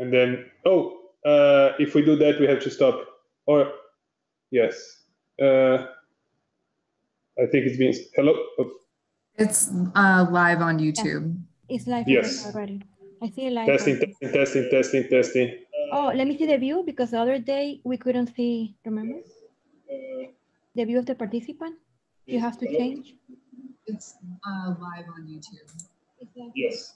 and then oh, uh, if we do that, we have to stop. Or yes, uh, I think it's been hello. Oh, It's uh, live on YouTube. It's live Yes. already. I see it live. testing, already. testing, testing, testing, testing. Oh, let me see the view because the other day we couldn't see, remember? The view of the participant? You have to change? It's uh, live on YouTube. Yes.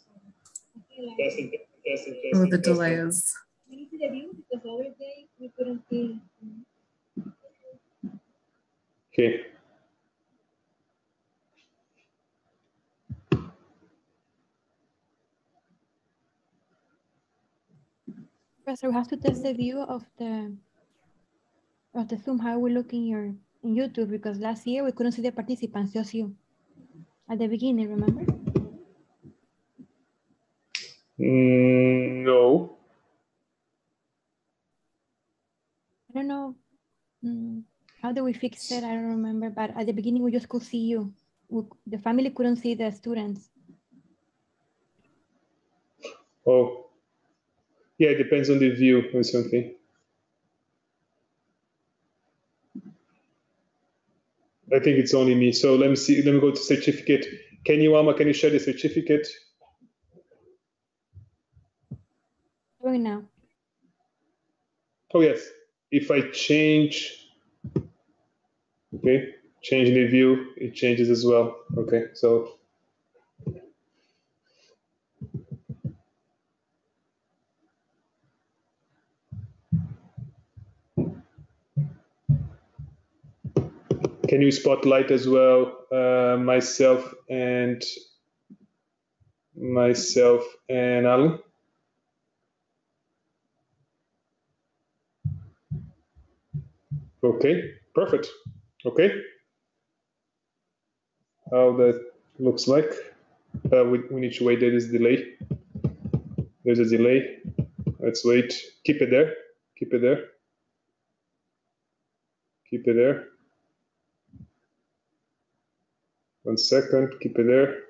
Testing, testing, testing. Oh, the testing. delay is. Let me the view because the other day we couldn't see. Okay. Professor, we have to test the view of the of the Zoom, how we look in your in YouTube because last year we couldn't see the participants, just you. At the beginning, remember? Mm, no. I don't know. mm, how do we fix it? I don't remember. But at the beginning, we just could see you. We, the family couldn't see the students. Oh. Yeah, it depends on the view or something. I think it's only me. So let me see. Let me go to certificate. Can you, Alma, can you share the certificate? Doing now. Oh, yes. If I change, okay, change the view, it changes as well. Okay, so can you spotlight as well uh, myself and myself and Alan? Okay, perfect. Okay. How that looks like. Uh, we, we need to wait, there is delay. There's a delay. Let's wait. Keep it there. Keep it there. Keep it there. One second, keep it there.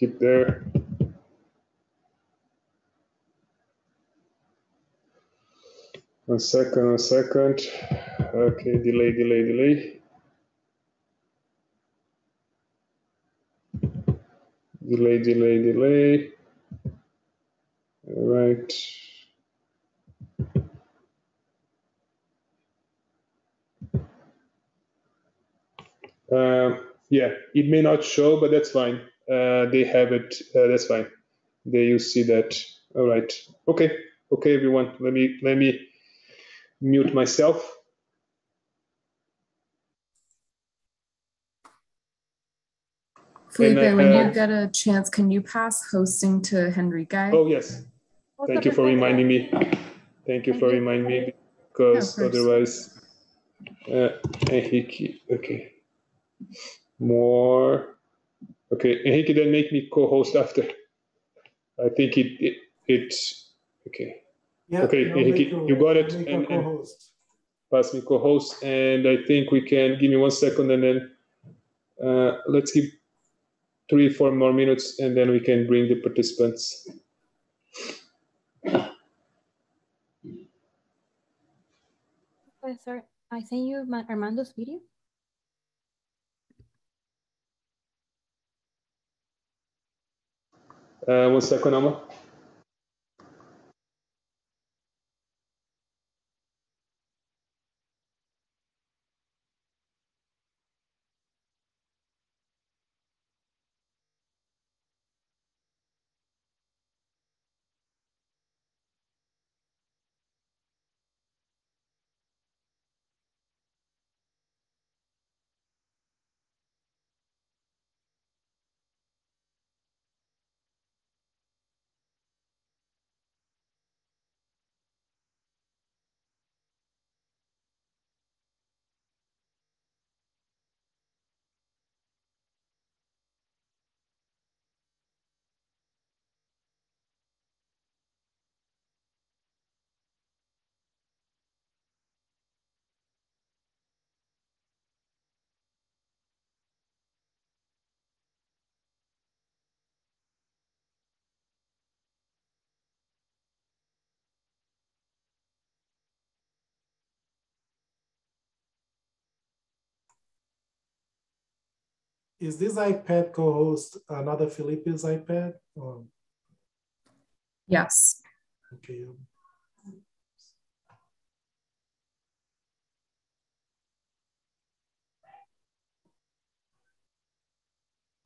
Keep there. One second, one second. Okay, delay, delay, delay. Delay, delay, delay. All right. Uh, yeah, it may not show, but that's fine. Uh, they have it. Uh, that's fine. There you see that. All right. Okay. Okay, everyone. Let me let me mute myself. Felipe, And, when uh, you get a chance, can you pass hosting to Henrique? Oh yes. Thank you for reminding me. Thank you for reminding me because Yeah, of course. otherwise, uh, Henrique. Okay. More. Okay, Henrique, then make me co-host after. I think it it, it okay. Yeah, Okay, I'll Henrique, make you got it, and- and- pass me co-host and i think we can give me one second and then uh, let's give three four more minutes and then we can bring the participants Professor, I sent you Armando's video. uh, one second Alma. Is this iPad co-host another Felipe's iPad? Or? Yes. Okay.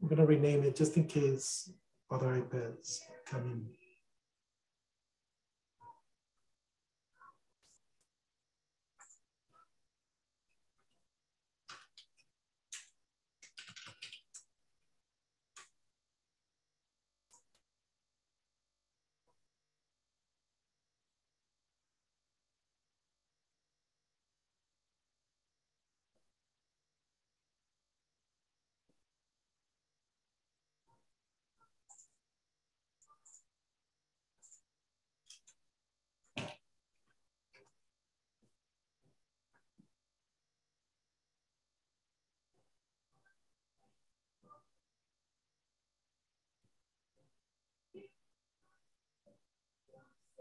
I'm gonna rename it just in case other iPads come in.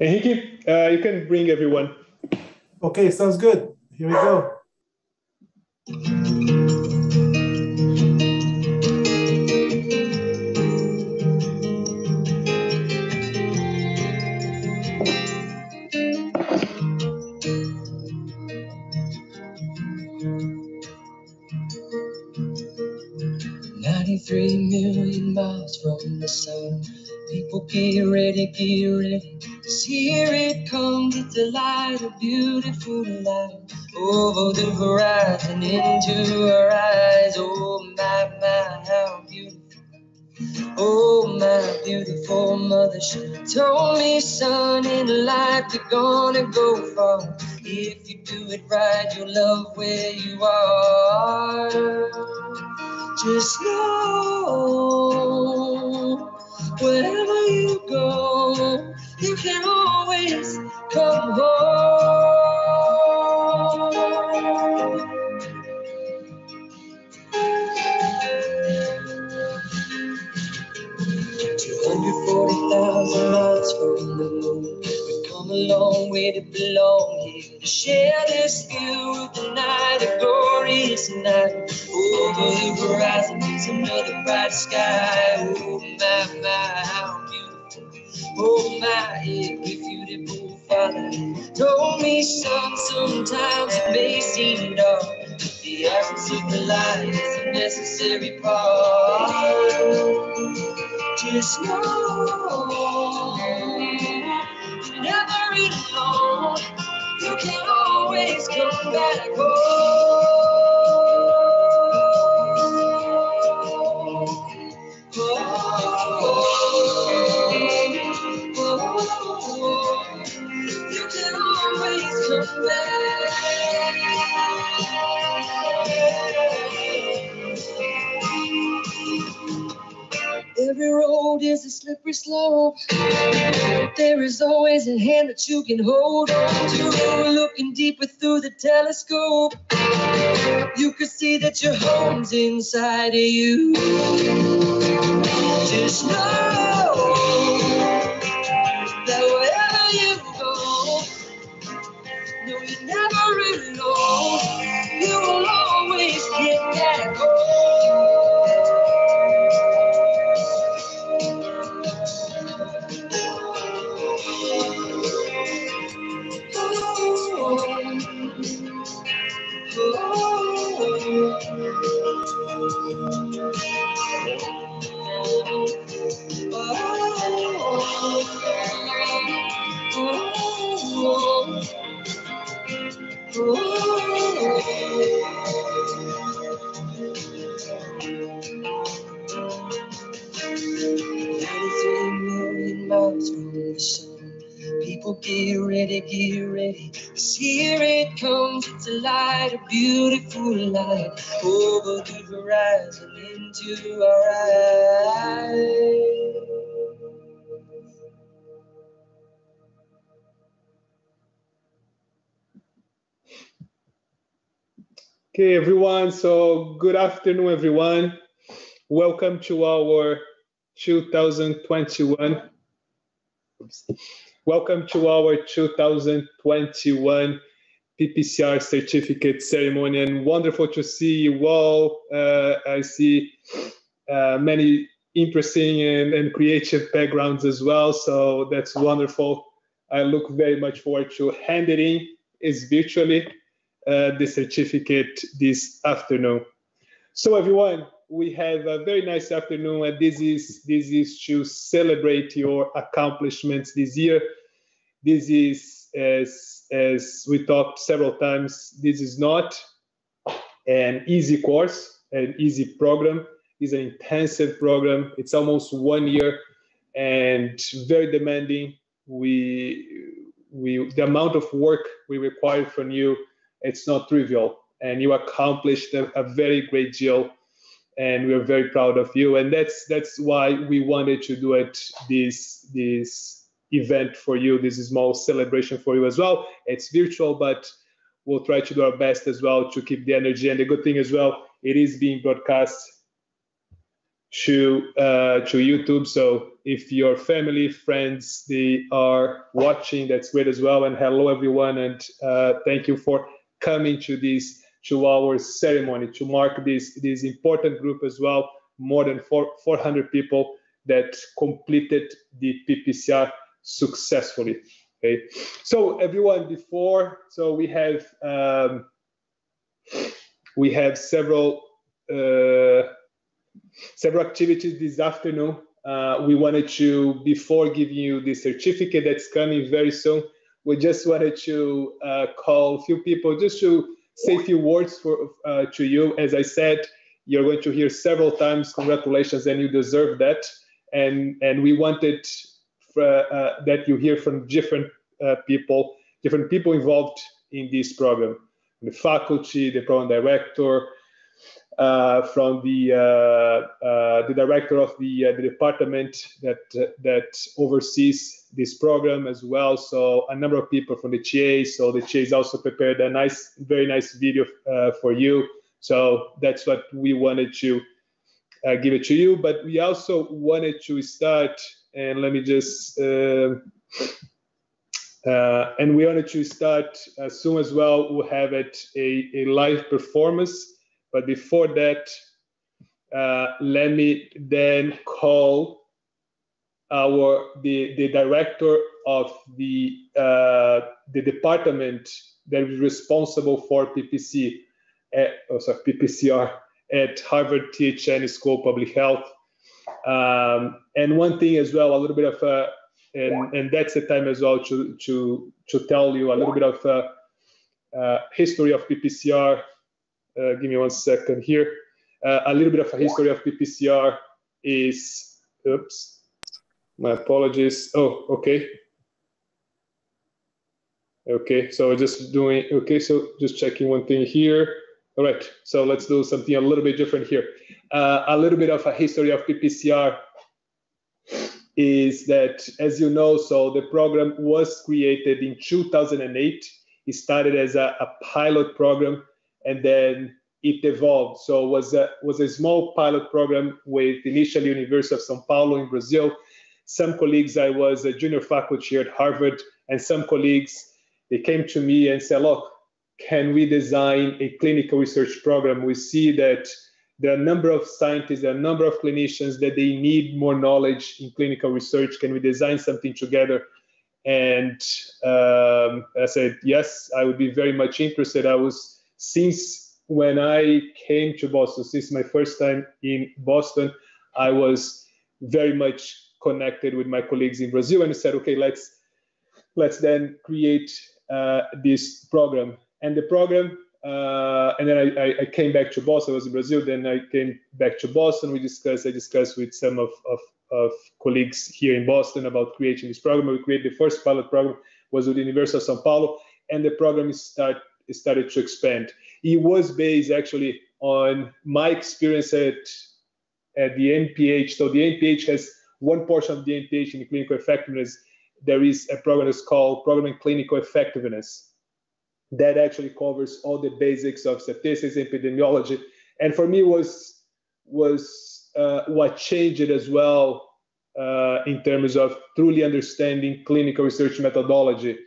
Henrique, uh, you can bring everyone. Okay, sounds good. Here we go. Ninety-three million miles from the sun People get ready, get ready. Cause here it comes, it's a light, a beautiful light. Over the horizon, into our eyes. Oh my, my, how beautiful. Oh, my beautiful mother, she told me, son, in life you're gonna go far. If you do it right, you'll love where you are. Just know, wherever you go, you can always come home. 240,000 miles from the moon. We've come a long way to belong here. To share this view of the night, a glorious night. Over the horizon is another bright sky. Oh, my, my, beautiful. Oh, my, irrefutable father told me, son, sometimes it may seem dark. but The absence of the light is a necessary part. Just know you're never alone. You can always come back home. Every road is a slippery slope. There is always a hand that you can hold on to. Looking deeper through the telescope, you can see that your home's inside of you. Just know light, a beautiful light. Over the horizon, into our eyes. Okay, everyone. So, good afternoon, everyone. Welcome to our 2021. Oops. Welcome to our 2021 PPCR certificate ceremony, and wonderful to see you all. Uh, I see uh, many interesting and, and creative backgrounds as well, so that's wonderful. I look very much forward to handing in is virtually uh, the certificate this afternoon. So everyone, we have a very nice afternoon, and this is this is to celebrate your accomplishments this year. This is as we talked several times. This is not an easy course, an easy program. It's an intensive program. It's almost one year and very demanding. We we the amount of work we require from you it's not trivial and you accomplished a, a, very great deal and we're very proud of you and that's that's why we wanted to do it this this event for you. This small celebration for you as well. It's virtual but we'll try to do our best as well to keep the energy. And the good thing as well it is being broadcast to uh, to youtube. So if your family friends they are watching that's great as well. And hello everyone. And uh, thank you for coming to this to our ceremony to mark this this important group as well. More than four, 400 people that completed the ppcr successfully okay so everyone before so we have um, we have several uh, several activities this afternoon uh, we wanted to, before giving you the certificate that's coming very soon, we just wanted to uh, call a few people just to say a few words for uh, to you. As I said, you're going to hear several times, congratulations, and you deserve that. And and we wanted that you hear from different uh, people, different people involved in this program, the faculty, the program director, uh, from the uh, uh, the director of the the department that that oversees this program as well. So a number of people from the TA. So the has also prepared a nice, very nice video for you. So that's what we wanted to uh, give it to you. But we also wanted to start, and let me just, uh, uh, and we wanted to start as soon as well. We'll have it a, a live performance but before that, uh, let me then call our the, the director of the uh, the department that is responsible for PPC, at, oh, sorry, PPCR at Harvard T.H. Chan School of Public Health. Um, and one thing as well, a little bit of a, and, and that's the time as well to to to tell you a little bit of a, uh, history of PPCR uh, give me one second here. Uh, a little bit of a history of PPCR is, oops, my apologies. Oh, okay. Okay, so just doing, okay, so just checking one thing here. All right, so let's do something a little bit different here. Uh, a little bit of a history of PPCR is that, as you know, so the program was created in 2008. It started as a, a pilot program and then it evolved. So it was a, was a small pilot program with initially University of São Paulo in Brazil. Some colleagues, I was a junior faculty at Harvard, and some colleagues, they came to me and said, look, can we design a clinical research program? We see that there are a number of scientists, there are a number of clinicians that they need more knowledge in clinical research. Can we design something together? And um, I said, yes, I would be very much interested. I was since when I came to Boston, since my first time in Boston, I was very much connected with my colleagues in Brazil, and said, okay, let's let's then create uh, this program. And the program, uh, and then I, I, came back to Boston. I was in Brazil. Then I came back to Boston. We discussed. I discussed with some of, of, of colleagues here in Boston about creating this program. We created the first pilot program was with the University of São Paulo, and the program start started to expand. It was based actually on my experience at, at the MPH. So the MPH has one portion of the MPH in clinical effectiveness. There is a program that's called Program in Clinical Effectiveness that actually covers all the basics of statistics, epidemiology, and for me was was uh, what changed it as well uh, in terms of truly understanding clinical research methodology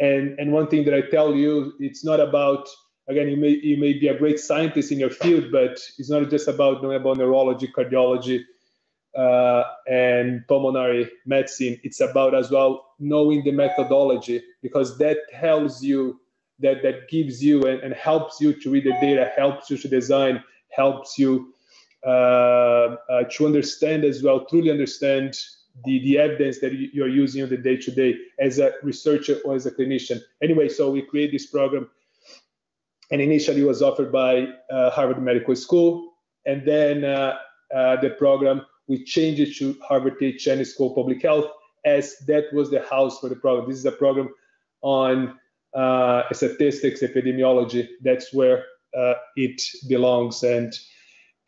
and and one thing that I tell you, it's not about again you may you may be a great scientist in your field, but it's not just about knowing about neurology, cardiology, uh, and pulmonary medicine. It's about as well knowing the methodology because that tells you that that gives you and, and helps you to read the data, helps you to design, helps you uh, uh, to understand as well, truly understand the, the evidence that you're using on the day to day as a researcher or as a clinician. Anyway, so we create this program, and initially was offered by uh, Harvard Medical School, and then uh, uh, the program we changed it to Harvard T.H. Chan School of Public Health, as that was the house for the program. This is a program on statistics, epidemiology. That's where uh, it belongs, and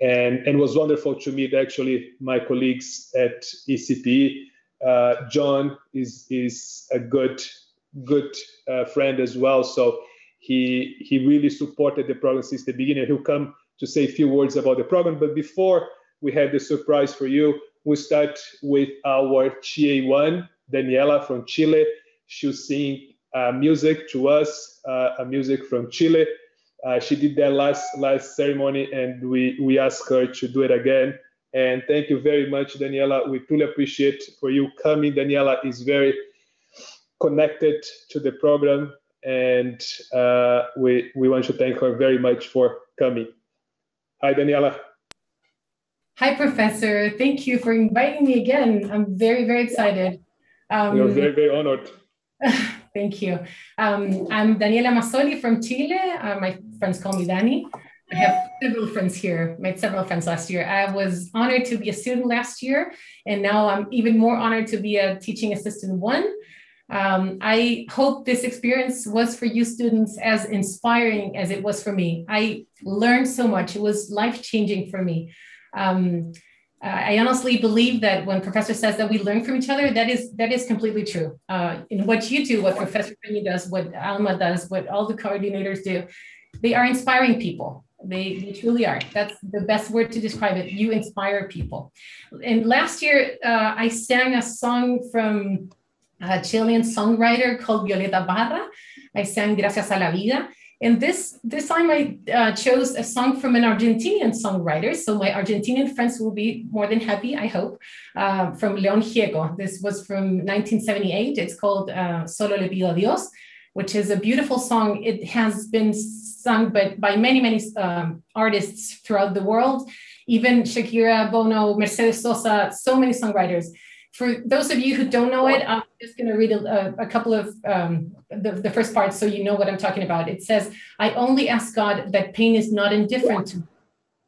and and was wonderful to meet actually my colleagues at ECP. Uh, John is is a good good uh, friend as well, so he he really supported the program since the beginning. He'll come to say a few words about the program, but before we have the surprise for you, we start with our TA1, Daniela from Chile. She'll sing uh, music to us, uh, a music from Chile. Uh, she did that last last ceremony, and we we asked her to do it again. And thank you very much, Daniela. We truly appreciate for you coming. Daniela is very connected to the program, and uh, we we want to thank her very much for coming. Hi, Daniela. Hi, Professor. Thank you for inviting me again. I'm very, very excited. Um, You're very, very honored. Thank you. Um, I'm Daniela Massoli from Chile. Uh, my friends call me Dani. I have several friends here, made several friends last year. I was honored to be a student last year, and now I'm even more honored to be a teaching assistant one. Um, I hope this experience was for you students as inspiring as it was for me. I learned so much. It was life changing for me. Um, I honestly believe that when Professor says that we learn from each other, that is that is completely true. Uh, in what you do, what Professor Fregni does, what Alma does, what all the coordinators do, they are inspiring people. They, they truly are. That's the best word to describe it. You inspire people. And last year, uh, I sang a song from a Chilean songwriter called Violeta Parra. I sang Gracias a la Vida. And this, this time I uh, chose a song from an Argentinian songwriter. So my Argentinian friends will be more than happy, I hope, uh, from Leon Gieco. This was from 1978. It's called uh, Solo le pido a Dios, which is a beautiful song. It has been sung by, by many, many um, artists throughout the world, even Shakira, Bono, Mercedes Sosa, so many songwriters. For those of you who don't know it, I'm just going to read a, a, couple of um, the, the first part so you know what I'm talking about. It says, I only ask God that pain is not indifferent to me,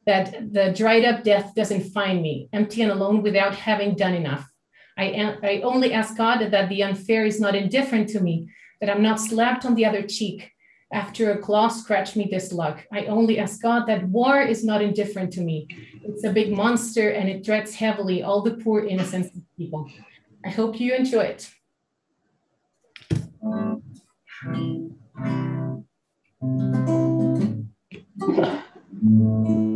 that the dried up death doesn't find me, empty and alone without having done enough. I, I only ask God that the unfair is not indifferent to me, that I'm not slapped on the other cheek, after a claw scratched me this luck. I only ask God that war is not indifferent to me. It's a big monster and it dreads heavily all the poor innocent people. I hope you enjoy it.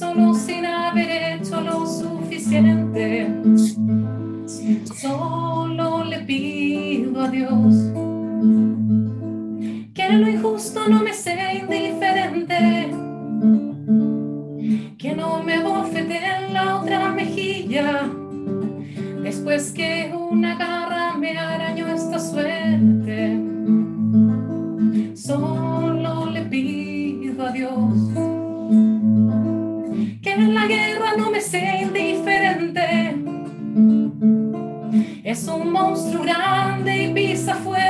solo sin haber hecho lo suficiente. Solo le pido a Dios Es un monstruo grande y pisa fuera.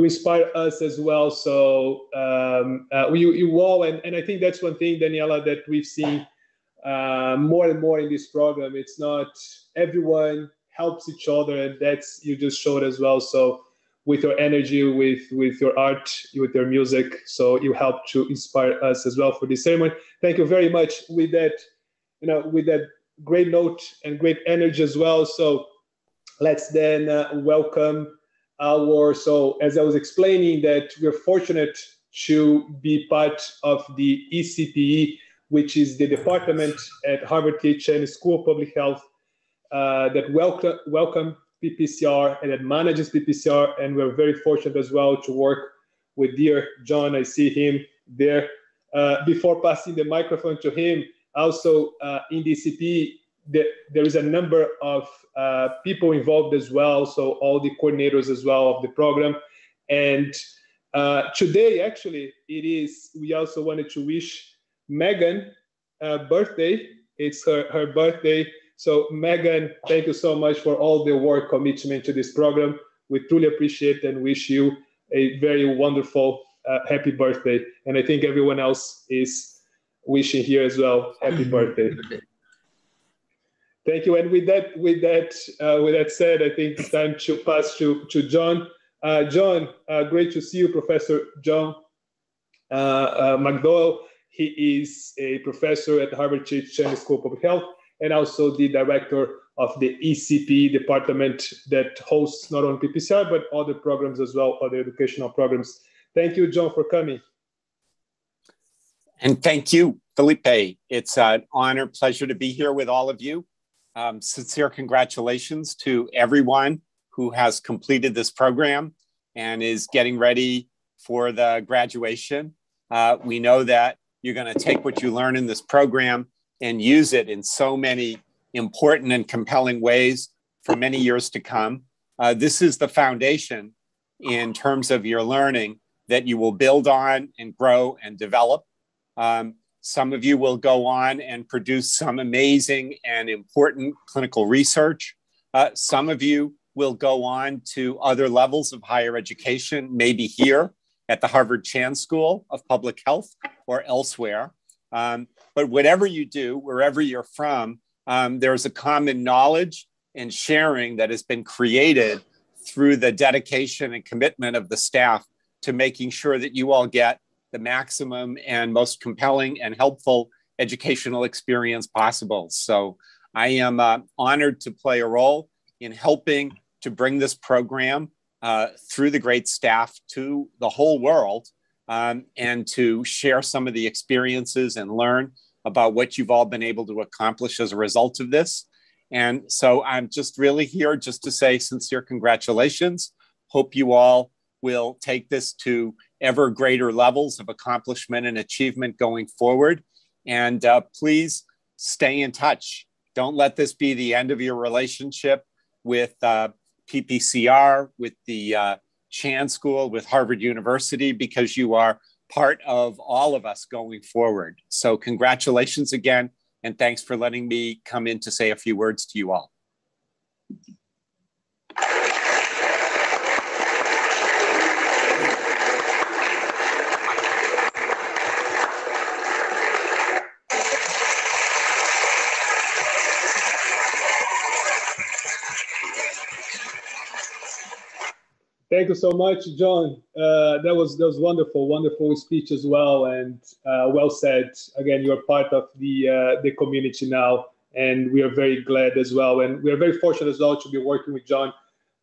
you inspire us as well. So um, uh, you you all, and, and I think that's one thing, Daniela, that we've seen uh, more and more in this program. It's not everyone helps each other, and that's you just showed as well. So with your energy, with with your art, with your music, so you help to inspire us as well for this ceremony. Thank you very much. With that you know, with that great note and great energy as well. So let's then uh, welcome our, so as I was explaining that we're fortunate to be part of the ECPE, which is the department at Harvard T.H. School of Public Health uh, that welcome, welcome PPCR and that manages PPCR. And we're very fortunate as well to work with dear John. I see him there. Uh, before passing the microphone to him, also uh, in DCP, the, there is a number of uh, people involved as well. So all the coordinators as well of the program. And uh, today, actually, it is, we also wanted to wish Megan a birthday. It's her, her birthday. So Megan, thank you so much for all the work commitment to this program. We truly appreciate and wish you a very wonderful uh, happy birthday. And I think everyone else is wishing here as well happy birthday. Thank you. And with that, with that, uh, with that said, I think it's time to pass to to John. Uh, John, uh, great to see you, Professor John uh, uh, McDonough. He is a professor at Harvard T.H. Chan School of Public Health and also the director of the ECP department that hosts not only PPCR but other programs as well, other educational programs. Thank you, John, for coming. And thank you, Felipe. It's an honor, pleasure to be here with all of you. Um, sincere congratulations to everyone who has completed this program and is getting ready for the graduation. Uh, we know that you're going to take what you learn in this program and use it in so many important and compelling ways for many years to come. Uh, this is the foundation in terms of your learning that you will build on and grow and develop. Um, some of you will go on and produce some amazing and important clinical research. Uh, some of you will go on to other levels of higher education, maybe here at the Harvard Chan School of Public Health or elsewhere. Um, but whatever you do, wherever you're from, um, there's a common knowledge and sharing that has been created through the dedication and commitment of the staff to making sure that you all get the maximum and most compelling and helpful educational experience possible. So I am uh, honored to play a role in helping to bring this program uh, through the great staff to the whole world um, and to share some of the experiences and learn about what you've all been able to accomplish as a result of this. And so I'm just really here just to say sincere congratulations. Hope you all will take this to ever greater levels of accomplishment and achievement going forward. And uh, please stay in touch. Don't let this be the end of your relationship with uh, PPCR, with the uh, Chan School, with Harvard University, because you are part of all of us going forward. So, congratulations again, and thanks for letting me come in to say a few words to you all. Thank you so much, John. Uh, that was that was wonderful, wonderful speech as well, and uh, well said. Again, you're part of the uh, the community now, and we are very glad as well. And we are very fortunate as well to be working with John,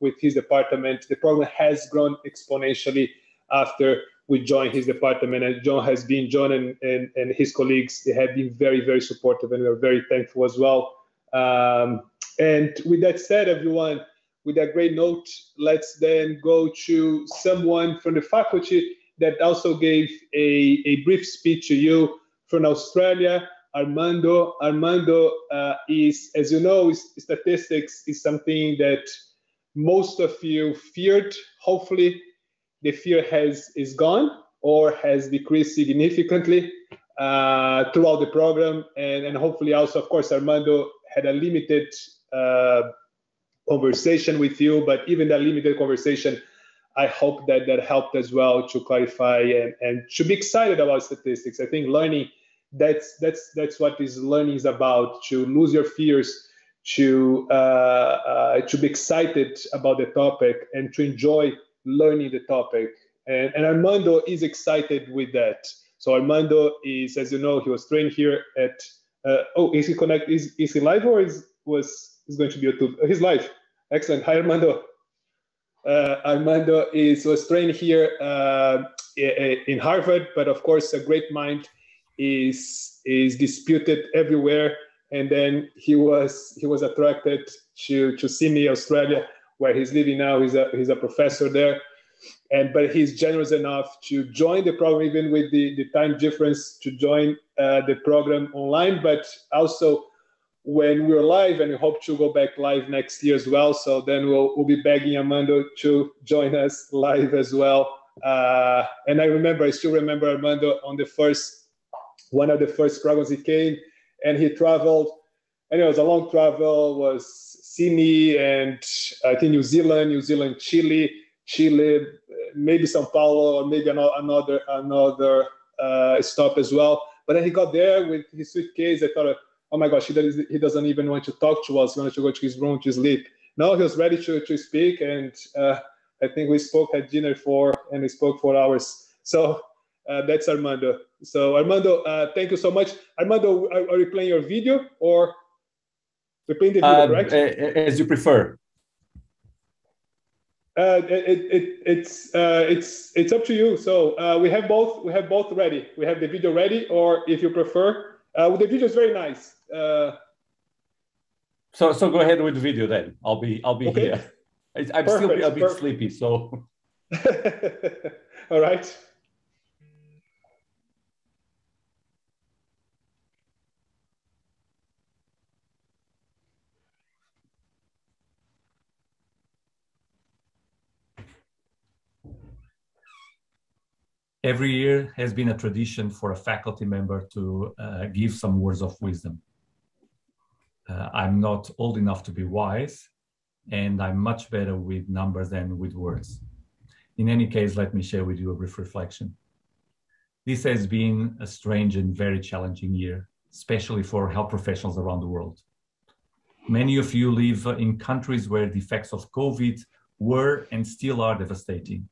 with his department. The program has grown exponentially after we joined his department, and John has been John and, and, and his colleagues. They have been very very supportive, and we are very thankful as well. Um, and with that said, everyone with that great note, let's then go to someone from the faculty that also gave a, a brief speech to you from Australia, Armando. Armando uh, is, as you know, statistics is something that most of you feared. Hopefully, the fear has is gone or has decreased significantly uh, throughout the program, and, and hopefully also, of course, Armando had a limited uh, conversation with you, but even that limited conversation, I hope that that helped as well to clarify and, and to be excited about statistics. I think learning that's that's that's what this learning is about to lose your fears to uh, uh, to be excited about the topic and to enjoy learning the topic and, and armando is excited with that so armando is as you know he was trained here at Uh, oh, is he connect? Is is he live or is was is going to be YouTube? He's live. Excellent. Hi, Armando. Uh, Armando is was trained here uh, in Harvard, but of course, a great mind is is disputed everywhere. And then he was he was attracted to to Sydney, Australia, where he's living now. He's a he's a professor there, and but he's generous enough to join the program even with the the time difference to join uh, the program online, but also when we're live and we hope to go back live next year as well. So then we'll, we'll be begging Armando to join us live as well. Uh, and I remember, I still remember Armando on the first, one of the first programs he came and he traveled and it was a long travel was Sydney and I think New Zealand, New Zealand, Chile, Chile, maybe Sao Paulo or maybe another, another uh, stop as well. But then he got there with his suitcase. I thought, oh my gosh, he, does, he doesn't even want to talk to us. He wanted to go to his room to sleep. No, he was ready to, to speak. And uh, I think we spoke at dinner for, and we spoke for hours. So uh, that's Armando. So Armando, uh, thank you so much. Armando, are, are, you playing your video or we're playing the video, um, right? As you prefer. Uh, it, it, it's uh, it's it's up to you. So uh, we have both we have both ready. We have the video ready, or if you prefer, uh, the video is very nice. Uh, so so go ahead with the video then. I'll be I'll be okay. here. I'm Perfect. still a bit Perfect. sleepy, so. All right. Every year has been a tradition for a faculty member to uh, give some words of wisdom. Uh, I'm not old enough to be wise, and I'm much better with numbers than with words. In any case, let me share with you a brief reflection. This has been a strange and very challenging year, especially for health professionals around the world. Many of you live in countries where the effects of COVID were and still are devastating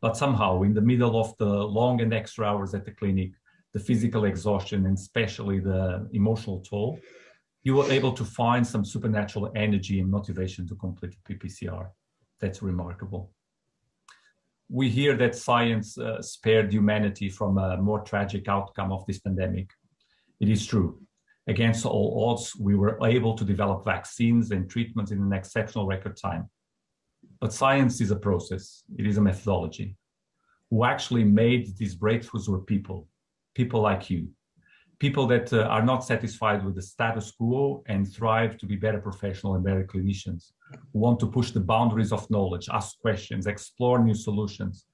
but somehow, in the middle of the long and extra hours at the clinic, the physical exhaustion and especially the emotional toll, you were able to find some supernatural energy and motivation to complete the PPCR. That's remarkable. We hear that science uh, spared humanity from a more tragic outcome of this pandemic. It is true. Against all odds, we were able to develop vaccines and treatments in an exceptional record time. But science is a process, it is a methodology. Who actually made these breakthroughs were people, people like you, people that uh, are not satisfied with the status quo and thrive to be better professional and better clinicians, who want to push the boundaries of knowledge, ask questions, explore new solutions,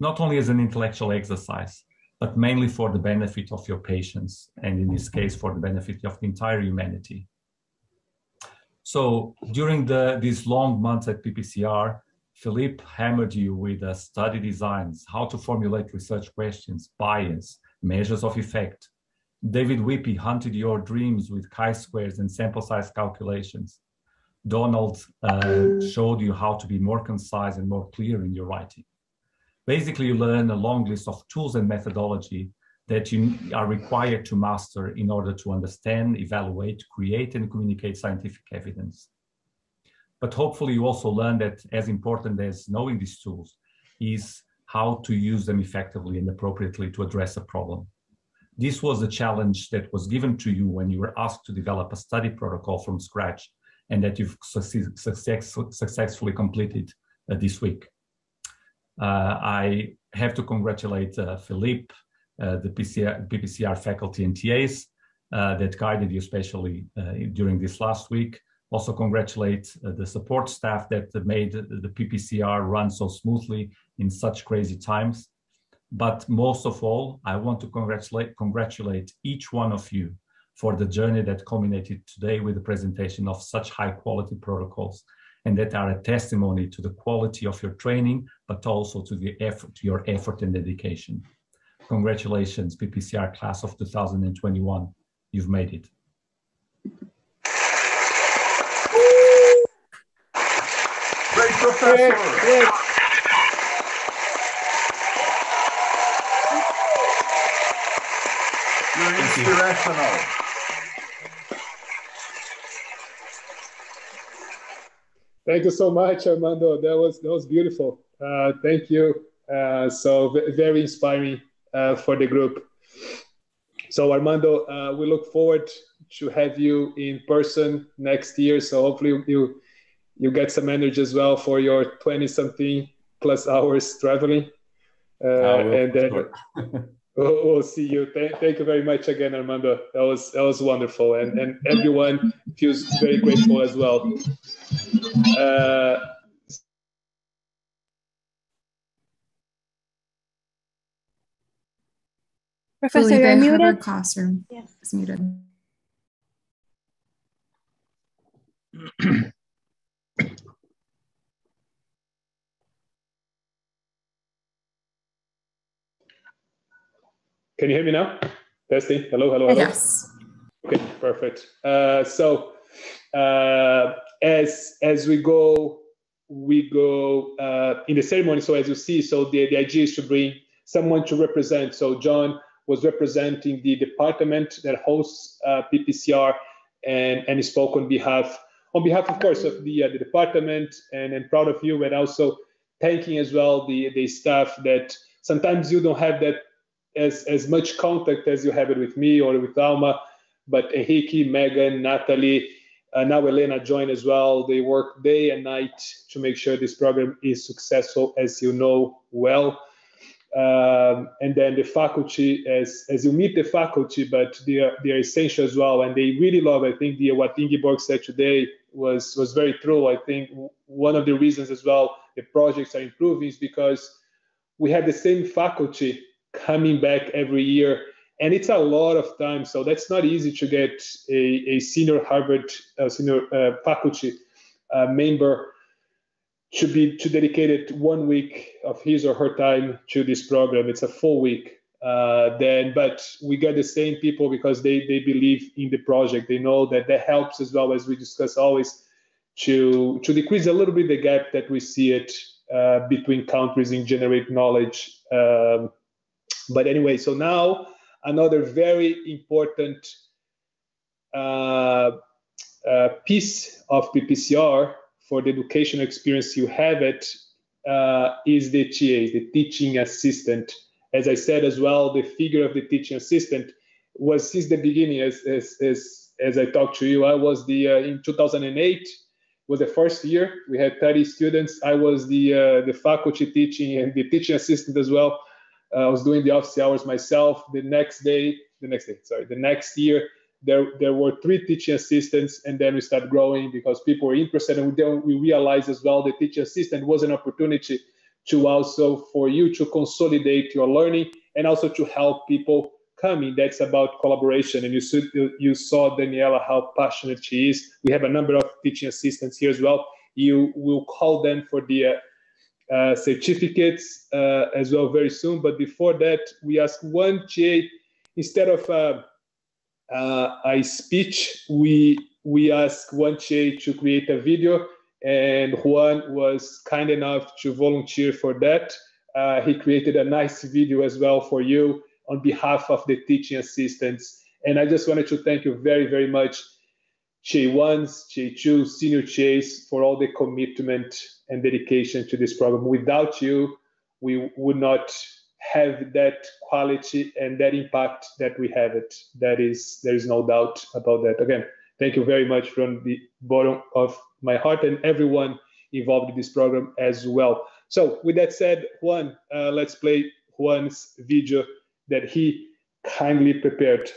not only as an intellectual exercise, but mainly for the benefit of your patients, and in this case, for the benefit of the entire humanity. So during the, these long months at PPCR, Philippe hammered you with uh, study designs, how to formulate research questions, bias, measures of effect. David Whippy hunted your dreams with chi-squares and sample size calculations. Donald uh, showed you how to be more concise and more clear in your writing. Basically, you learn a long list of tools and methodology that you are required to master in order to understand, evaluate, create, and communicate scientific evidence. But hopefully you also learn that as important as knowing these tools is how to use them effectively and appropriately to address a problem. This was a challenge that was given to you when you were asked to develop a study protocol from scratch and that you've success, successfully completed uh, this week. Uh, I have to congratulate uh, Philippe, the PCR, PPCR faculty and TAs uh, that guided you, especially uh, during this last week. Also congratulate the support staff that made the PPCR run so smoothly in such crazy times. But most of all, I want to congratulate, congratulate each one of you for the journey that culminated today with the presentation of such high quality protocols and that are a testimony to the quality of your training, but also to the effort, your effort and dedication. Congratulations, PPCR class of 2021. You've made it. Great professor. Great, great. You're inspirational. Thank you so much, Armando. That was that was beautiful. Uh, thank you. Uh, so very inspiring for the group. So Armando, uh, we look forward to have you in person next year. So hopefully you you get some energy as well for your 20 something plus hours traveling. Uh, and then we'll, we'll, see you. Th- thank you very much again, Armando. That was that was wonderful, and and everyone feels very grateful as well. Uh, Professor, you're muted. Classroom Yes. is muted. Can you hear me now? Testing. Hello, hello, hello. Yes. Okay, perfect. Uh, so uh, as as we go, we go uh, in the ceremony. So as you see, so the, the idea is to bring someone to represent. So John was representing the department that hosts uh, PPCR and and spoke on behalf on behalf, of course, of the uh, the department and and proud of you, and also thanking as well the the staff that sometimes you don't have that as as much contact as you have it with me or with Alma, but Enrique, Megan, Natalie, uh, now Elena joined as well. They work day and night to make sure this program is successful, as you know well. Um, and then the faculty, as as you meet the faculty, but they are they are essential as well, and they really love. I think the what Ingeborg said today was was very true. I think one of the reasons as well the projects are improving is because we have the same faculty coming back every year and it's a lot of time so that's not easy to get a, a senior harvard uh, senior uh, faculty uh, member to be to dedicate one week of his or her time to this program. It's a full week uh, then but we get the same people because they they believe in the project. They know that that helps as well as we discuss always to to decrease a little bit the gap that we see it uh, between countries in generate knowledge um, but anyway, so now another very important uh, uh, piece of PPCR for the educational experience you have it uh, is the TA, the teaching assistant. As I said as well, the figure of the teaching assistant was since the beginning. As as as, as I talked to you, I was the uh, in 2008 was the first year. We had 30 students. I was the uh, the faculty teaching and the teaching assistant as well uh, I was doing the office hours myself. The next day, the next day, sorry, the next year, there there were three teaching assistants, and then we started growing because people were interested, and then we realized as well the teaching assistant was an opportunity to also for you to consolidate your learning and also to help people coming. That's about collaboration, and you saw, you saw Daniela how passionate she is. We have a number of teaching assistants here as well. You will call them for the uh, uh, certificates uh, as well very soon. But before that, we ask one TA instead of uh, uh, a speech, we we ask one TA to create a video, and Juan was kind enough to volunteer for that. Uh, he created a nice video as well for you on behalf of the teaching assistants. And I just wanted to thank you very, very much J1s, J2, senior Js for all the commitment and dedication to this program. Without you, we would not have that quality and that impact that we have it. That is, there is no doubt about that. Again, thank you very much from the bottom of my heart and everyone involved in this program as well. So with that said, Juan, uh, let's play Juan's video that he kindly prepared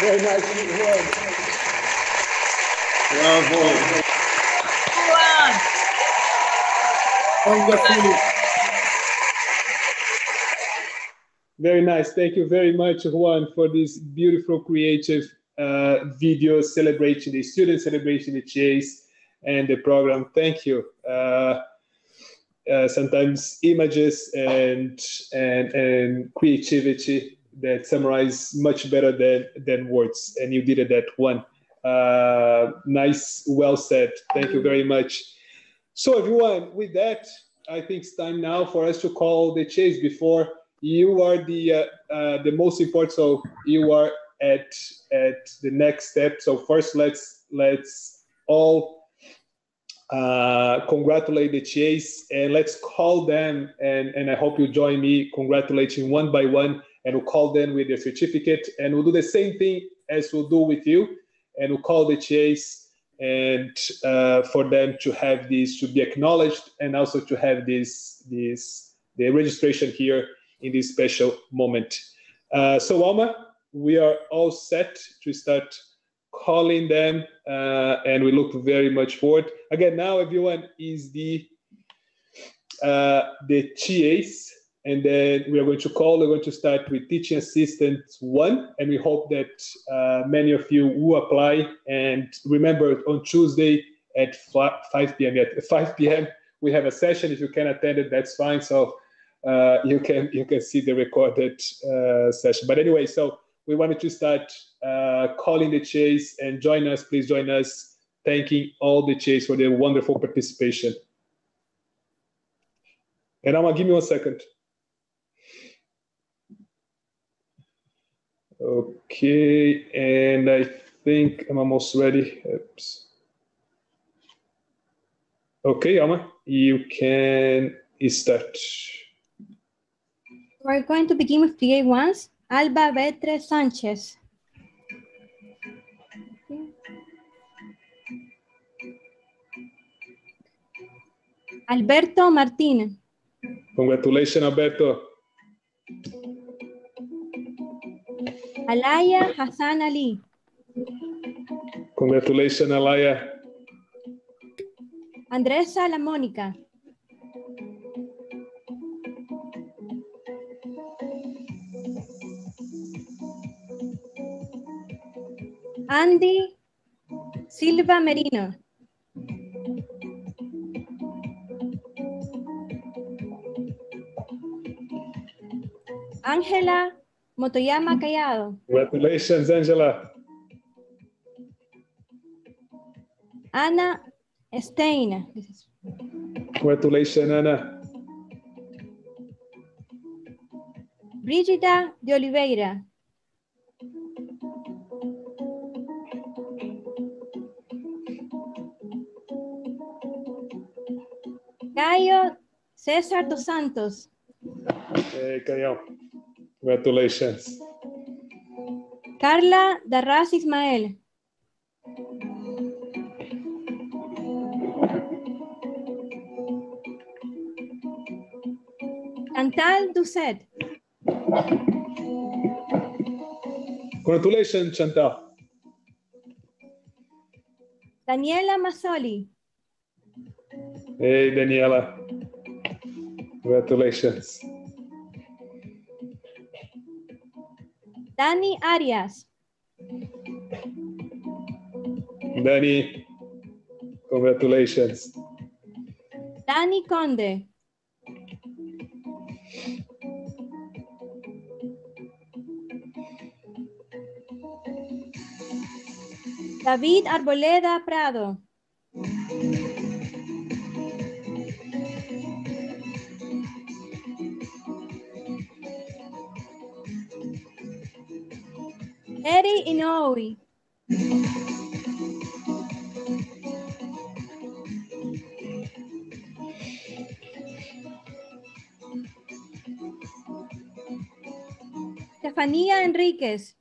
Very nice. Bravo. Wonderful. Very nice. Thank you very much, Juan, for this beautiful, creative uh, video celebrating the student celebration, the chase, and the program. Thank you. Uh, uh, sometimes images and and and creativity that summarize much better than than words, and you did it that one. Uh, nice, well said. Thank you very much. So, everyone, with that, I think it's time now for us to call the chase before you are the uh, uh, the most important. So you are at at the next step. So first, let's let's all uh, congratulate the chase and let's call them. And and I hope you join me congratulating one by one. And we'll call them with their certificate. And we'll do the same thing as we'll do with you. And we'll call the chase and uh, for them to have this to be acknowledged and also to have this this the registration here in this special moment. Uh, so Alma, we are all set to start calling them uh, and we look very much forward. Again, now everyone is the uh, the TAs and then we are going to call, we're going to start with teaching assistant one and we hope that uh, many of you will apply and remember on Tuesday at 5 p.m. at 5 p.m. we have a session. If you can attend it, that's fine. So uh, you can you can see the recorded uh, session. But anyway, so we wanted to start uh, calling the chase and join us. Please join us. Thanking all the chase for their wonderful participation. And I'm gonna give me one second. Okay, and I think I'm almost ready. Oops. Okay, Alma, you can start. We're going to begin with TA ones. Alba Betre Sanchez. Alberto Martin. Congratulations, Alberto. Alaya Hassan Ali. Congratulations, Alaya. Andresa La Mónica. Andy Silva Merino. Ángela Motoyama mm-hmm. Callado. Congratulations, Angela. Ana Stein. Congratulations, Anna. Brígida de Oliveira. Caio César dos Santos. Hey, Caio. Congratulations. Carla Darras Ismael. Chantal Doucet. Congratulations, Chantal. Daniela Masoli. Hey, Daniela. Congratulations. Dani Arias. Dani, congratulations. Dani Conde. David Arboleda Prado. Eri Inoue. Estefanía Enríquez.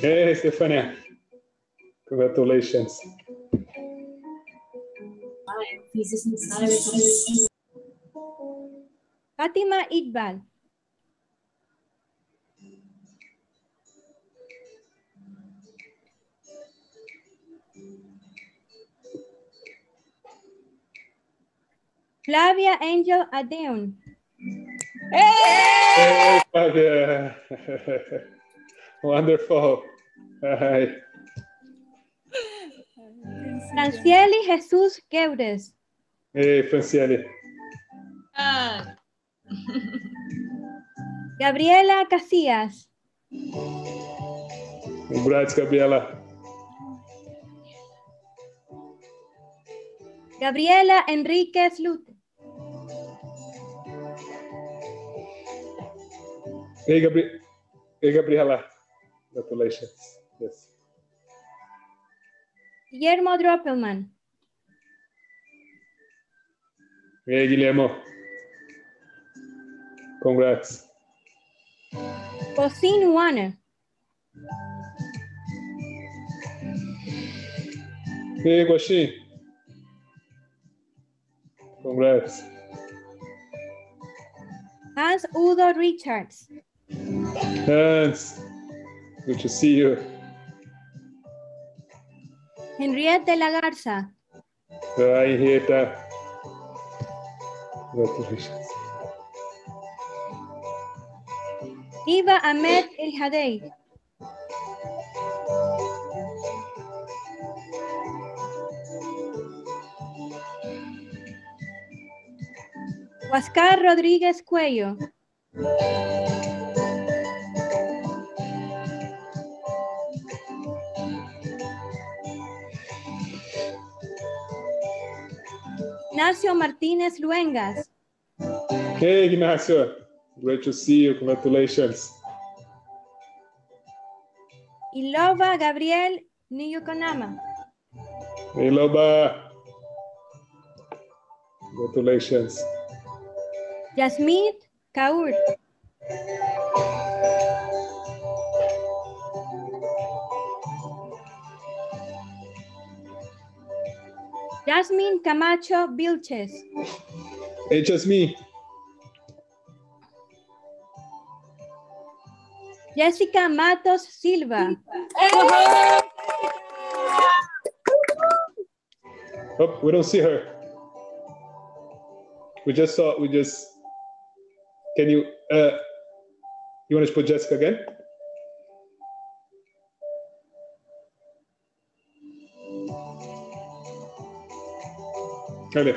Hey, Stefania. Congratulations. Fátima Iqbal. Flavia Angel Adeon. Hey, Fabia. Wonderful. Hi. Francieli Jesús Queures. Hey, Franciele. Ah, Gabriela Casillas. Congrats, Gabriela. Gabriela Enríquez Lute. Hey, Gabri- hey, Gabriela. Congratulations. Yes. Guillermo Droppelman. Hey, Guillermo. Congrats. Cosine Warner. Hey, Guaxin. Congrats. Hans Udo Richards. Hans. Good to see you. Henriette de la Garza. Hi, Henrietta. Congratulations. Iva Ahmed El Hadei. Huascar Rodríguez Cuello. Ignacio Martínez Luengas. Hey, Ignacio. Great to see you. Congratulations. Ilova Gabriel Niyukonama. Loba. Congratulations. Yasmit Kaur. Jasmine Camacho Vilches. Hey, just me. Jessica Matos Silva. Oh, we don't see her. We just saw, we just, can you, uh, you want to put Jessica again? Okay.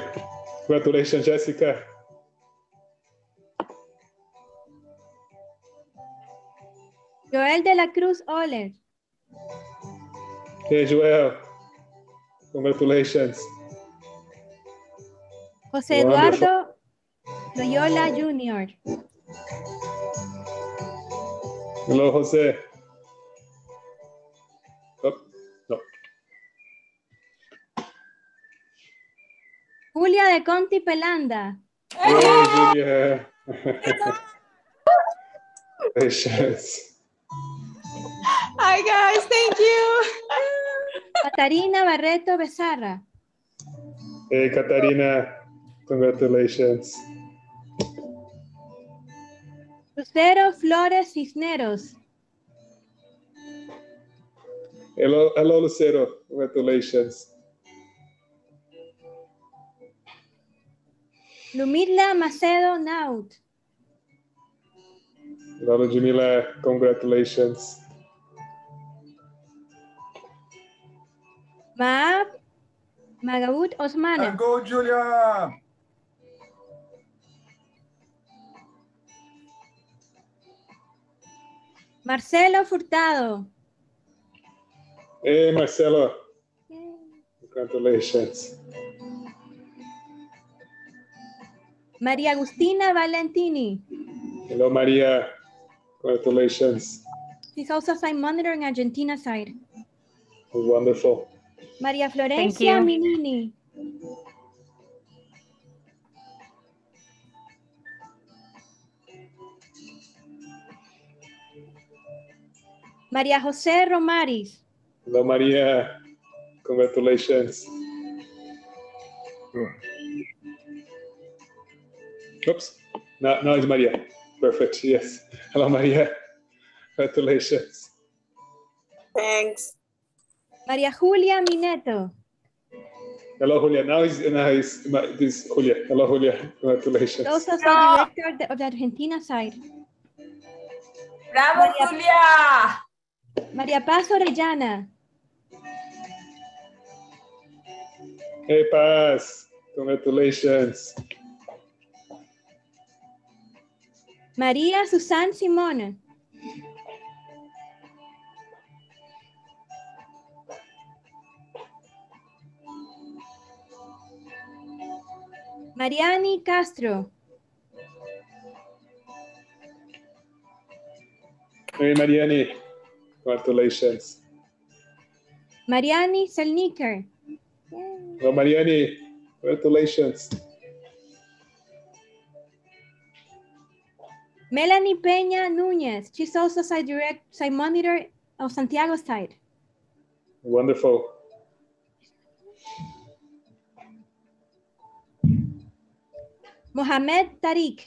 Congratulations, Jessica. Joel de la Cruz Oler. Hey, Joel. Congratulations. José. Eduardo Loyola Jr. Hello, Jose. Julia de Conti Pelanda. Hey, Julia. Congratulations. hi guys, thank you. Catarina Barreto Becerra. Hey, Katarina. Congratulations. Lucero Flores Cisneros. Hello, hello, Lucero. Congratulations. Lumidla Macedo Naut. Hello, Jamila. Congratulations. Maab Magaud Osmana. Go, Julia. Marcelo Furtado. Hey, Marcelo. Congratulations. María Agustina Valentini. Hello, Maria. Congratulations. She's also site monitor in Argentina side. Wonderful. María Florencia. Minini. María José Romaris. Hello, Maria. Congratulations. Oops. Now, now it's Maria. Perfect. Yes. Hello, Maria. Congratulations. Thanks. María Julia Mineto. Hello, Julia. Now is now is this Julia. Hello, Julia. Congratulations. Also, so director of the Argentina side. Bravo, María- Julia. María Paz Orellana. Hey, Paz. Congratulations. María Susan Simón. Mariani Castro. Hey, Mariani. Congratulations. Mariani Selniker. Mariani. Congratulations. Melanie Peña Núñez. She's also side direct, side monitor of Santiago side. Wonderful. Mohamed Tariq.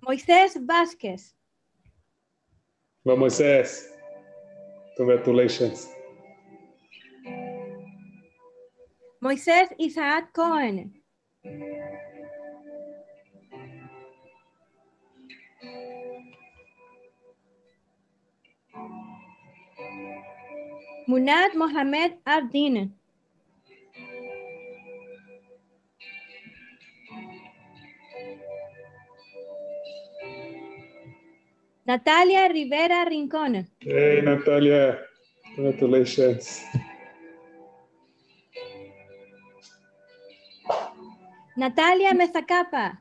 Moisés Vázquez. Hello, Moises. Congratulations. Moisés Isaac Cohen. Munad Mohamed Abdin. Natalia Rivera Rincón. Hey, Natalia. Congratulations. Natalia Mezacapa.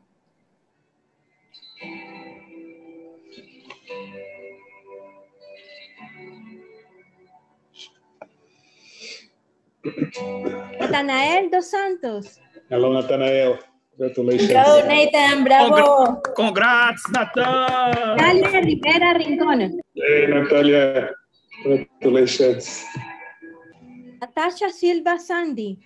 Natanael Dos Santos. Hello, Nathanael. Congratulations. Bravo, Nathan. Bravo. Congrats, Natan! Natalia Rivera Rincón. Hey, Natalia. Congratulations. Natasha Silva Sandy.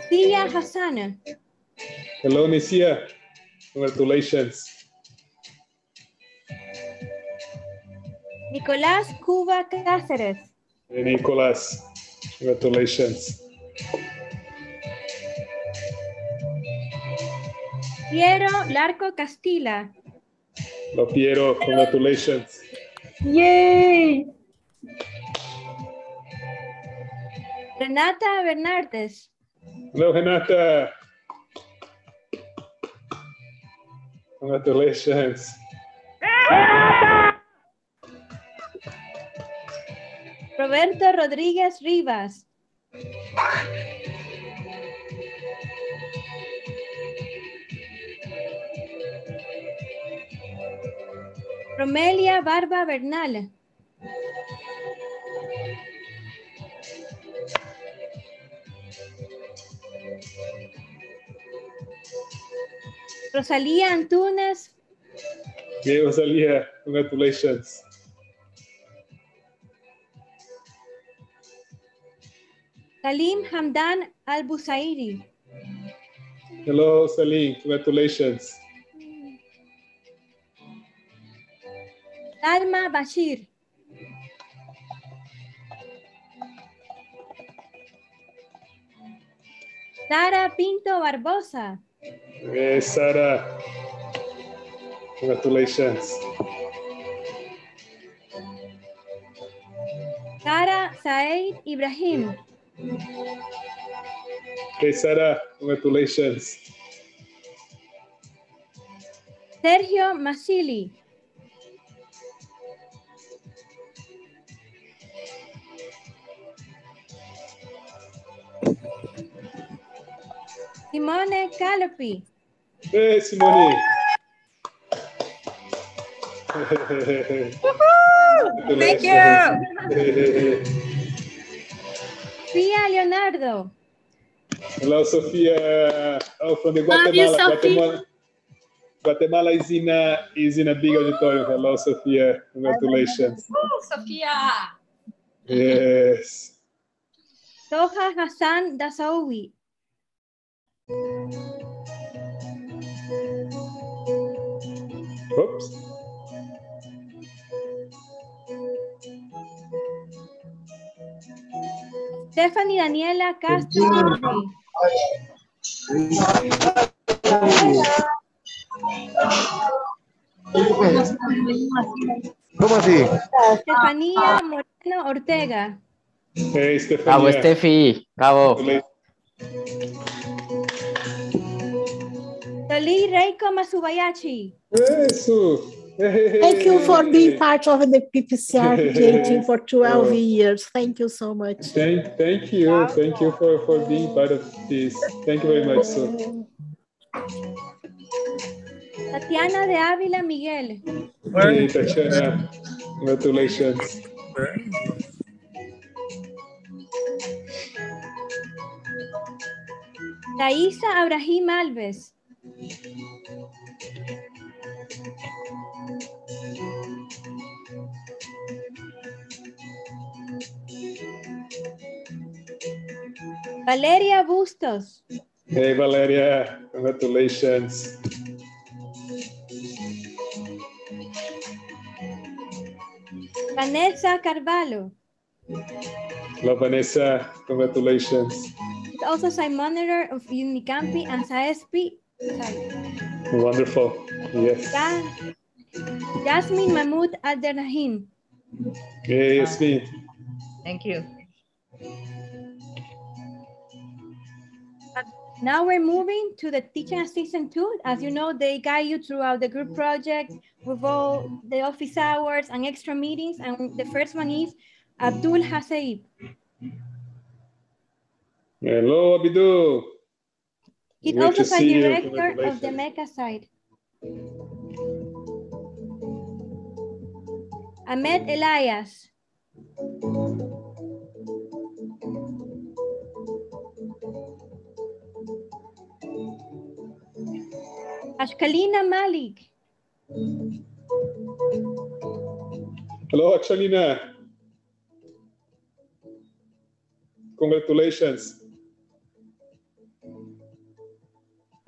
Cecilia Hassan. Hello, Nisia. Congratulations. Nicolás Cuba Cáceres. Hey, Nicolas. Congratulations. Piero Larco Castilla. Hello, Piero. Congratulations. Yay! Renata Bernardes. Hello, Renata. Congratulations. Roberto Rodríguez Rivas. Romelia Barba Bernal. Rosalía Antunes. Hey, Rosalia. Congratulations. Salim Hamdan Al Busairi. Hello, Salim. Congratulations. Salma Bashir. Sara Pinto Barbosa. Hey, Sarah. Congratulations. Sara Said Ibrahim. Hey, Sarah. Congratulations. Sergio Masili. Simone Calopi. Hey, Simone. Thank you. Pia Leonardo. Hello, Sophia. Oh, from the Love you, Guatemala. Guatemala. Guatemala is in a is in a big auditorium. Hello, Sophia. Congratulations. Woo, Sophia. Yes. Toha Hassan Dasaoui. Oops. Stephanie Daniela Castro. ¿Cómo así? Estefanía Moreno Ortega. Hey, Stefania. Bravo, Steffi. Bravo. Toli Reiko Masubayashi. Eso. Thank you for being part of the PPCR team for 12 years. Thank you so much. Thank, thank you. Thank you for, for being part of this. Thank you very much. So. Tatiana de Ávila Miguel. Hey, Tatiana. Congratulations. Thaisa Abrahim Alves. Valeria Bustos. Hey, Valeria. Congratulations. Vanessa Carvalho. Hello, Vanessa. Congratulations. It's also site monitor of Unicampi and SAESP. Site. Wonderful. Yes. Ja- Jasmine Mahmoud Abderrahim. Hey, it's me. Thank you. Um, now we're moving to the teaching assistant tool. As you know, they guide you throughout the group project with all the office hours and extra meetings. And the first one is Abdul Haseib. Hello, Abidou. He's Great also the director of the. MECA site. Ahmed Elias. Ashkalina Malik. Hello, Achalina. Congratulations.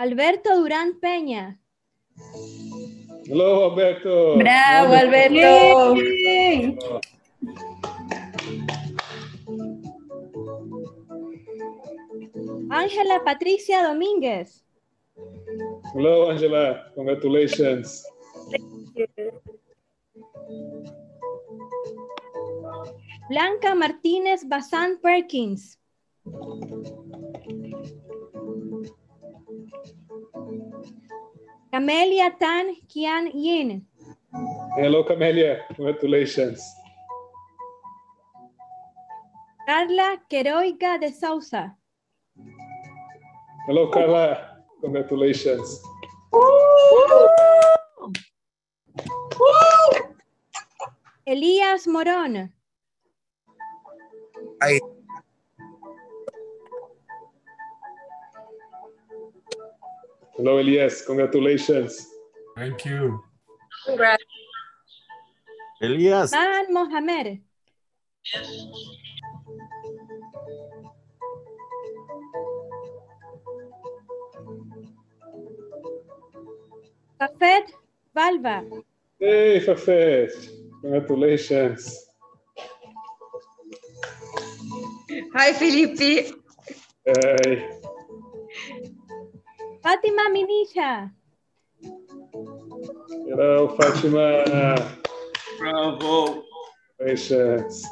Alberto Durán Peña. Hello, Alberto. Bravo. Alberto. Ángela Patricia Domínguez. Hello, Angela. Congratulations. Blanca Martínez Bazán Perkins. Camelia Tan Kian Yin. Hello, Camelia. Congratulations. Carla Queiroga de Souza. Hello, Carla. Congratulations. Elías Morón. Hello, Elias. Congratulations. Thank you. Congrats. Elias. Man Mohamed. Fafet Valva. Hey, Fafet. Congratulations. Hi, Felipe. Hey. Fátima Minisha. Hello, Fatima. Bravo. Congratulations.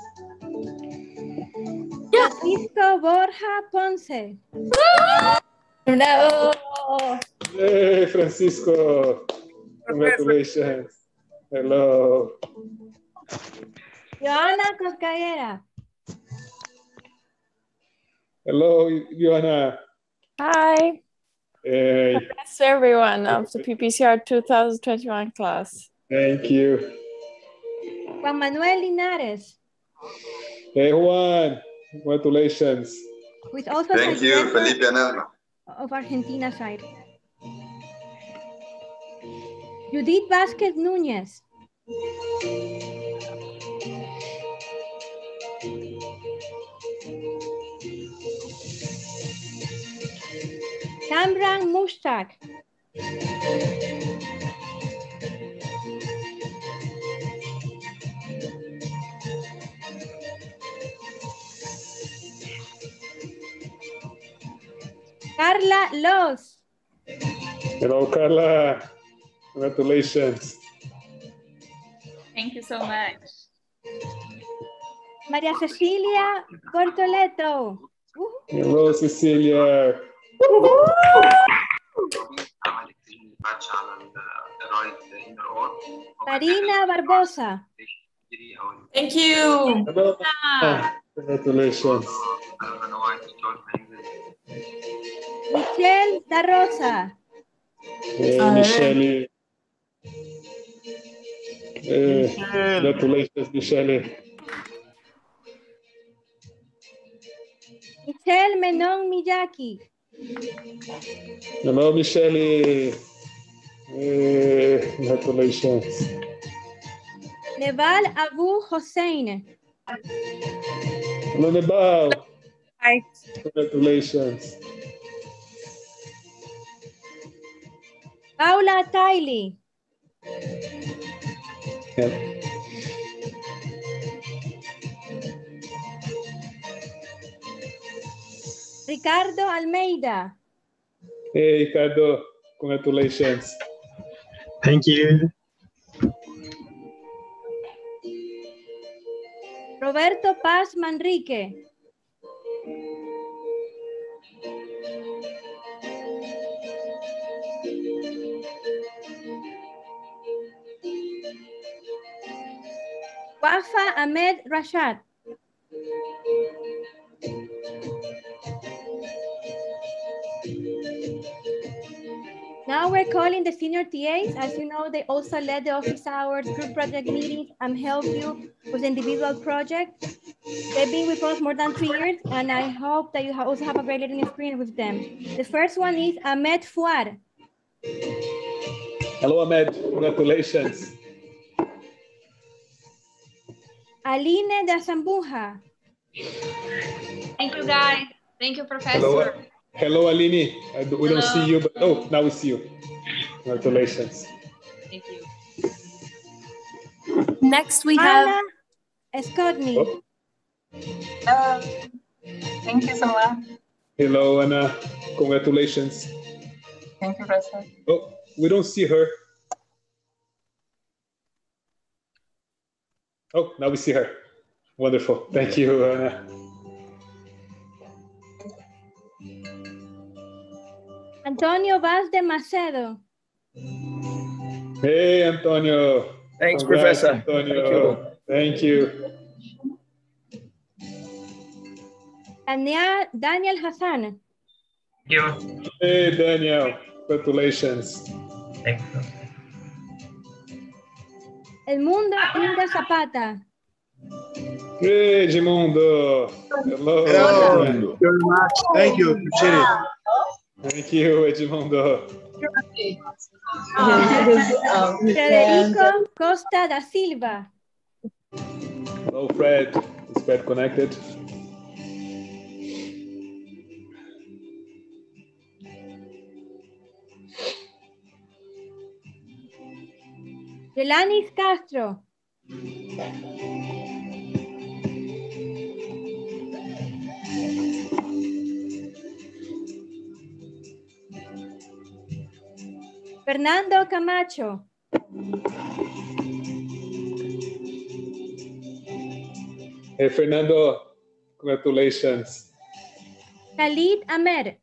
Francisco Borja Ponce. Bravo. Hey, Francisco. Congratulations. Hello. Joana Coscaguera. Hello, Johanna. Hi, Hey, that's everyone of the PPCR 2021 class. thank you. Juan Manuel Linares. Hey, Juan. Congratulations. Who is also Thank you, Felipe and Elma. of Argentina side. Judith Vázquez Núñez. Imran Mushtaq. Carla Los. Hello, Carla. Congratulations. Thank you so much. María Cecilia Cortoleto. Hello, Cecilia. Marina Barbosa. Thank you. Hello. Congratulations. Michelle Da Rosa. Hey, Michelle. Hey, congratulations, Michelle. Michelle Menon Miyaki. Hello, Michelle. Congratulations. Neval Abu Hossein. Hello, Nebal. Hi. Congratulations. Paula Tiley. Yeah. Ricardo Almeida. Hey, Ricardo. Congratulations. Thank you. Roberto Paz Manrique. Wafa Ahmed Rashad. Now we're calling the senior TAs. As you know, they also led the office hours, group project meetings, and um, help you with individual projects. They've been with us more than three years, and I hope that you also have a great learning experience with them. The first one is Ahmed Fuad. Hello, Ahmed. Congratulations. Aline de Zambuja. Thank you, guys. Thank you, Professor. Hello, hello, Alini. I do- we don't see you, but oh, now we see you. Congratulations. Thank you. Next, we have Anna Escotney. Oh, Uh, thank you so much. hello, Anna. Congratulations. Thank you, Professor. Oh, we don't see her. Oh, now we see her. Wonderful. Thank you, Anna. Antonio Vaz de Macedo. Hey, Antonio. Thanks, Congrats, Professor. Antonio. Thank you. Daniel, Daniel Hassan. Hey, Daniel. Congratulations. El Mundo Inda Zapata. Hey, Edmundo. Hello. Hello. Thank you very much. Thank you. Appreciate it. Thank you, Edmundo. Federico Costa da Silva. Hello, Fred. Is Fred connected? Yelanis Castro. Fernando Camacho. Hey, Fernando. Congratulations. Khalid Ahmed.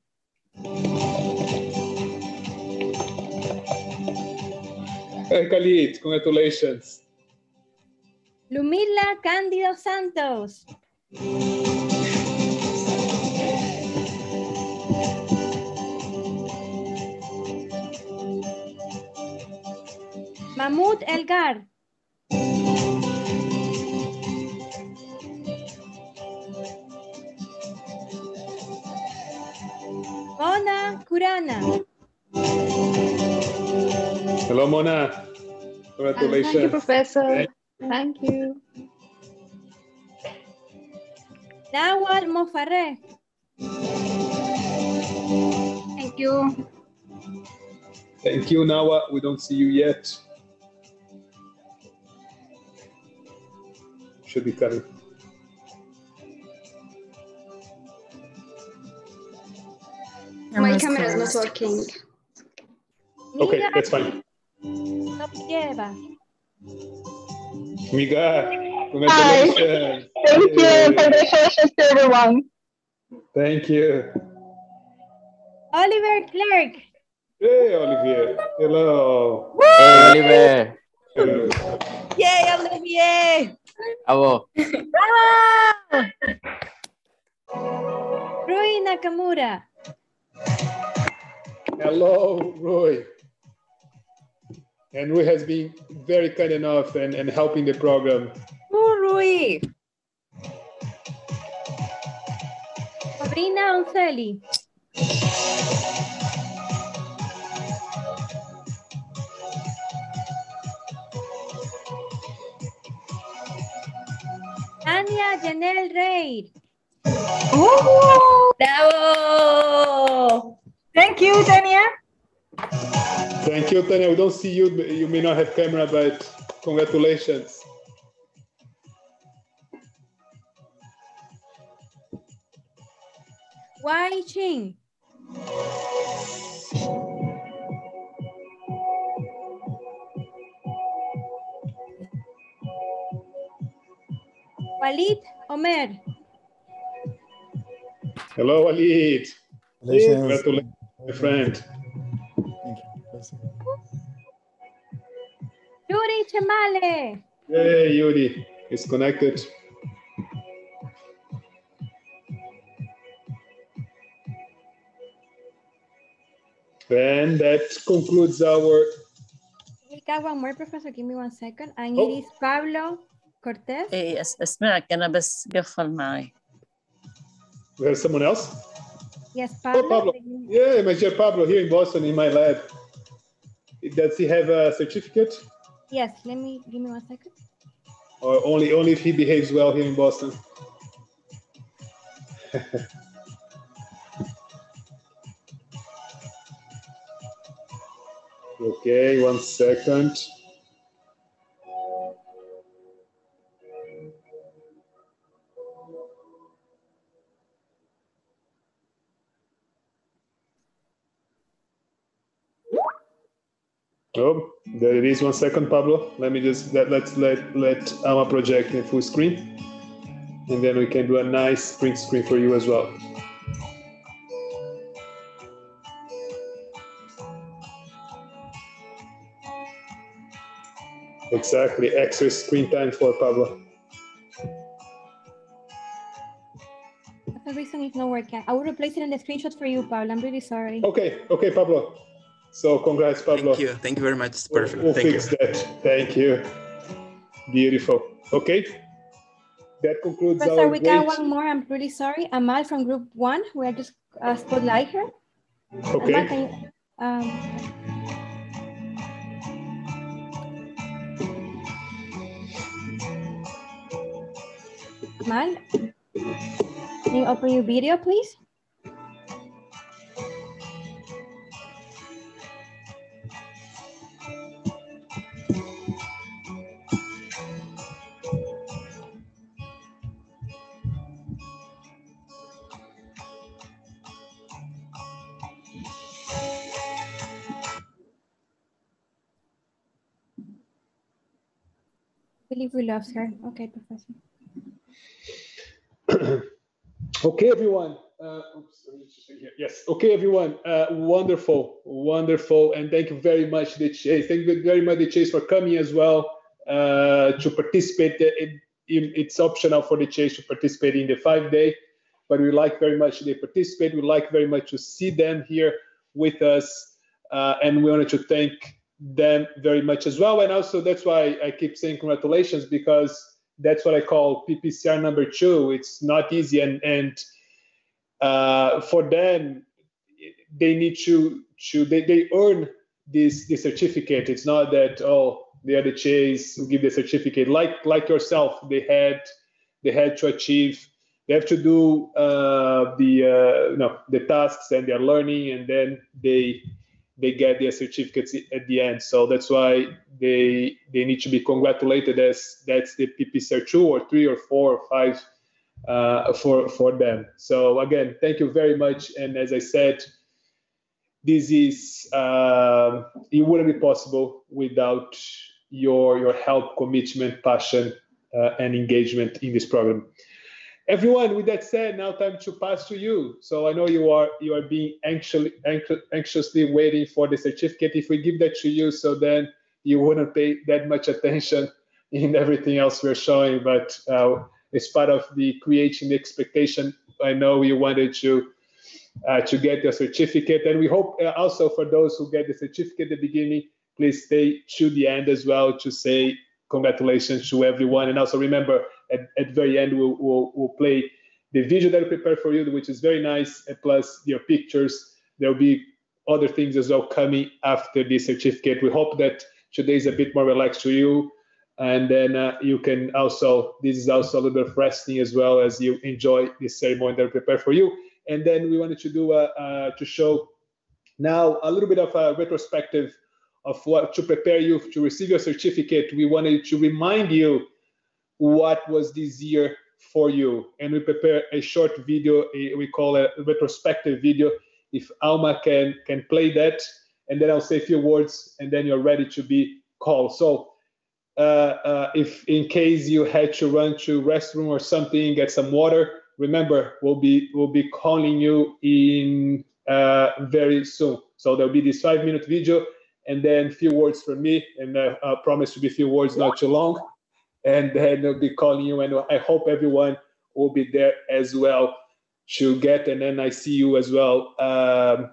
Hey, Khalid. Congratulations. Lumila Cándido Santos. Mahmoud Elgar. Mona Khurana. Hello, Mona. Congratulations. Thank you, Professor. Thank- Thank you. Nawal Mofarre. Thank you. Thank you, Nawa. We don't see you yet. Should be coming. My camera is not working. Okay, that's fine. No te. Miga, congratulations. Thank you. Congratulations to everyone. Thank you. Oliver Clerk. Hey, Olivier. Hello. Hey, Oliver. Hello. Yay, Olivier. Bravo. Bravo. Rui Nakamura. Hello, Roy. And Rui has been very kind enough and, and helping the program. Oh, Rui. Sabrina Oncelli. Tania Janelle Rey. Uh-huh. Bravo! Thank you, Tania. Thank you, Tanya. We don't see you. You may not have camera, but congratulations. Wai Ching. Walid Omer. Hello, Walid. Congratulations. Congratulations, my friend. Thank you. Yuri Chemale. Hey, Yuri It's connected. And that concludes our. We got one more professor. Give me one second. And Oh. it is Pablo Cortez. ايه أس- اسمعك انا بس قفل معي We have someone else? Yes, Oh, Pablo. Pablo. Yeah, my dear Pablo here in Boston in my lab. Does he have a certificate? Yes, let me give me one second. Or only only if he behaves well here in Boston? okay, one second. Oh, there it is. One second, Pablo. Let me just let let's let let Alma project in full screen, and then we can do a nice print screen for you as well. Exactly, extra screen time for Pablo. For some reason it's not working. I will replace it in the screenshot for you, Pablo. I'm really sorry. Okay, okay, Pablo. So congrats, Pablo. Thank you. Thank you very much. It's perfect. We'll Thank you. fix that. Thank you. Beautiful. Okay. That concludes Professor, our we got one more. I'm really sorry. Amal from group one. We are just uh, spotlight her. Okay. Amal, can you, um, Amal, can you open your video, please? I believe we lost her. Okay, Professor. Okay, everyone. Uh, oops. Yes. Okay, everyone. Uh, wonderful, wonderful, and thank you very much, the Chase. Thank you very much, the Chase, for coming as well uh, to participate. It's optional for the Chase to participate in the five day, but we like very much they participate. We like very much to see them here with us, uh, and we wanted to thank them very much as well. And also, that's why I keep saying congratulations because that's what I call PPCR number two. It's not easy, and and uh, for them, they need to to they, they earn this this certificate. It's not that oh they are the chase who give the certificate. Like like yourself, they had they had to achieve they have to do uh, the uh, no the tasks and they're learning, and then they they get their certificates at the end. So that's why they they need to be congratulated as that's the PPCR two or three or four or five uh, for for them. So again, thank you very much. And as I said, this is uh, it wouldn't be possible without your your help, commitment, passion, uh, and engagement in this program. Everyone, with that said, now time to pass to you. So I know you are you are being anxiously anxiously waiting for the certificate. If we give that to you, so then you wouldn't pay that much attention in everything else we're showing. But uh, it's part of the creating the expectation. I know you wanted to uh, to get your certificate, and we hope uh, also for those who get the certificate at the beginning, please stay to the end as well to say congratulations to everyone. And also remember, at, at very end, we'll, we'll, we'll play the video that we prepared for you, which is very nice, and plus your pictures. There'll be other things as well coming after the certificate. We hope that today is a bit more relaxed to you. And then uh, you can also, this is also a little bit of resting as well as you enjoy this ceremony that we prepared for you. And then we wanted to do, a, uh, to show now a little bit of a retrospective of what to prepare you to receive your certificate. We wanted to remind you what was this year for you. And we prepare a short video, we call a retrospective video. If Alma can, can play that, and then I'll say a few words, and then you're ready to be called. So uh, uh, if in case you had to run to restroom or something, get some water, remember, we'll be, we'll be calling you in uh, very soon. So there'll be this five minute video and then a few words from me, and uh, I promise to be few words, not too long. And then I'll be calling you, and I hope everyone will be there as well to get. And then I see you as well, um,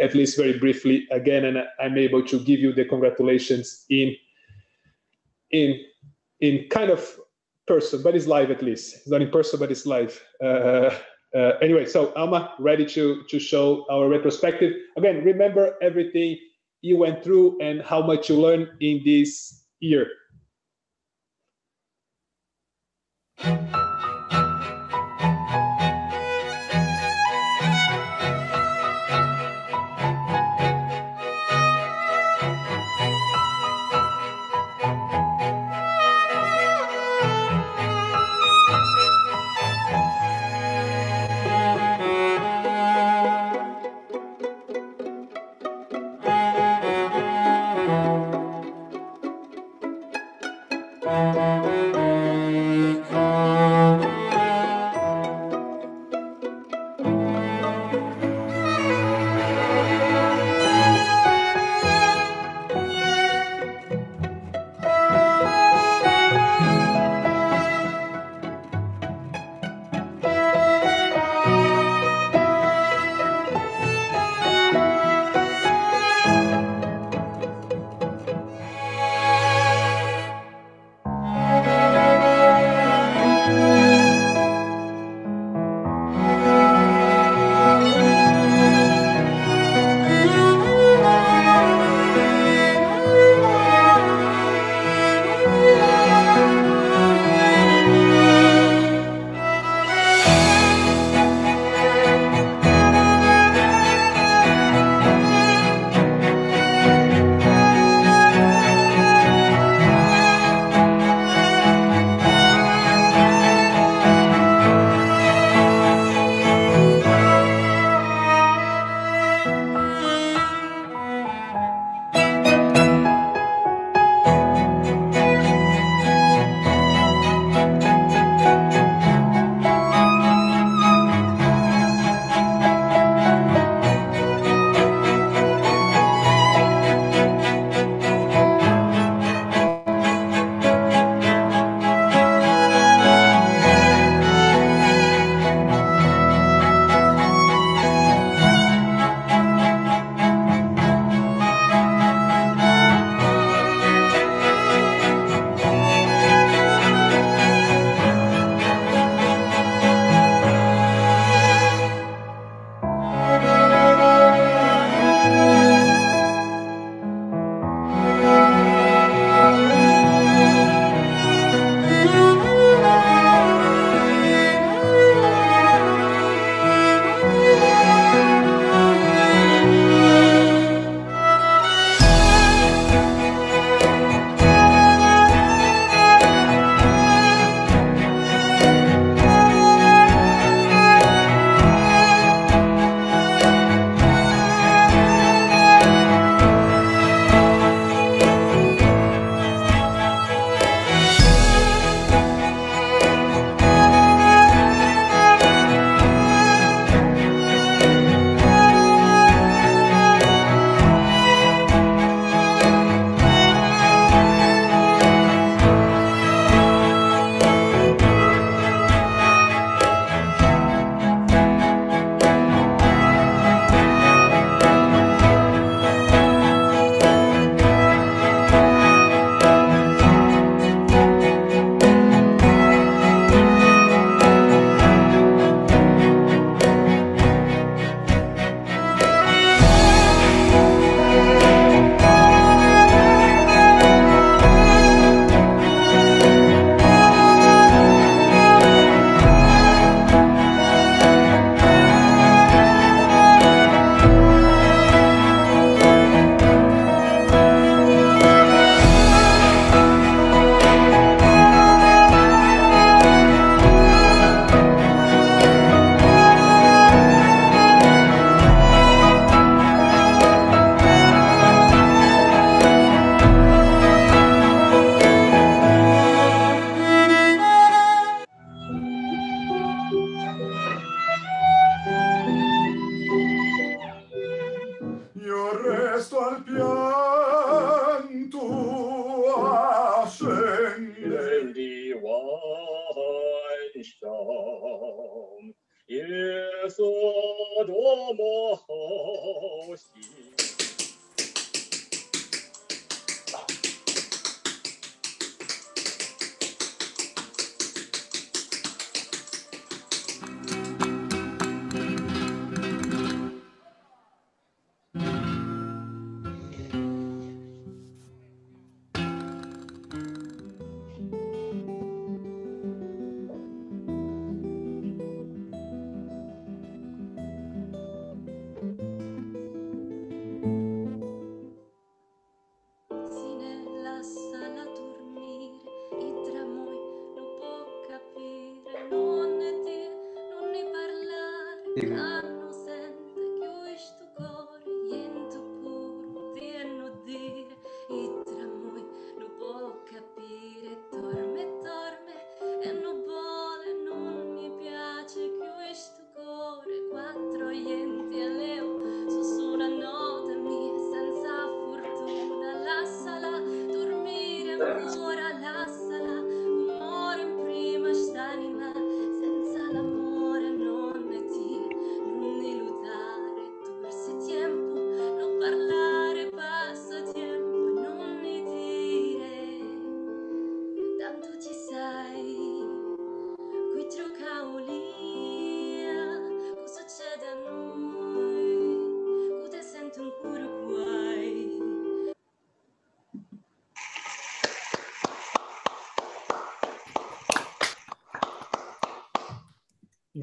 at least very briefly again, and I'm able to give you the congratulations in in in kind of person, but it's live at least. It's not in person, but it's live. Uh, uh, anyway, so Alma, ready to to show our retrospective. Again, remember everything you went through and how much you learned in this year. 上，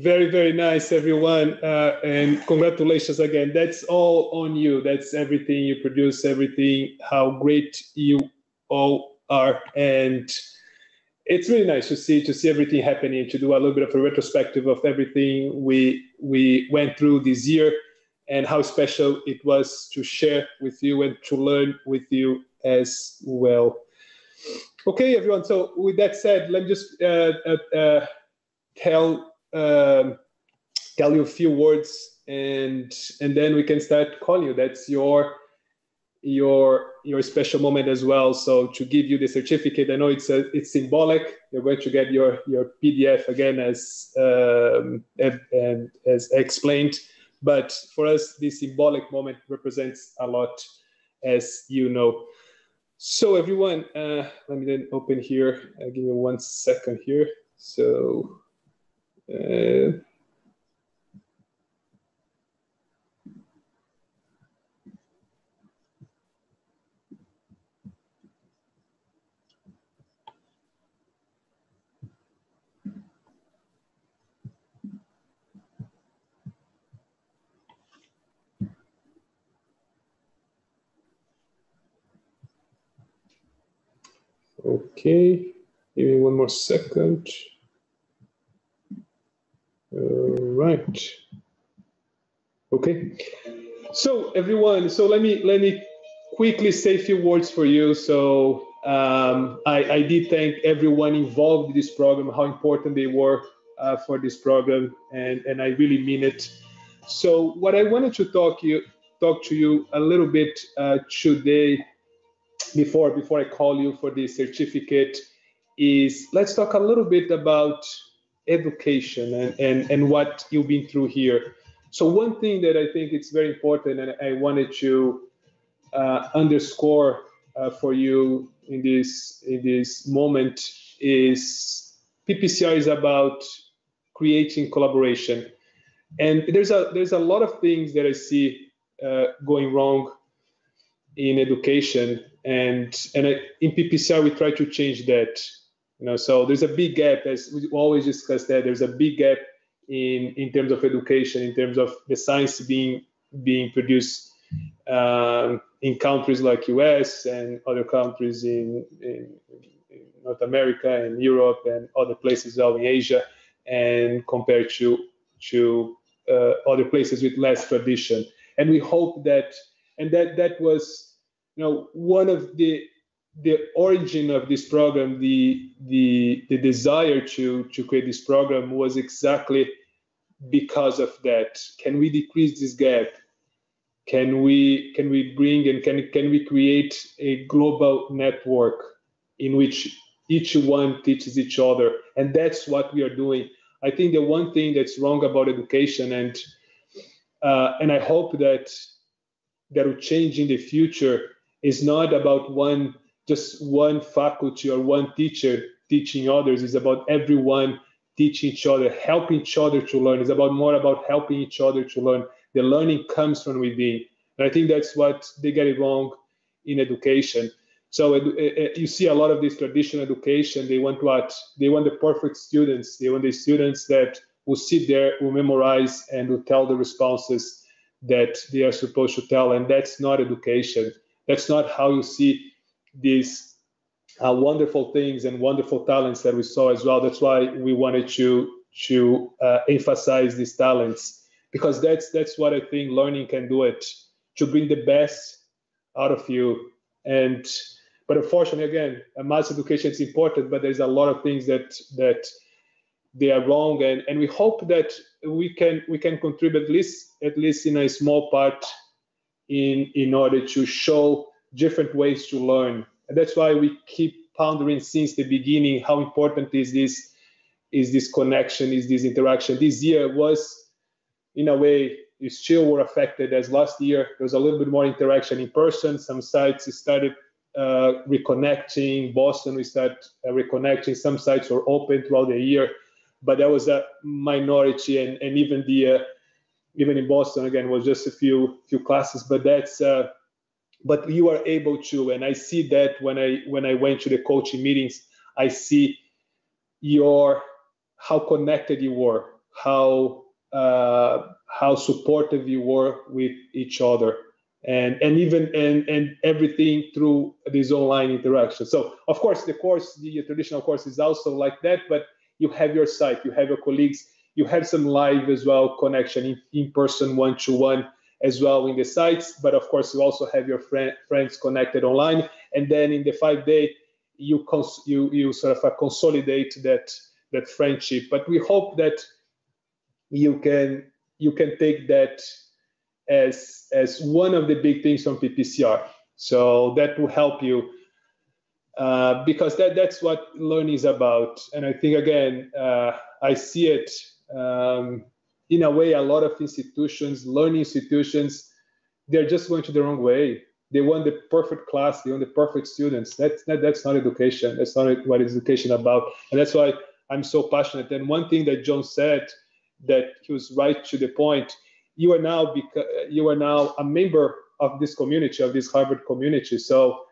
Very, very nice, everyone. Uh, and congratulations again. That's all on you. That's everything you produce, everything, how great you all are. And it's really nice to see to see everything happening, to do a little bit of a retrospective of everything we we went through this year and how special it was to share with you and to learn with you as well. Okay, everyone. So with that said, let me just uh, uh, uh, tell um, tell you a few words, and and then we can start calling you. That's your your your special moment as well. So to give you the certificate, I know it's a, it's symbolic. You're going to get your your PDF again as um, and, and as explained. But for us, this symbolic moment represents a lot, as you know. So everyone, uh, let me then open here. Uh, give me one second here. So. Uh, Okay, give me one more second. All right. Okay. So everyone, so let me let me quickly say a few words for you. So um, I, I did thank everyone involved in this program, how important they were uh, for this program, and and I really mean it. So what I wanted to talk you talk to you a little bit uh, today, before before I call you for this certificate, is let's talk a little bit about education and, and, and what you've been through here. So one thing that I think it's very important and I wanted to uh, underscore uh, for you in this in this moment is PPCR is about creating collaboration. And there's a there's a lot of things that I see uh, going wrong in education and and I, in PPCR we try to change that you know so there's a big gap as we always discuss that there's a big gap in in terms of education in terms of the science being being produced um, in countries like us and other countries in, in, in north america and europe and other places out in asia and compared to to uh, other places with less tradition. And we hope that and that that was you know one of the the origin of this program, the the the desire to to create this program was exactly because of that. Can we decrease this gap? Can we can we bring and can can we create a global network in which each one teaches each other and that's what we are doing i think the one thing that's wrong about education and uh, and i hope that that will change in the future is not about one just one faculty or one teacher teaching others it's about everyone teaching each other helping each other to learn. It's about more about helping each other to learn. The learning comes from within. And i think that's what they get it wrong in education. So it, it, eh, eh, you see a lot of this traditional education. They want what they want the perfect students. They want the students that will sit there will memorize and will tell the responses that they are supposed to tell. And that's not education. That's not how you see these uh, wonderful things and wonderful talents that we saw as well. That's why we wanted to to uh, emphasize these talents because that's that's what i think learning can do it to bring the best out of you. And but unfortunately again mass education is important but there's a lot of things that that they are wrong. And and we hope that we can we can contribute at least at least in a small part in in order to show different ways to learn. And that's why we keep pondering since the beginning how important is this is this connection is this interaction. This year was in a way you still were affected as last year there was a little bit more interaction in person. Some sites started uh, reconnecting. Boston we started uh, reconnecting. Some sites were open throughout the year but that was a minority. And, and even the uh, even in boston again was just a few few classes. But that's uh, but you are able to and i see that when i when i went to the coaching meetings i see your how connected you were how uh, how supportive you were with each other and and even and and everything through this online interaction. So of course the course the traditional course is also like that but you have your site you have your colleagues you have some live as well connection in, in person one to one as well in the sites but of course you also have your friend, friends connected online. And then in the five day you cons- you you sort of uh, consolidate that that friendship. But we hope that you can you can take that as as one of the big things from ppcr so that will help you uh, because that that's what learning is about. And i think again uh, i see it um, in a way a lot of institutions learning institutions they're just going to the wrong way. They want the perfect class they want the perfect students. That's that, that's not education. That's not what education about. And that's why i'm so passionate. And one thing that john said that he was right to the point you are now because you are now a member of this community of this harvard community. So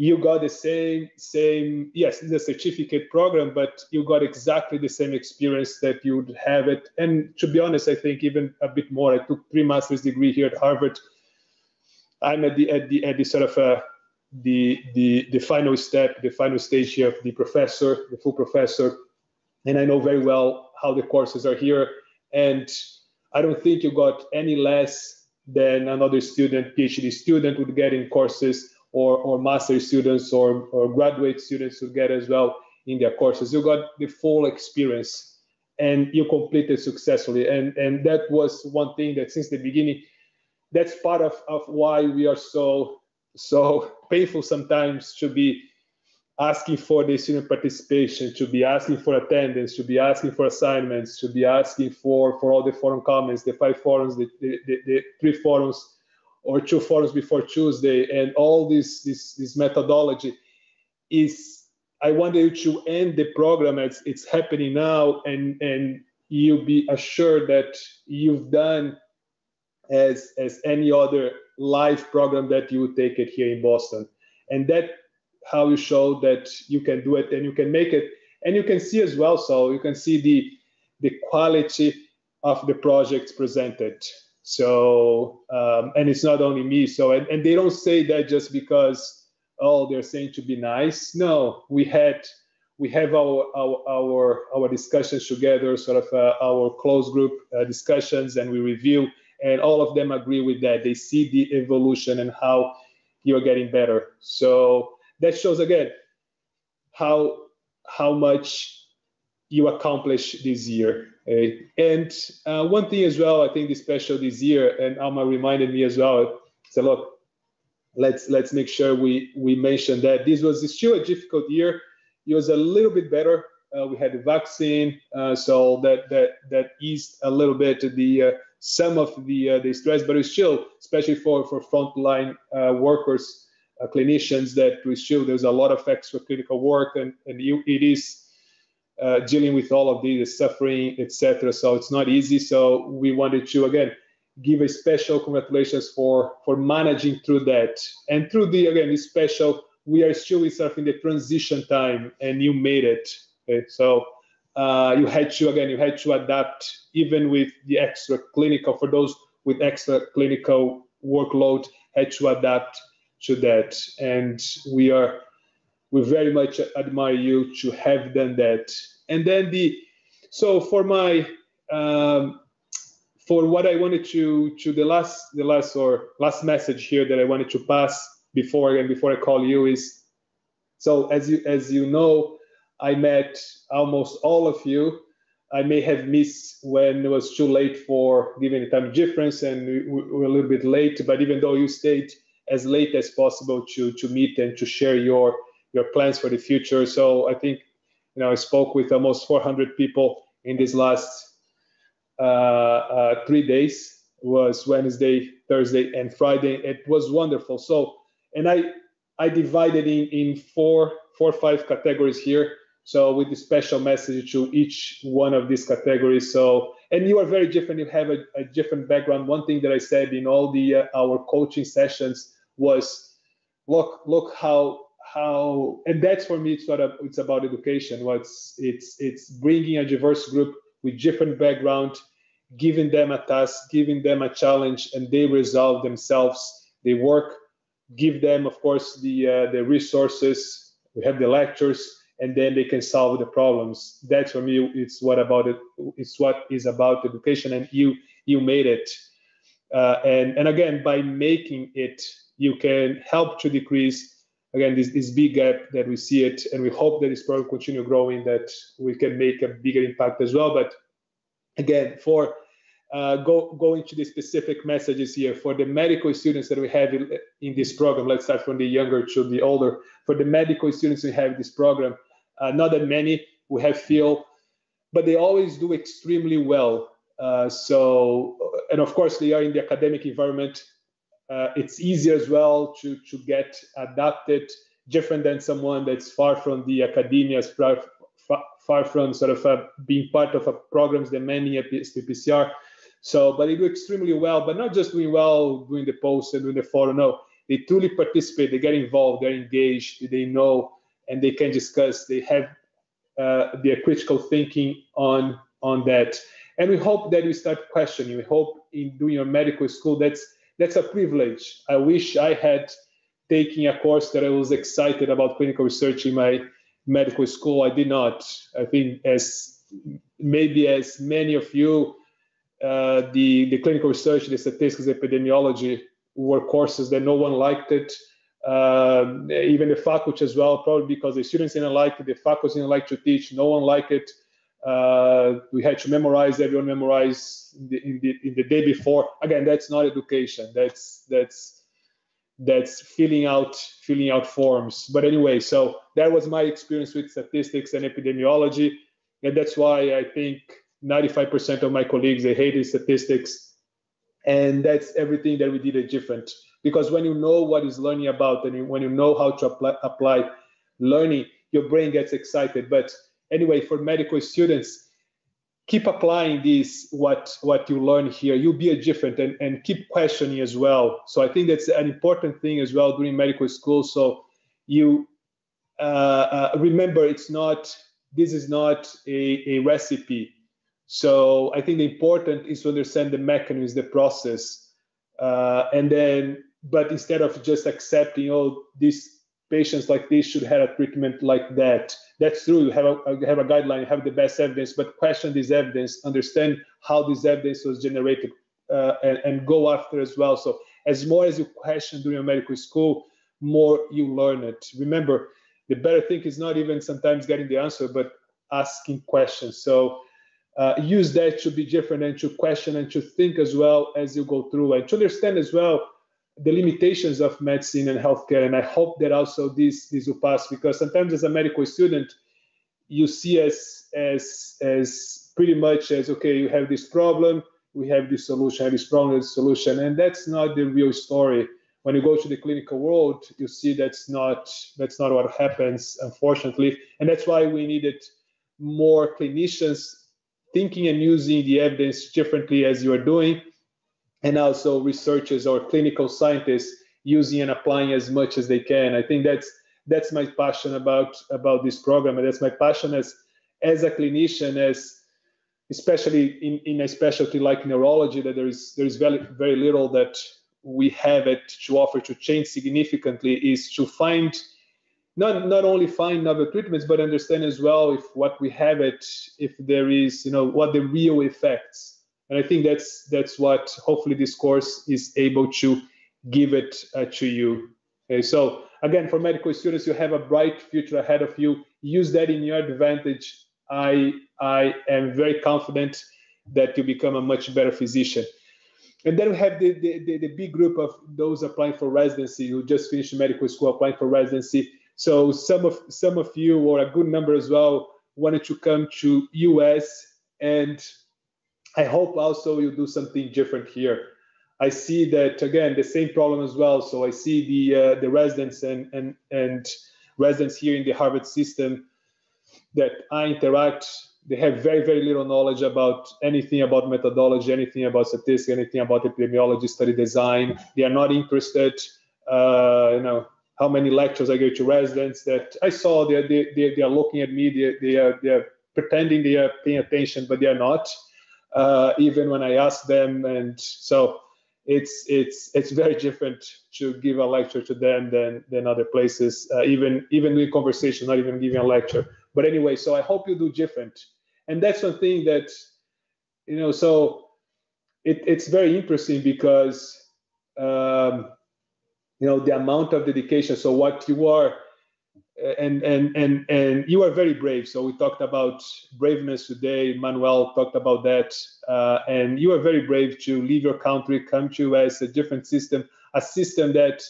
you got the same same yes it's a certificate program but you got exactly the same experience that you would have it. And to be honest i think even a bit more. I took three master's degree here at harvard. I'm at the at the at the sort of uh, the the the final step the final stage here of the professor the full professor. And i know very well how the courses are here. And i don't think you got any less than another student phd student would get in courses or, or master students or, or graduate students to get as well in their courses. You got the full experience and you completed successfully. And, and that was one thing that since the beginning, that's part of, of why we are so so painful sometimes to be asking for the student participation, to be asking for attendance, to be asking for assignments, to be asking for, for all the forum comments, the five forums, the, the, the, the three forums or two forums before Tuesday, and all this this this methodology is. I want you to end the program as it's happening now, and and you be assured that you've done as as any other live program that you would take it here in Boston, and that how you show that you can do it and you can make it, and you can see as well. So you can see the the quality of the projects presented. So, um, and it's not only me. So, and, and they don't say that just because, oh, they're saying to be nice. No, we had, we have our, our, our, our discussions together, sort of uh, our close group uh, discussions, and we review, and all of them agree with that. They see the evolution and how you're getting better. So that shows again how how much you accomplish this year. And uh, one thing as well, I think is special this year, and Alma reminded me as well. So look, let's let's make sure we we mention that this was still a difficult year. it was a little bit better. Uh, we had the vaccine, uh, so that that that eased a little bit the uh, some of the uh, the stress, but it's still, especially for for frontline uh, workers, clinicians, that we still there's a lot of extra clinical work, and and it is dealing with all of the suffering, etc. So it's not easy. So we wanted to again give a special congratulations for for managing through that and through the again special we are still sort of in the transition time and you made it okay so uh, you had to again you had to adapt even with the extra clinical for those with extra clinical workload had to adapt to that and we are we very much admire you to have done that and then the so for my um, for what I wanted to to the last the last or last message here that I wanted to pass before and before I call you is so as you as you know I met almost all of you. I may have missed when it was too late for given time difference and we were a little bit late, but even though you stayed as late as possible to to meet and to share your your plans for the future. So I think you know I spoke with almost 400 people in these last uh, uh, three days was Wednesday, Thursday, and Friday. It was wonderful. So, and I I divided in in four four five categories here. So with the special message to each one of these categories. So and you are very different. You have a, a different background. One thing that I said in all the uh, our coaching sessions was, look look how how and that's for me it's it's about education. What's it's it's bringing a diverse group with different background giving them a task, giving them a challenge, and they resolve themselves. They work, give them, of course, the uh, the resources. We have the lectures, and then they can solve the problems. That's for me. It's what about it. It's what is about education, and you you made it. Uh, and and again, by making it, you can help to decrease again this, this big gap that we see it, and we hope that this program continue growing, that we can make a bigger impact as well. But again, for uh, go, go into the specific messages here for the medical students that we have in, in, this program. Let's start from the younger to the older. For the medical students we have this program, uh, not that many we have feel, but they always do extremely well. Uh, so, and of course they are in the academic environment. Uh, it's easier as well to to get adapted, different than someone that's far from the academia, far, far from sort of uh, being part of a programs demanding a PPCR. So, but they do extremely well, but not just doing well doing the post and doing the forum. No, they truly participate. They get involved. They're engaged. They know, and they can discuss. They have uh, their critical thinking on on that. And we hope that you start questioning. We hope in doing your medical school, that's that's a privilege. I wish I had taken a course that I was excited about clinical research in my medical school. I did not. I think as maybe as many of you uh, the, the clinical research, the statistics, epidemiology were courses that no one liked it. Uh, even the faculty as well, probably because the students didn't like it, the faculty didn't like to teach, no one liked it. Uh, we had to memorize, everyone memorize in the, in the, in the day before. Again, that's not education. That's that's that's filling out filling out forms. But anyway, so that was my experience with statistics and epidemiology, and that's why I think 95% of my colleagues they hated statistics and that's everything that we did it different because when you know what is learning about and when you know how to apply, apply learning your brain gets excited but anyway for medical students keep applying this what what you learn here. You'll be a different and, and keep questioning as well. So i think that's an important thing as well during medical school. So you uh, uh, remember it's not this is not a, a recipe. So I think the important is to understand the mechanism, the process, uh, and then, but instead of just accepting, oh, these patients like this should have a treatment like that. That's true. You have a have a guideline, you have the best evidence, but question this evidence, understand how this evidence was generated, uh, and, and go after as well. So as more as you question during medical school, more you learn it. Remember, the better thing is not even sometimes getting the answer, but asking questions. So uh, use that to be different and to question and to think as well as you go through and to understand as well the limitations of medicine and healthcare. And I hope that also this this will pass because sometimes as a medical student, you see us as as pretty much as okay, you have this problem, we have this solution, have this problem, this solution, and that's not the real story. When you go to the clinical world, you see that's not that's not what happens, unfortunately, and that's why we needed more clinicians thinking and using the evidence differently as you are doing and also researchers or clinical scientists using and applying as much as they can. I think that's that's my passion about about this program, and that's my passion as as a clinician, as especially in, in a specialty like neurology, that there is there is very very little that we have it to offer to change significantly is to find not not only find novel treatments but understand as well if what we have it if there is you know what the real effects and I think that's that's what hopefully this course is able to give it uh, to you. Okay, so again, for medical students, you have a bright future ahead of you. Use that in your advantage. I I am very confident that you become a much better physician. And then we have the, the, the, the big group of those applying for residency who just finished medical school applying for residency. So some of some of you, or a good number as well, wanted to come to US and I hope also you do something different here. I see that again the same problem as well. So I see the uh, the residents and and and residents here in the Harvard system that I interact. They have very very little knowledge about anything about methodology, anything about statistics, anything about epidemiology, study design. They are not interested. Uh, you know how many lectures I give to residents that I saw they they, they, they are looking at me. They, they are they are pretending they are paying attention, but they are not uh, even when I ask them. And so it's it's it's very different to give a lecture to them than than other places. Uh, even even doing conversation, not even giving a lecture. But anyway, so I hope you do different. And that's one thing that you know. So it, it's very interesting because um, you know the amount of dedication. So what you are and and and and you are very brave. So we talked about braveness today. Manuel talked about that, uh, and you are very brave to leave your country, come to US, a different system, a system that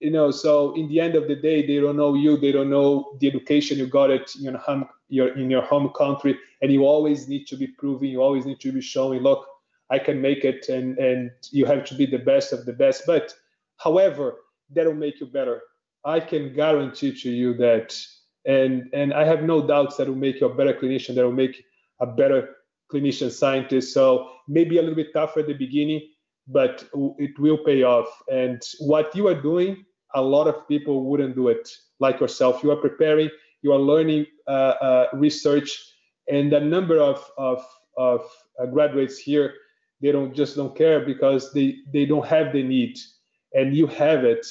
you know. So in the end of the day, they don't know you, they don't know the education you got it in your home, your in your home country, and you always need to be proving, you always need to be showing, look, I can make it, and and you have to be the best of the best. But however, that'll make you better I can guarantee to you that, and and I have no doubts that will make you a better clinician. That will make a better clinician scientist. So maybe a little bit tougher at the beginning, but it will pay off. And what you are doing, a lot of people wouldn't do it like yourself. You are preparing, you are learning uh, uh, research, and a number of of of uh, graduates here, they don't just don't care because they they don't have the need, and you have it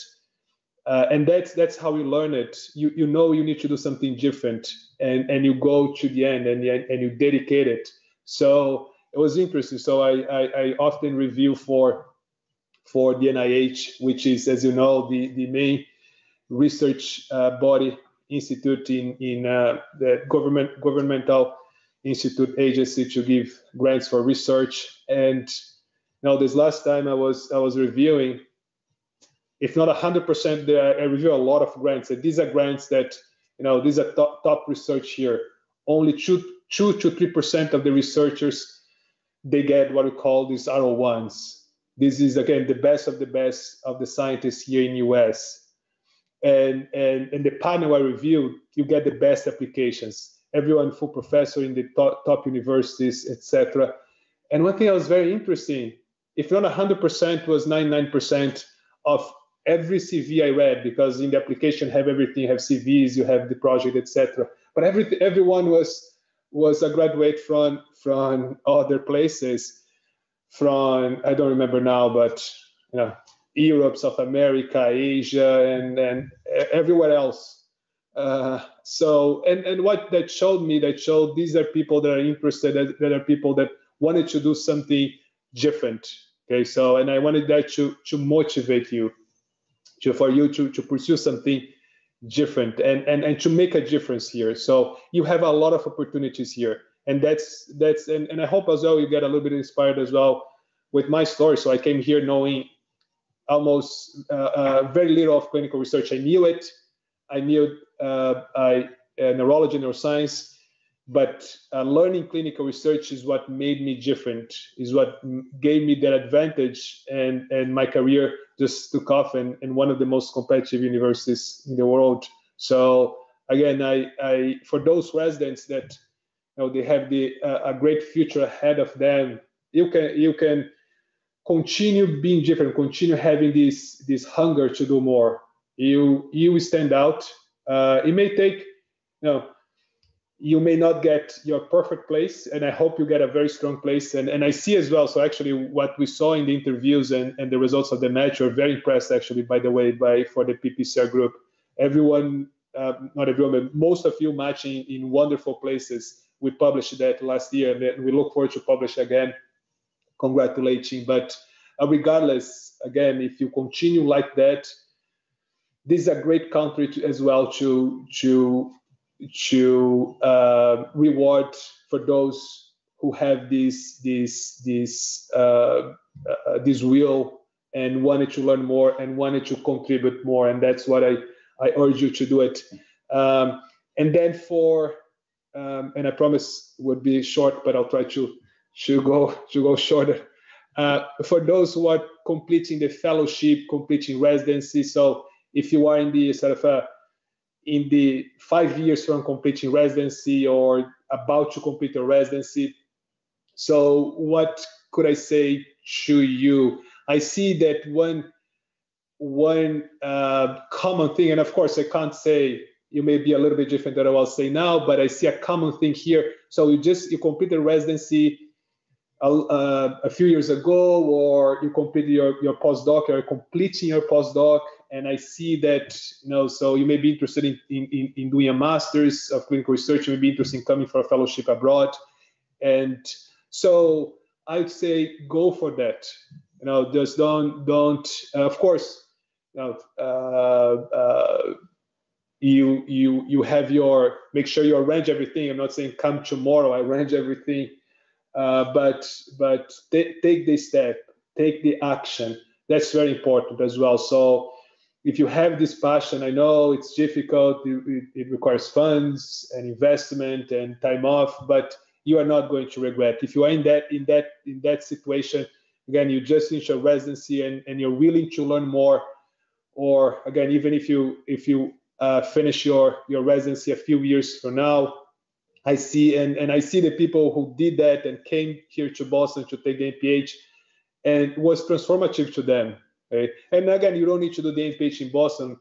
uh, and that's that's how you learn it. You you know you need to do something different and and you go to the end and and you dedicate it. So it was interesting. So i i, I often review for for the NIH which is as you know the the main research uh, body institute in in uh, the government governmental institute agency to give grants for research. And now this last time i was i was reviewing if not 100%, I review a lot of grants. And these are grants that, you know, these are top, top research here. Only two, two to 3% of the researchers, they get what we call these R01s. This is, again, the best of the best of the scientists here in US. And, and, and the panel I reviewed, you get the best applications. Everyone full professor in the top, top universities, etc. And one thing that was very interesting, if not 100%, was 99% of every CV I read because in the application have everything, have CVs, you have the project, etc. But every everyone was was a graduate from from other places, from I don't remember now, but you know Europe, South America, Asia, and and everywhere else. Uh, so and and what that showed me, that showed these are people that are interested, that, that are people that wanted to do something different. Okay, so and I wanted that to to motivate you to, for you to, to pursue something different and, and, and to make a difference here. So you have a lot of opportunities here. And that's that's and, and I hope as well you get a little bit inspired as well with my story. So I came here knowing almost uh, uh, very little of clinical research. I knew it. I knew uh, I, neurology, neuroscience, but learning clinical research is what made me different. Is what gave me that advantage, and and my career just took off in, in one of the most competitive universities in the world. So again, I, I for those residents that you know they have the uh, a great future ahead of them, you can you can continue being different, continue having this this hunger to do more. You you stand out. Uh, it may take you know you may not get your perfect place and i hope you get a very strong place. And, and i see as well so actually what we saw in the interviews and, and the results of the match are very impressed actually by the way by for the PPCR group. Everyone uh, not everyone but most of you matching in wonderful places. We published that last year and we look forward to publish again. Congratulating but uh, regardless again if you continue like that this is a great country to, as well to to to uh, reward for those who have this this this uh, uh, this will and wanted to learn more and wanted to contribute more. And that's what I I urge you to do it. Um, and then for um, and I promise would be short but I'll try to to go to go shorter. Uh, for those who are completing the fellowship completing residency. So if you are in the sort of a in the five years from completing residency or about to complete a residency. So, what could I say to you? I see that one one uh, common thing, and of course, I can't say you may be a little bit different than I will say now, but I see a common thing here. So you just you completed residency a, uh, a few years ago, or you completed your your postdoc, or completing your postdoc, and I see that, you know, so you may be interested in, in, in doing a master's of clinical research, you may be interested in coming for a fellowship abroad. And so I would say go for that. You know, just don't, don't, uh, of course, you know, uh, uh, you, you, you have your, make sure you arrange everything. I'm not saying come tomorrow, I arrange everything. Uh, but but t- take this step, take the action. That's very important as well. So if you have this passion, I know it's difficult, it, it, requires funds and investment and time off, but you are not going to regret. If you are in that in that in that situation, again, you just finish your residency and, and you're willing to learn more, or again, even if you if you uh, finish your your residency a few years from now, I see and and I see the people who did that and came here to Boston to take the MPH, and was transformative to them And again, you don't need to do the MPH in Boston.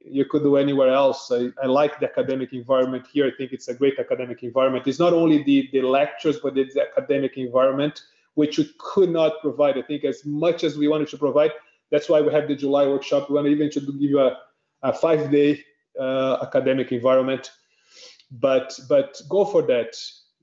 You could do anywhere else. I, I, like the academic environment here. I think it's a great academic environment. It's not only the, the lectures, but it's the academic environment, which we could not provide. I think as much as we wanted to provide, that's why we have the July workshop. We want even to give you a, a five-day uh, academic environment. But but go for that.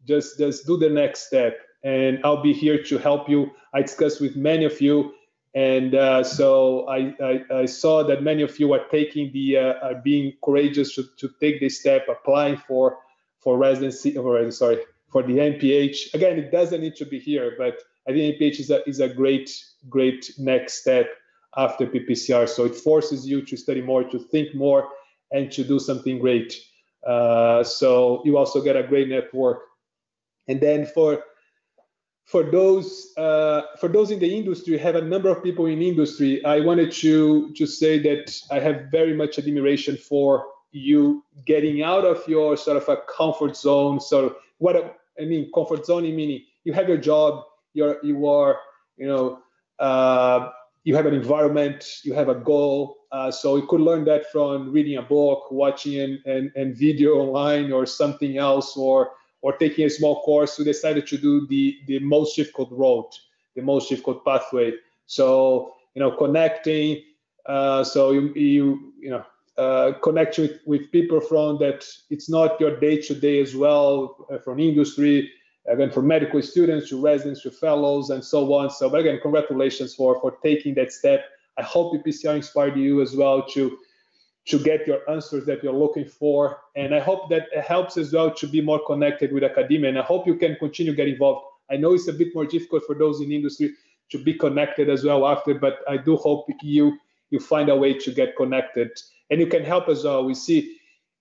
Just just do the next step, and I'll be here to help you. I discuss with many of you and uh, so I, I, I, saw that many of you are taking the uh, are being courageous to, to take this step, applying for for residency or sorry for the MPH. Again, it doesn't need to be here, but I think MPH is a is a great great next step after PPCR. So it forces you to study more, to think more, and to do something great. Uh, so you also get a great network. And then for for those uh, for those in the industry, have a number of people in industry. I wanted to to say that I have very much admiration for you getting out of your sort of a comfort zone. So what I mean, comfort zone meaning you have your job, you're you are you know uh, you have an environment, you have a goal. Uh, so you could learn that from reading a book, watching and, and, and video online or something else, or or taking a small course, we decided to do the, the most difficult road, the most difficult pathway. So, you know, connecting, uh, so you, you, you know, uh, connect with, with people from that it's not your day to day as well, uh, from industry, again, from medical students to residents to fellows and so on. So, but again, congratulations for, for taking that step. I hope PPCR inspired you as well to to get your answers that you're looking for. And I hope that it helps as well to be more connected with academia. And I hope you can continue get involved. I know it's a bit more difficult for those in industry to be connected as well after. But I do hope you you find a way to get connected, and you can help as well. We see.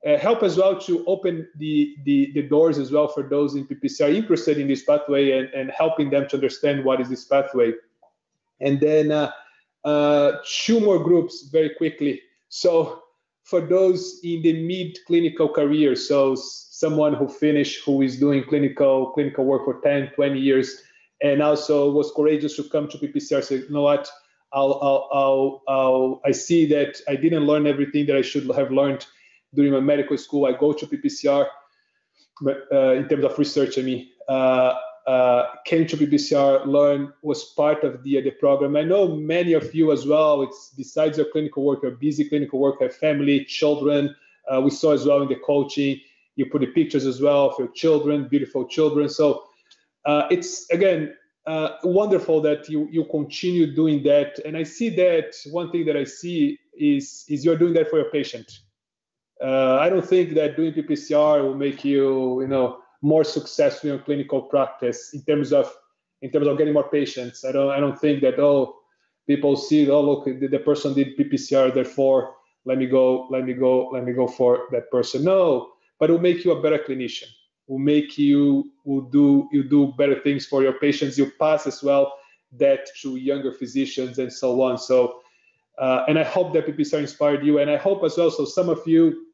Uh, help as well to open the, the, the doors as well for those in PPCR interested in this pathway and, and helping them to understand what is this pathway. And then uh, uh, two more groups very quickly. So for those in the mid clinical career, so someone who finished, who is doing clinical clinical work for 10, 20 years, and also was courageous to come to PPCR, say, you know what, I'll, I'll, I'll, I'll, I see that I didn't learn everything that I should have learned during my medical school. I go to PPCR, but uh, in terms of research, I mean, uh, came to PPCR, learn, was part of the, the program. I know many of you as well, it's besides your clinical work, your busy clinical work, have family, children. Uh, we saw as well in the coaching, you put the pictures as well of your children, beautiful children. So uh, it's, again, uh, wonderful that you, you continue doing that. And I see that one thing that I see is, is you're doing that for your patient. Uh, I don't think that doing PPCR will make you, you know, more successful in clinical practice in terms of in terms of getting more patients. I don't I don't think that oh people see oh look the, the person did PPCR therefore let me go let me go let me go for that person. No, but it will make you a better clinician. Will make you will do you do better things for your patients. You pass as well that to younger physicians and so on. So. Uh, and I hope that PPCR inspired you, and I hope as well. So some of you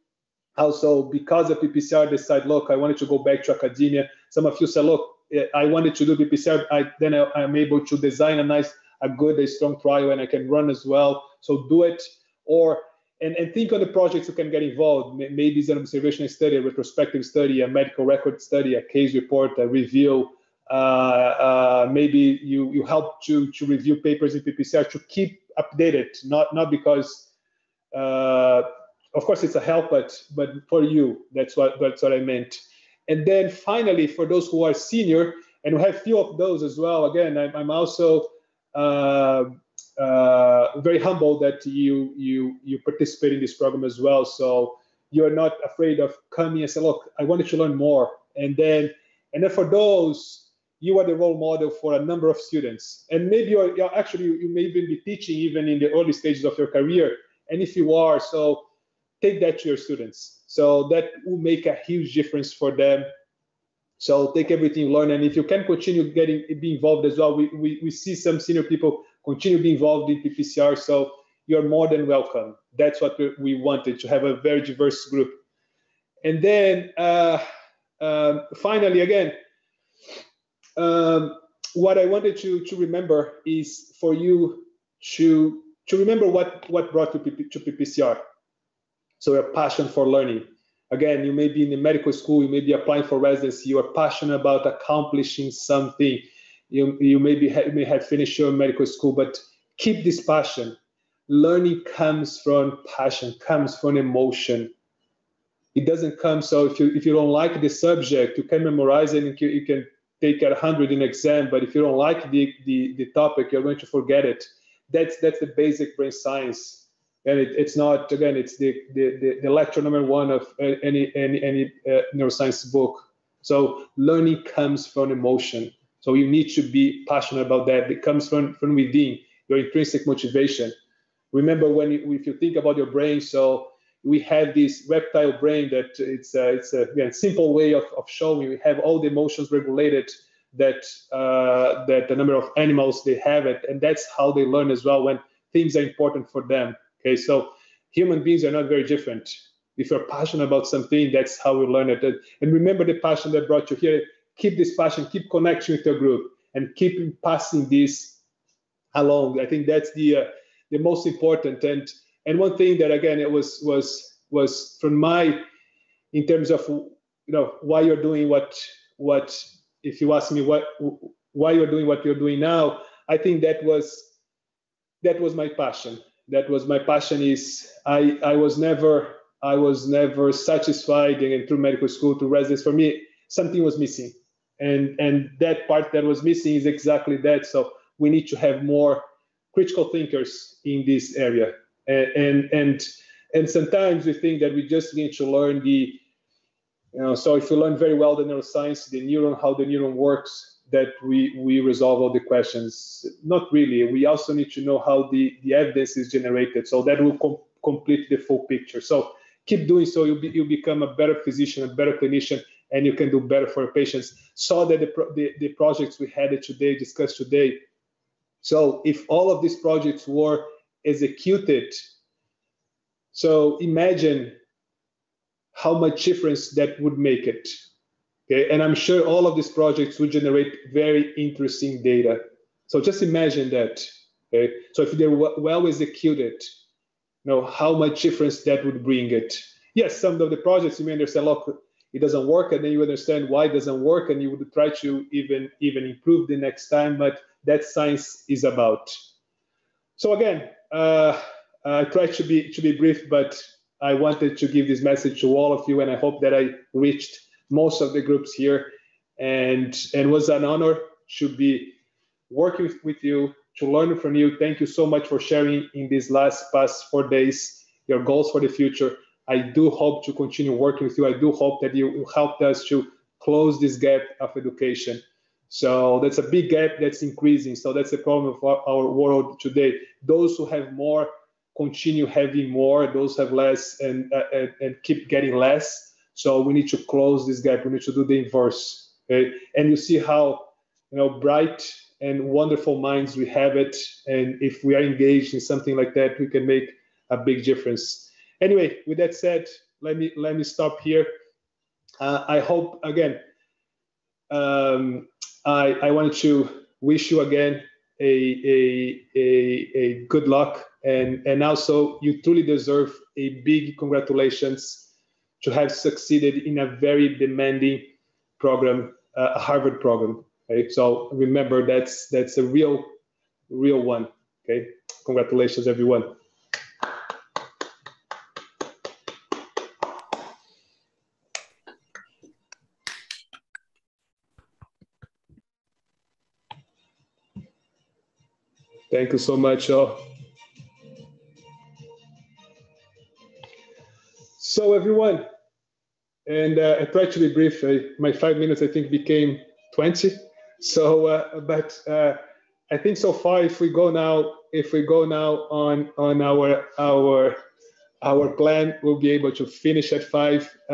also because of PPCR decide, look, I wanted to go back to academia. Some of you say, look, I wanted to do PPCR. I, then I, am able to design a nice, a good, a strong trial, and I can run as well. So do it, or and, and think on the projects you can get involved. Maybe it's an observational study, a retrospective study, a medical record study, a case report, a review. Uh, uh, maybe you you help to to review papers in PPCR to keep updated, not not because uh, of course it's a help, but but for you, that's what that's what I meant. And then finally, for those who are senior, and we have few of those as well. Again, I'm, I'm also uh, uh, very humble that you you you participate in this program as well. So you're not afraid of coming and say, look, I wanted to learn more. And then and then for those you are the role model for a number of students. And maybe you're, you're actually you may even be teaching even in the early stages of your career. And if you are, so take that to your students. So that will make a huge difference for them. So take everything you learn, and if you can continue getting be involved as well, we, we, we see some senior people continue being involved in PPCR. So you're more than welcome. That's what we wanted to have a very diverse group. And then uh, um, finally, again, um, what I wanted to, to remember is for you to to remember what what brought you to PPCR. So your passion for learning. Again, you may be in the medical school, you may be applying for residency, you are passionate about accomplishing something. You, you may, be, you may have finished your medical school, but keep this passion. Learning comes from passion, comes from emotion. It doesn't come so if you if you don't like the subject, you can memorize it and you can take a hundred in exam. But if you don't like the, the the topic, you're going to forget it. That's that's the basic brain science and it, it's not again it's the, the, the, lecture number one of any any any uh, neuroscience book. So learning comes from emotion. So you need to be passionate about that. It comes from from within your intrinsic motivation. Remember when you, if you think about your brain so we have this reptile brain that it's a, it's a again, simple way of, of showing. We have all the emotions regulated that uh, that the number of animals they have it and that's how they learn as well when things are important for them Okay, so human beings are not very different. If you're passionate about something, that's how we learn it. And remember the passion that brought you here. Keep this passion, keep connection with your group, and keep passing this along. I think that's the uh, the most important. And and one thing that again it was was was from my in terms of you know why you're doing what what if you ask me what why you're doing what you're doing now, I think that was that was my passion that was my passion is i i was never i was never satisfied and through medical school to residence for me something was missing. And and that part that was missing is exactly that. So we need to have more critical thinkers in this area. And and and, and sometimes we think that we just need to learn the you know so if you learn very well the neuroscience the neuron how the neuron works that we we resolve all the questions. Not really. We also need to know how the the evidence is generated. So that will com- complete the full picture. So keep doing so. You'll be you become a better physician, a better clinician, and you can do better for your patients. Saw that the pro- the, the projects we had today discussed today. So if all of these projects were executed, so imagine how much difference that would make it. Okay, and I'm sure all of these projects would generate very interesting data. So just imagine that. Okay, so if they're well executed, you know how much difference that would bring it. Yes, some of the projects you may understand, look, it doesn't work, and then you understand why it doesn't work, and you would try to even even improve the next time. But that science is about. So again, uh, I tried to be to be brief, but I wanted to give this message to all of you, and I hope that I reached most of the groups here, and and was an honor to be working with you, to learn from you. Thank you so much for sharing in these last past four days your goals for the future. I do hope to continue working with you. I do hope that you helped us to close this gap of education. So that's a big gap that's increasing. So that's the problem of our, world today. Those who have more continue having more. Those have less and, uh, and and keep getting less. So we need to close this gap. We need to do the inverse. Okay, and you see how you know bright and wonderful minds we have it. And if we are engaged in something like that, we can make a big difference. Anyway, with that said, let me let me stop here. Uh, I hope again. Um, I I wanted to wish you again a a a, a good luck and and also you truly deserve a big congratulations to have succeeded in a very demanding program, uh, a Harvard program. Okay, so remember that's that's a real real one. Okay, congratulations everyone. Thank you so much. all. So everyone, and uh, I tried to be brief. My five minutes, I think, became 20. So, uh, but uh, I think so far, if we go now, if we go now on on our our our plan, we'll be able to finish at five, uh,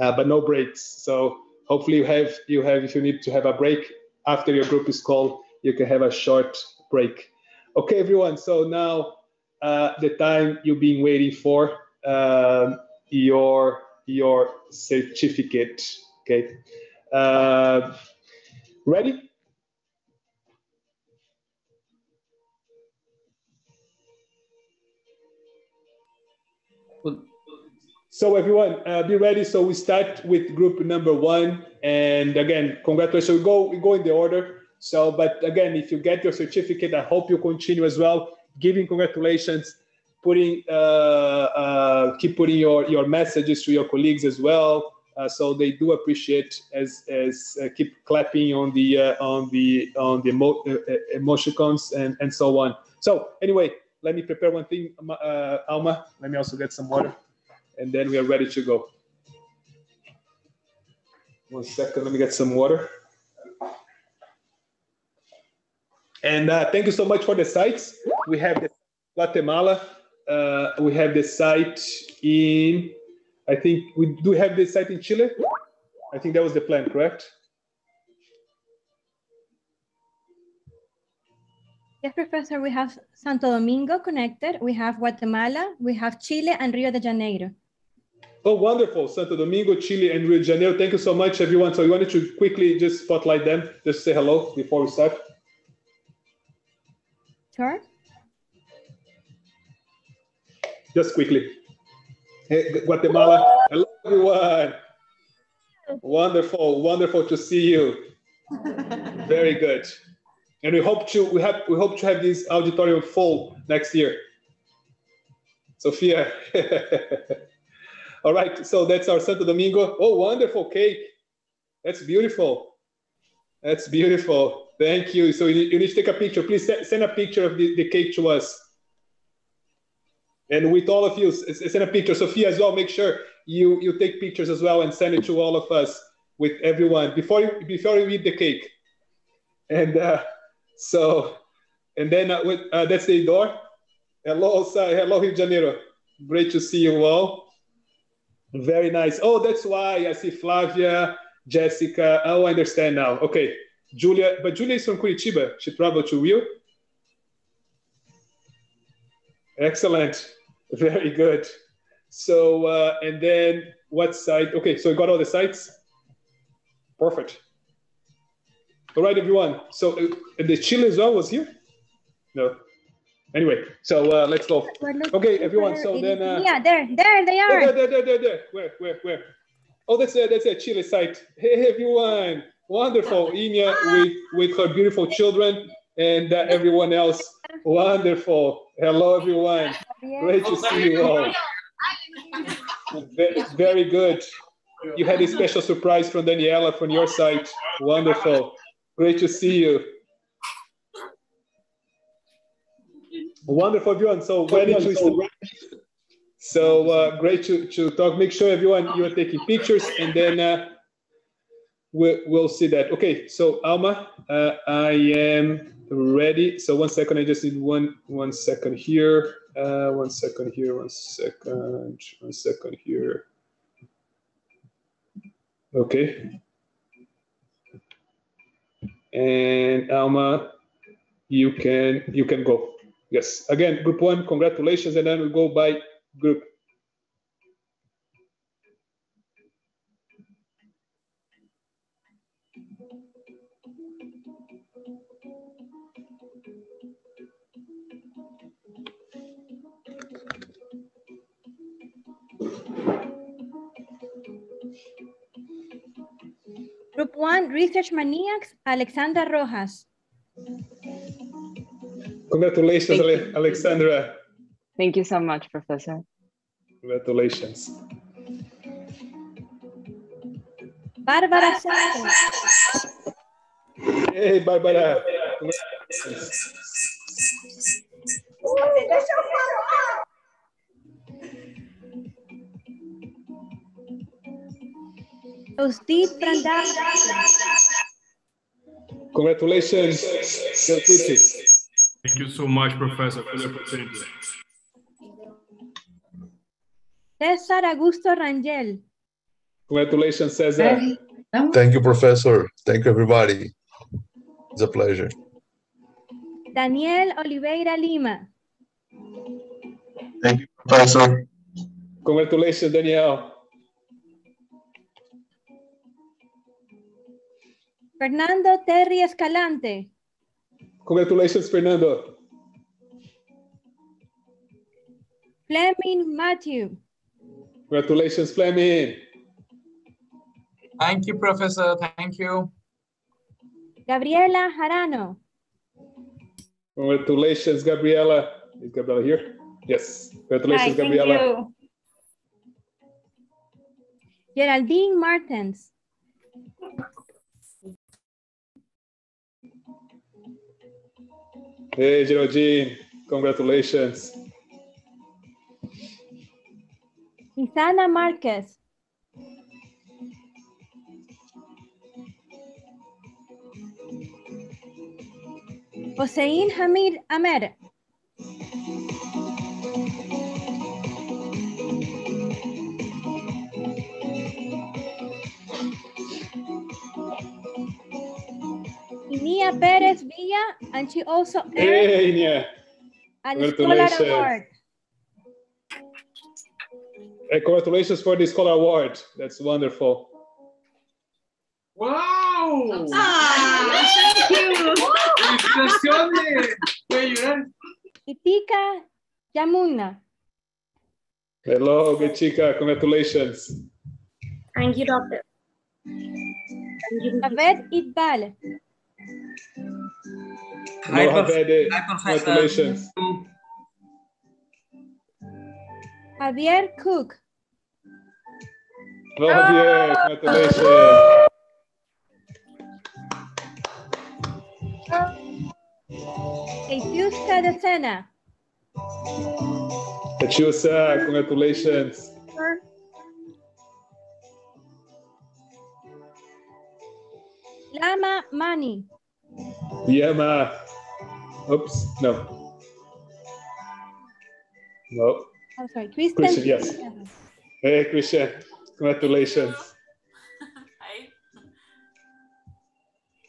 uh, but no breaks. So hopefully you have you have if you need to have a break after your group is called, you can have a short break. Okay, everyone. So now uh, the time you've been waiting for um, your your certificate. Okay, uh, ready? So everyone, uh, be ready. So we start with group number one, and again, congratulations. We go we go in the order. So, but again, if you get your certificate, I hope you continue as well, giving congratulations, putting uh, uh, keep putting your your messages to your colleagues as well. Uh, so they do appreciate as as keep clapping on the on the on the emo- emoticons and and so on. So anyway, let me prepare one thing, Alma. Let me also get some water, and then we are ready to go. One second, let me get some water. And uh, thank you so much for the sites. We have the Guatemala. Uh, we have the site in, I think we do have the site in Chile. I think that was the plan, correct? Yes, Professor, we have Santo Domingo connected. We have Guatemala, we have Chile and Rio de Janeiro. Oh, wonderful. Santo Domingo, Chile, and Rio de Janeiro. Thank you so much, everyone. So we wanted to quickly just spotlight them, just say hello before we start. Sure. Just quickly. Hey, Guatemala. Hello, everyone. Wonderful, wonderful to see you. Very good. And we hope to we have we hope to have this auditorium full next year. Sophia. All right, so that's our Santo Domingo. Oh, wonderful cake. That's beautiful. That's beautiful. Thank you. So you need, you need to take a picture. Please send a picture of the, the cake to us. And with all of you, send a picture. Sophia as well, make sure you, you take pictures as well and send it to all of us. with everyone before you before you eat the cake. And uh, so, and then uh, with, uh, that's the door. Hello, sir. Hello, Rio de Janeiro. Great to see you all. Very nice. Oh, that's why I see Flavia, Jessica. Oh, I understand now. Okay, Julia. But Julia is from Curitiba. She traveled to Rio. Excellent. Very good. So, uh, and then what site? Okay, so we got all the sites. Perfect. All right, everyone. So uh, the Chile as well was here? No. Anyway, so uh, let's go. Okay, everyone. So then. Uh, yeah, there, there they are. there, there, there, there, there. Where, where, where? Oh, that's a that's a Chile site. Hey, everyone. Wonderful. Inia with with her beautiful children and uh, everyone else. Wonderful. Hello, everyone. Great to see you all. Very good. You had a special surprise from Daniela from your side. Wonderful. Great to see you. Wonderful, everyone. So ready to start. So uh, great to, to talk. Make sure everyone you are taking pictures, and then uh, we'll, we'll see that. Okay. So Alma, uh, I am ready. So one second. I just need one one second here. Uh, one second here. One second. One second here. Okay. And Alma, you can you can go. Yes. Again, group one, congratulations, and then we go by group. Group one, Research Maniacs, Alexandra Rojas. Congratulations, Ale- Alexandra. Thank you so much, Professor. Congratulations. Bárbara Santos. Hey, Bárbara. Congratulations. Eustit Brandao. Congratulations, Geltucci. Thank you so much, Professor, for the opportunity. César Augusto Rangel. Congratulations, Cesar. Thank you, Professor. Thank you, everybody. It's a pleasure. Daniel Oliveira Lima. Thank you, Professor. Congratulations, Danielle. Fernando Terry Escalante. Congratulations, Fernando. Fleming Matthew. Congratulations, Fleming. Thank you, Professor. Thank you. Gabriela Jarano. Congratulations, Gabriela. Is Gabriela here? Yes. Congratulations, Gabriela. Geraldine Martens. Hey, Geraldine. Congratulations. Isana Marquez. Hossein Hamid Amer. Inia Perez Villa, and she also earned Hey, Inia. an Scholar Award. Hey, congratulations for the Scholar Award. That's wonderful. ¡Wow! Ah. thank you. ¡Felicitaciones! Voy a llorar. Itika Yamuna. Hello, good chica. Congratulations. Thank you, doctor. Javed Iqbal. Hello, Prof. Javed. Hi, Professor. Um, congratulations. Javier Cook. Hello, Javier. Oh! Congratulations. Etiuska de Sena. Kachusa, congratulations. Lama Mani. Yama. Oops, no. No. I'm sorry, Christian. Christian, yes. Hey, Christian. Congratulations. Hi.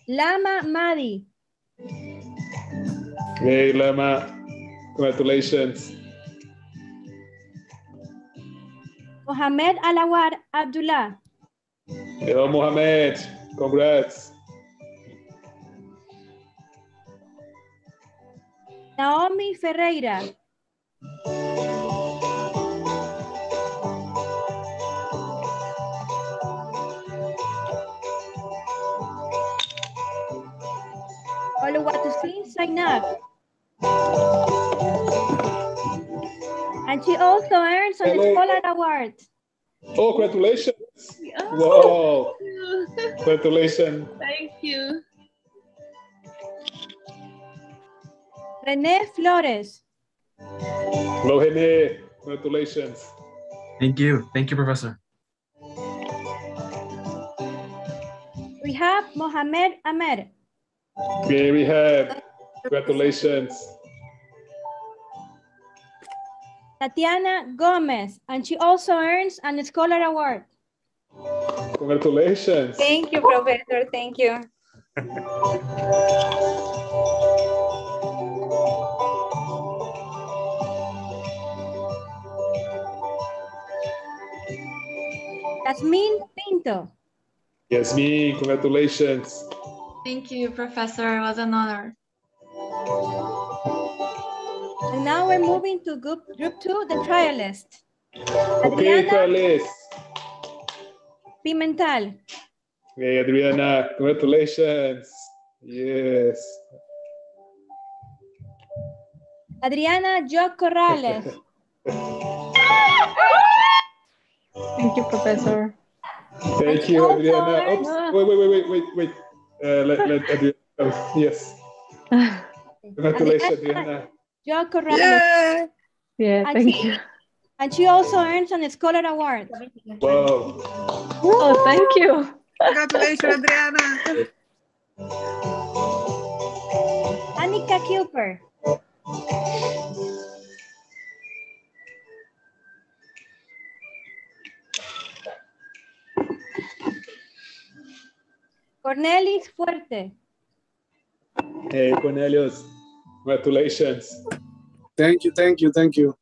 Lama Madi. Hey, Lama. Congratulations. Mohamed Alawar Abdullah. Hello, Mohamed. Congrats. Naomi Ferreira. Oluwatosin Zainab. And she also earns Hello. Scholar Award. Oh, congratulations. Oh, wow. Congratulations. Thank you. René Flores. Hello, Hene. Congratulations. Thank you. Thank you, Professor. We have Mohamed Ahmed. Okay, we have. Congratulations. Tatiana Gomez, and she also earns an Scholar Award. Congratulations. Thank you, Professor. Thank you. Yasmin Pinto. Yasmin, congratulations. Thank you, Professor. It was an honor. And now we're moving to group, group two, the trialist. Okay, Adriana Carles. Pimental. Hey, Adriana, congratulations. Yes. Adriana Jo Corrales. Thank you, Professor. Thank you, Adriana. Oops. Wait, wait, wait, wait, wait, wait. Uh, let, let Adriana. Oh, yes. Congratulations, Adriana. Jo Corrales. Yeah, And thank she- you. And she also earns an Scholar Award. Wow. Oh, thank you. Congratulations, Adriana. Annika Kuper. Cornelis Fuerte. Hey, Cornelius. Congratulations. Thank you, thank you, thank you.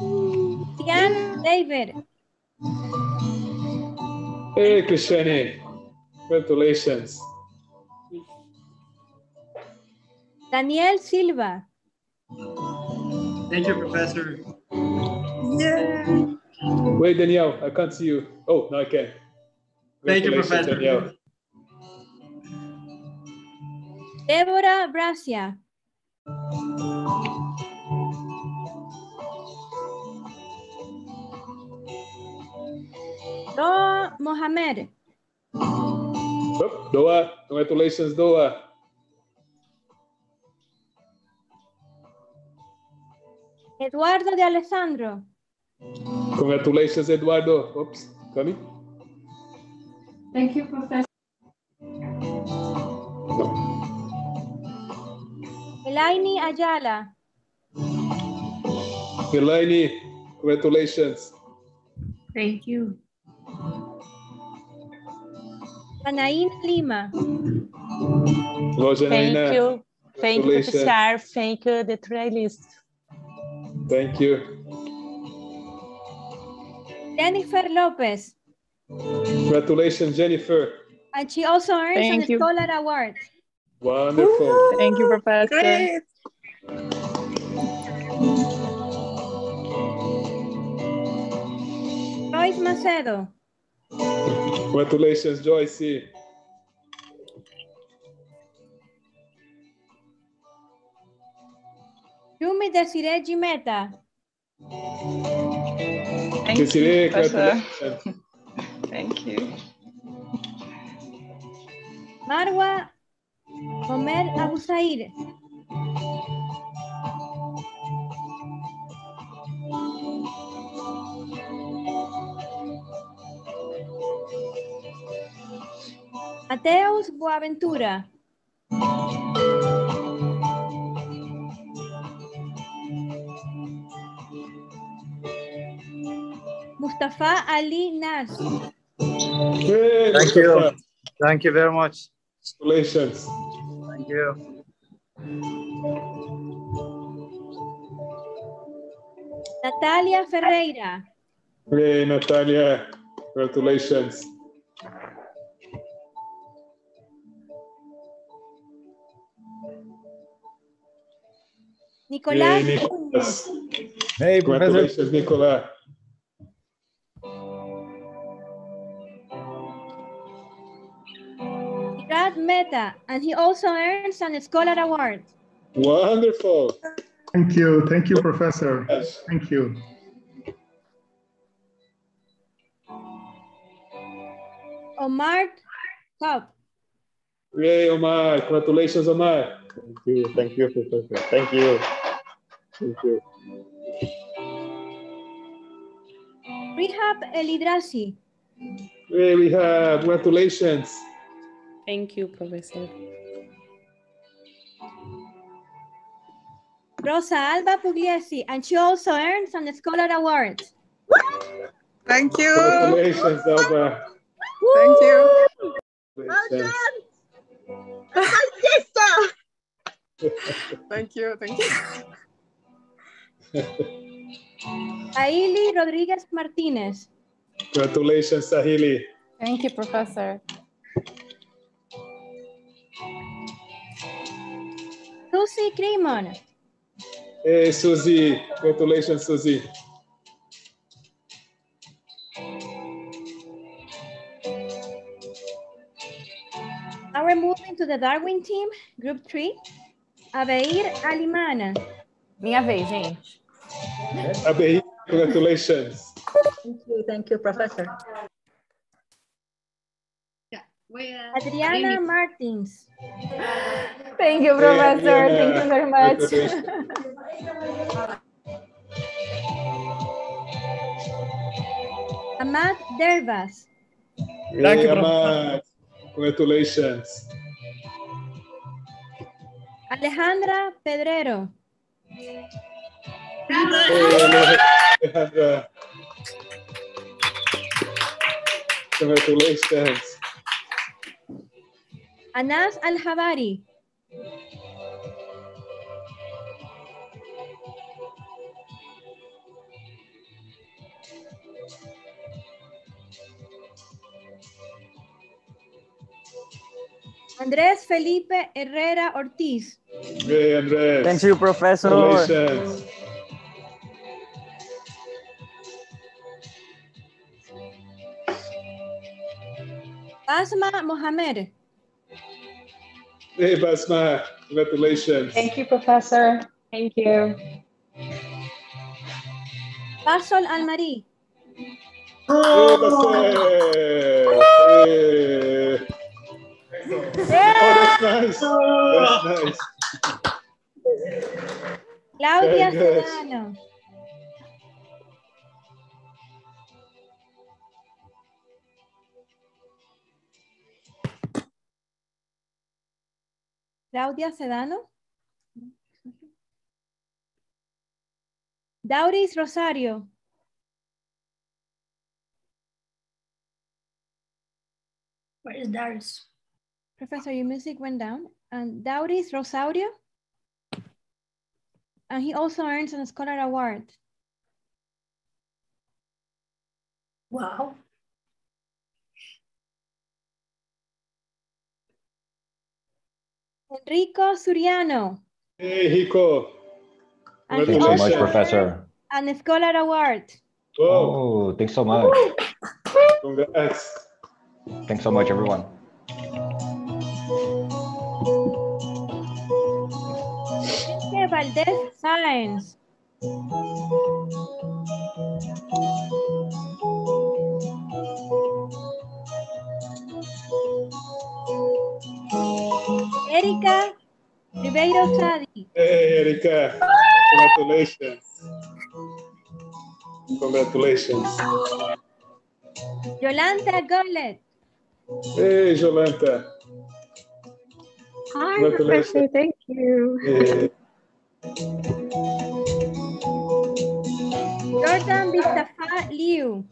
Mm, Tian David. Hey, Krishani. Congratulations. Daniel Silva. Thank you, Professor. Yeah. Wait, Danielle, I can't see you. Oh, now I can. Thank you, Professor. Danielle. Deborah Bracia. Doa Mohamed. Oh, Doa, congratulations, Doa. Eduardo de Alessandro. Congratulations, Eduardo. Oops, coming. Thank you, Professor. Elaine Ayala. Elaine, congratulations. Thank you. Anaína Lima. Hello, Thank you. Thank you, Congratulations. Professor. Thank you, the trialist. Thank you. Jennifer Lopez. Congratulations, Jennifer. And she also earns Thank an you. Scholar Award. Wonderful. Thank you, Professor. Great. Joyce Macedo. Congratulations, Joyce. Yumi Desiree Jimeta. Thank Desiree, you, Professor. congratulations. Thank you. Marwa Homer Abu Said. Mateus Boaventura. Mustafa Ali Nas. Hey, Thank you. Thank you very much. Congratulations. Thank you. Natalia Ferreira. Hey, Natalia. Congratulations. Nicolás Hey, Núñez. Nicolas. Hey, Congratulations, Nicolas. Brad and he also earns an Scholar Award. Wonderful. Thank you. Thank you, Professor. Yes. Thank you. Omar Top. Hey, Omar. Congratulations, Omar. Thank you. Thank you, Professor. Thank you. Thank you. Rehab Elidrasi. Hey, we have congratulations. Thank you, Professor. Rosa Alba Pugliesi, and she also earns an Scholar Award. Thank you. Congratulations, Alba. Thank you. Thank you, thank you. Aili Rodríguez Martínez. Congratulations, Sahili. Thank you, Professor. Susie Cremon. Hey, Susie. Congratulations, Susie. Now we're moving to the Darwin team, group three. Abeir Alimana. Minha vez, gente. Abehi, congratulations. Thank you, thank you, Professor. Adriana Martins. Thank you, Professor. Thank you very much. Ahmad Dervas. Thank you, Ahmad. Congratulations. Alejandra Pedrero. Alejandra. Congratulations. Anas Al-Habari. Andrés Felipe Herrera Ortiz. Hey, Andres. Thank you, Professor. Congratulations. Asma Mohamed. Hey, Basma. Congratulations. Thank you, Professor. Thank you. Basol Almarí. Hey, oh. Basel. Hey. Oh, that's nice. That's nice. Claudia Very Claudia Sedano. Dauris Rosario. Where is Darius? Professor, your music went down. And Dauris Rosario. And he also earns an Scholar Award. Wow. Enrico Suriano. Hey, Hiko. And he Thanks so much, also Professor. an Scholar Award. Oh, thanks so much. Congrats. Thanks so much, everyone. Enrique Valdez Sáenz. Erika Ribeiro Sadi. Hey, Erika. Congratulations. Congratulations. Yolanda Golet. Hey, Jolanta. Hi, Congratulations. Professor. Thank you. Hey. Jordan Vistafa Liu.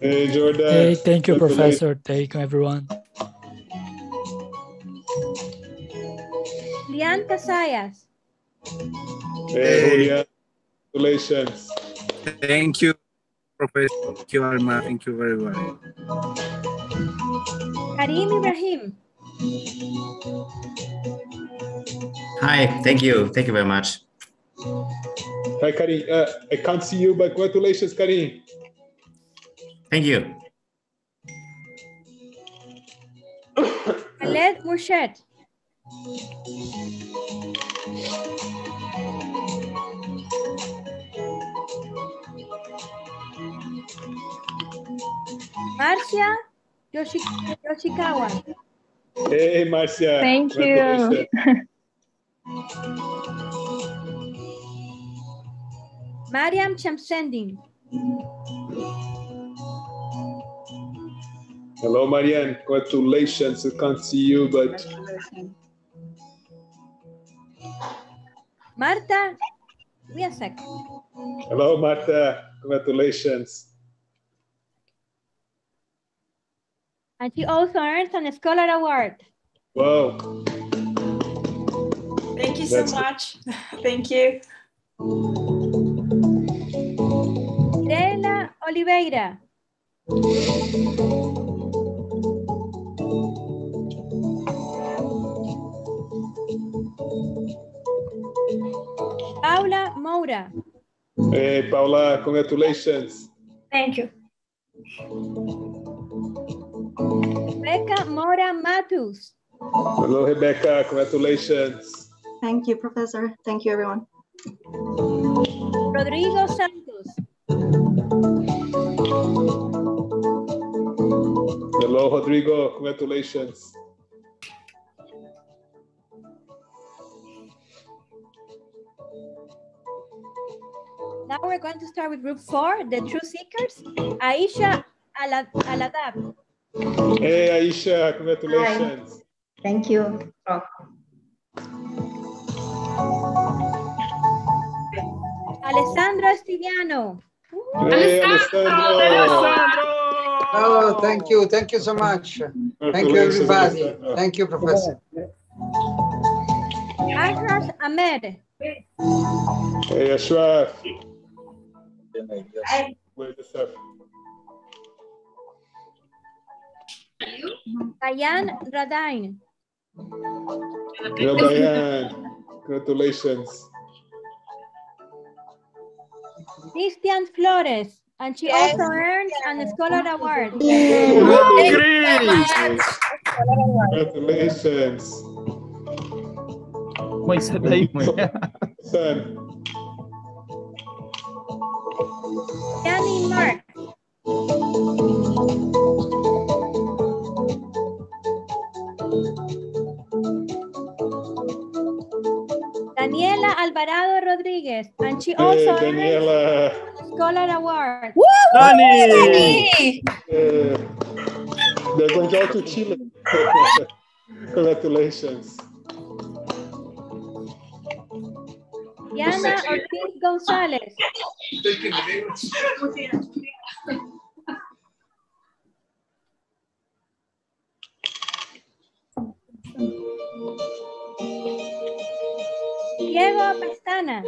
Hey, Jordan. Hey, thank you, Professor. Thank you, everyone. Lian Casayas. Hey, Julian. Congratulations. Thank you, Professor. Thank you, Alma. Thank you very much. Karim Ibrahim. Hi, thank you. Thank you very much. Hi, Karim. Uh, I can't see you, but congratulations, Karim. Thank you. Khaled Murshid. Marcia Yoshi Yoshikawa. Hey, Marcia. Thank you. Congratulations. Mariam Chamsendin. Hello, Marianne. Congratulations. I can't see you, but Marta. Wait a sec. hello, Marta. Congratulations. And she also earned an Scholar Award. Wow. Thank you so That's- much. Thank you. Mirela Oliveira. Paula Moura. Hey, Paula. Congratulations. Thank you. Rebecca Mora Matus. Hello, Rebecca. Congratulations. Thank you, Professor. Thank you, everyone. Rodrigo Santos. Hello, Rodrigo. Congratulations. Now we're going to start with group four, the True Seekers. Aisha Ala- Aladab. Hey, Aisha. Congratulations. Thank you. Alessandro Estiviano. Hey, Alessandro. Oh, thank you. Thank you so much. Thank you, everybody. Thank you, Professor. Akras Ahmed. Hey, Ashraf. Where's the stuff? Diane Radain. Hello, Diane. Congratulations. Christian Flores. And she also earned an Scholar Award. Congratulations. Moisés de ahí, Danny Mark. Daniela Alvarado Rodríguez. And she also earned Daniela. a Scholar Award. Dani! Uh, they're going to go to Chile. Congratulations. Diana Ortiz González. Diego Pestana.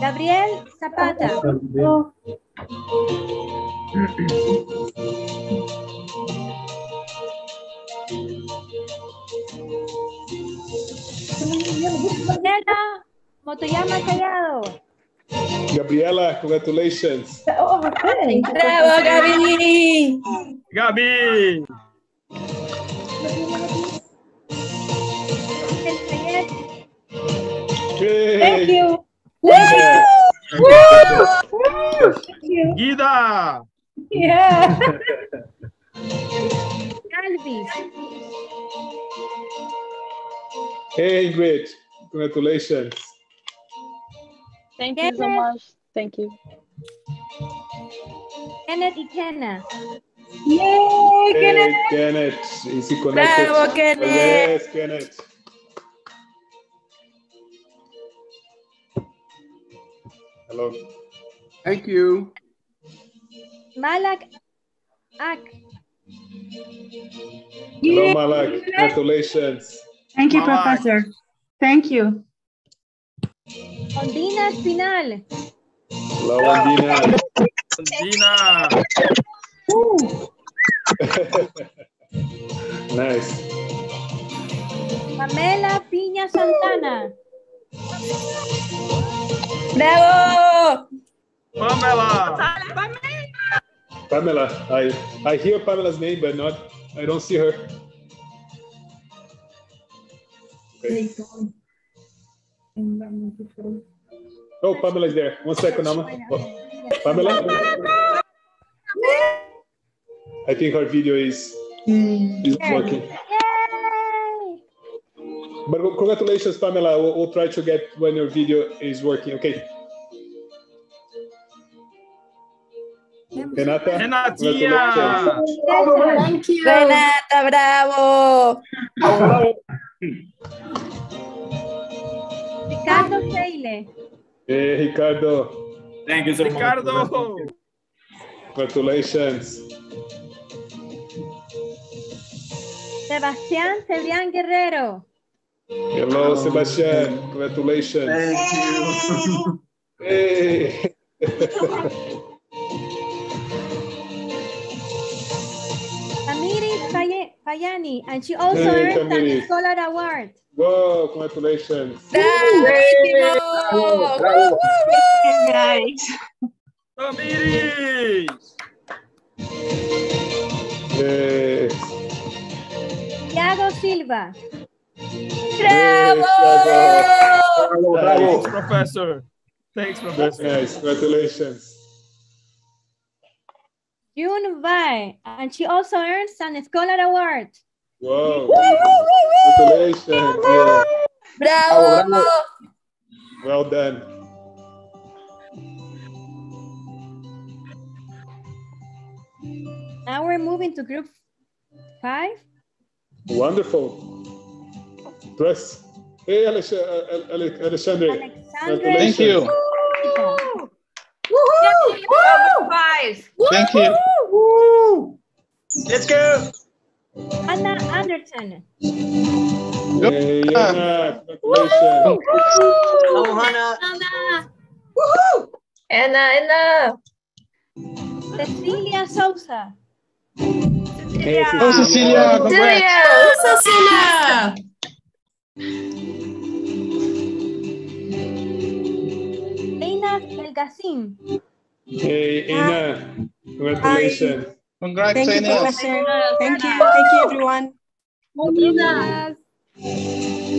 Gabriel Zapata. Gabriela Motoyama Callado. Gabriela, congratulations. Bravo, Gaby. Gaby. Hey. Thank you. Yeah. Guida. Yeah. Galvis. Hey, Ingrid, congratulations. Thank you so much. Thank you. Kenneth y Kenna. Yay, Hey, Kenneth. Kenneth, Is he connected? Bravo, Kenneth. Yes, Kenneth. Hello. Thank you. Malak Ak. Hello, Malak. Congratulations. Thank you, Malak. Professor. Thank you. Ondina Espinal. Hello, Andina. Dina. nice. Pamela Piña Santana. ¡Bravo! Pamela. Pamela. I I hear Pamela's name, but not I don't see her. Okay. Oh, Pamela is there. One second, Alma. Oh, Pamela. I think her video is is working. But congratulations, Pamela. We'll, we'll try to get when your video is working. Okay. Renata. Renatinha. congratulations. Thank you. Renata, bravo. Ricardo Seile. Hey, eh, Ricardo. Thank you so much. Ricardo. Congratulations. Sebastián Cebrián Guerrero. Hello, Sebastian. Congratulations. Thank you. Hey. Tamiris Faye- Fayani, and she also Hey, earned an Tamiris. Scholar Award. Whoa, congratulations. Nice. Tamiris. Hey. Thiago Silva. Bravo! Thanks, Professor. Thanks, That's Professor. nice. Congratulations. June Vai, and she also earned an Scholar Award. Wow. Congratulations. Yeah. Bravo. Well done. Now we're moving to group five. Wonderful. Press. Hey, Alex- Ale- Ale- Alexandre. Alexandre. Thank you. Five. Thank you. Woo! Let's go. Anna Anderson. Hey, Anna. Ah. Congratulations. Oh, Hannah. Anna, Anna. Cecilia Souza. Hey, Oh, Cecilia. Congrats. Cecilia. Eina Belgacin. Hey, Anna. Congratulations. Congrats, Thank you, Professor. Thank you. Thank you, everyone.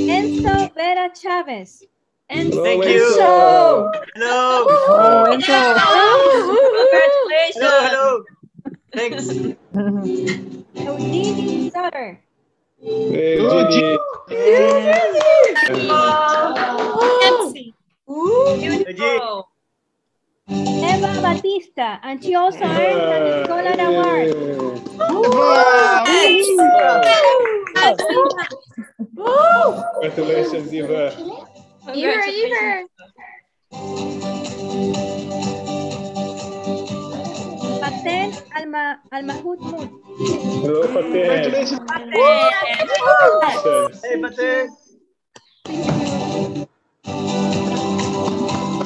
Enzo Vera Chavez. Hello, Thank you. So, Hello. oh, Enzo. Congratulations. Hello. Hello. Thanks. Eugenie Sutter. Hey, Good Ginny. Beautiful. Eva Batista, and she also earned an Scholar Award. Congratulations, Eva. Here, here. Paten Alma Almahut Mut. Hello, Paten. Congratulations. Congratulations. Hey, Pate.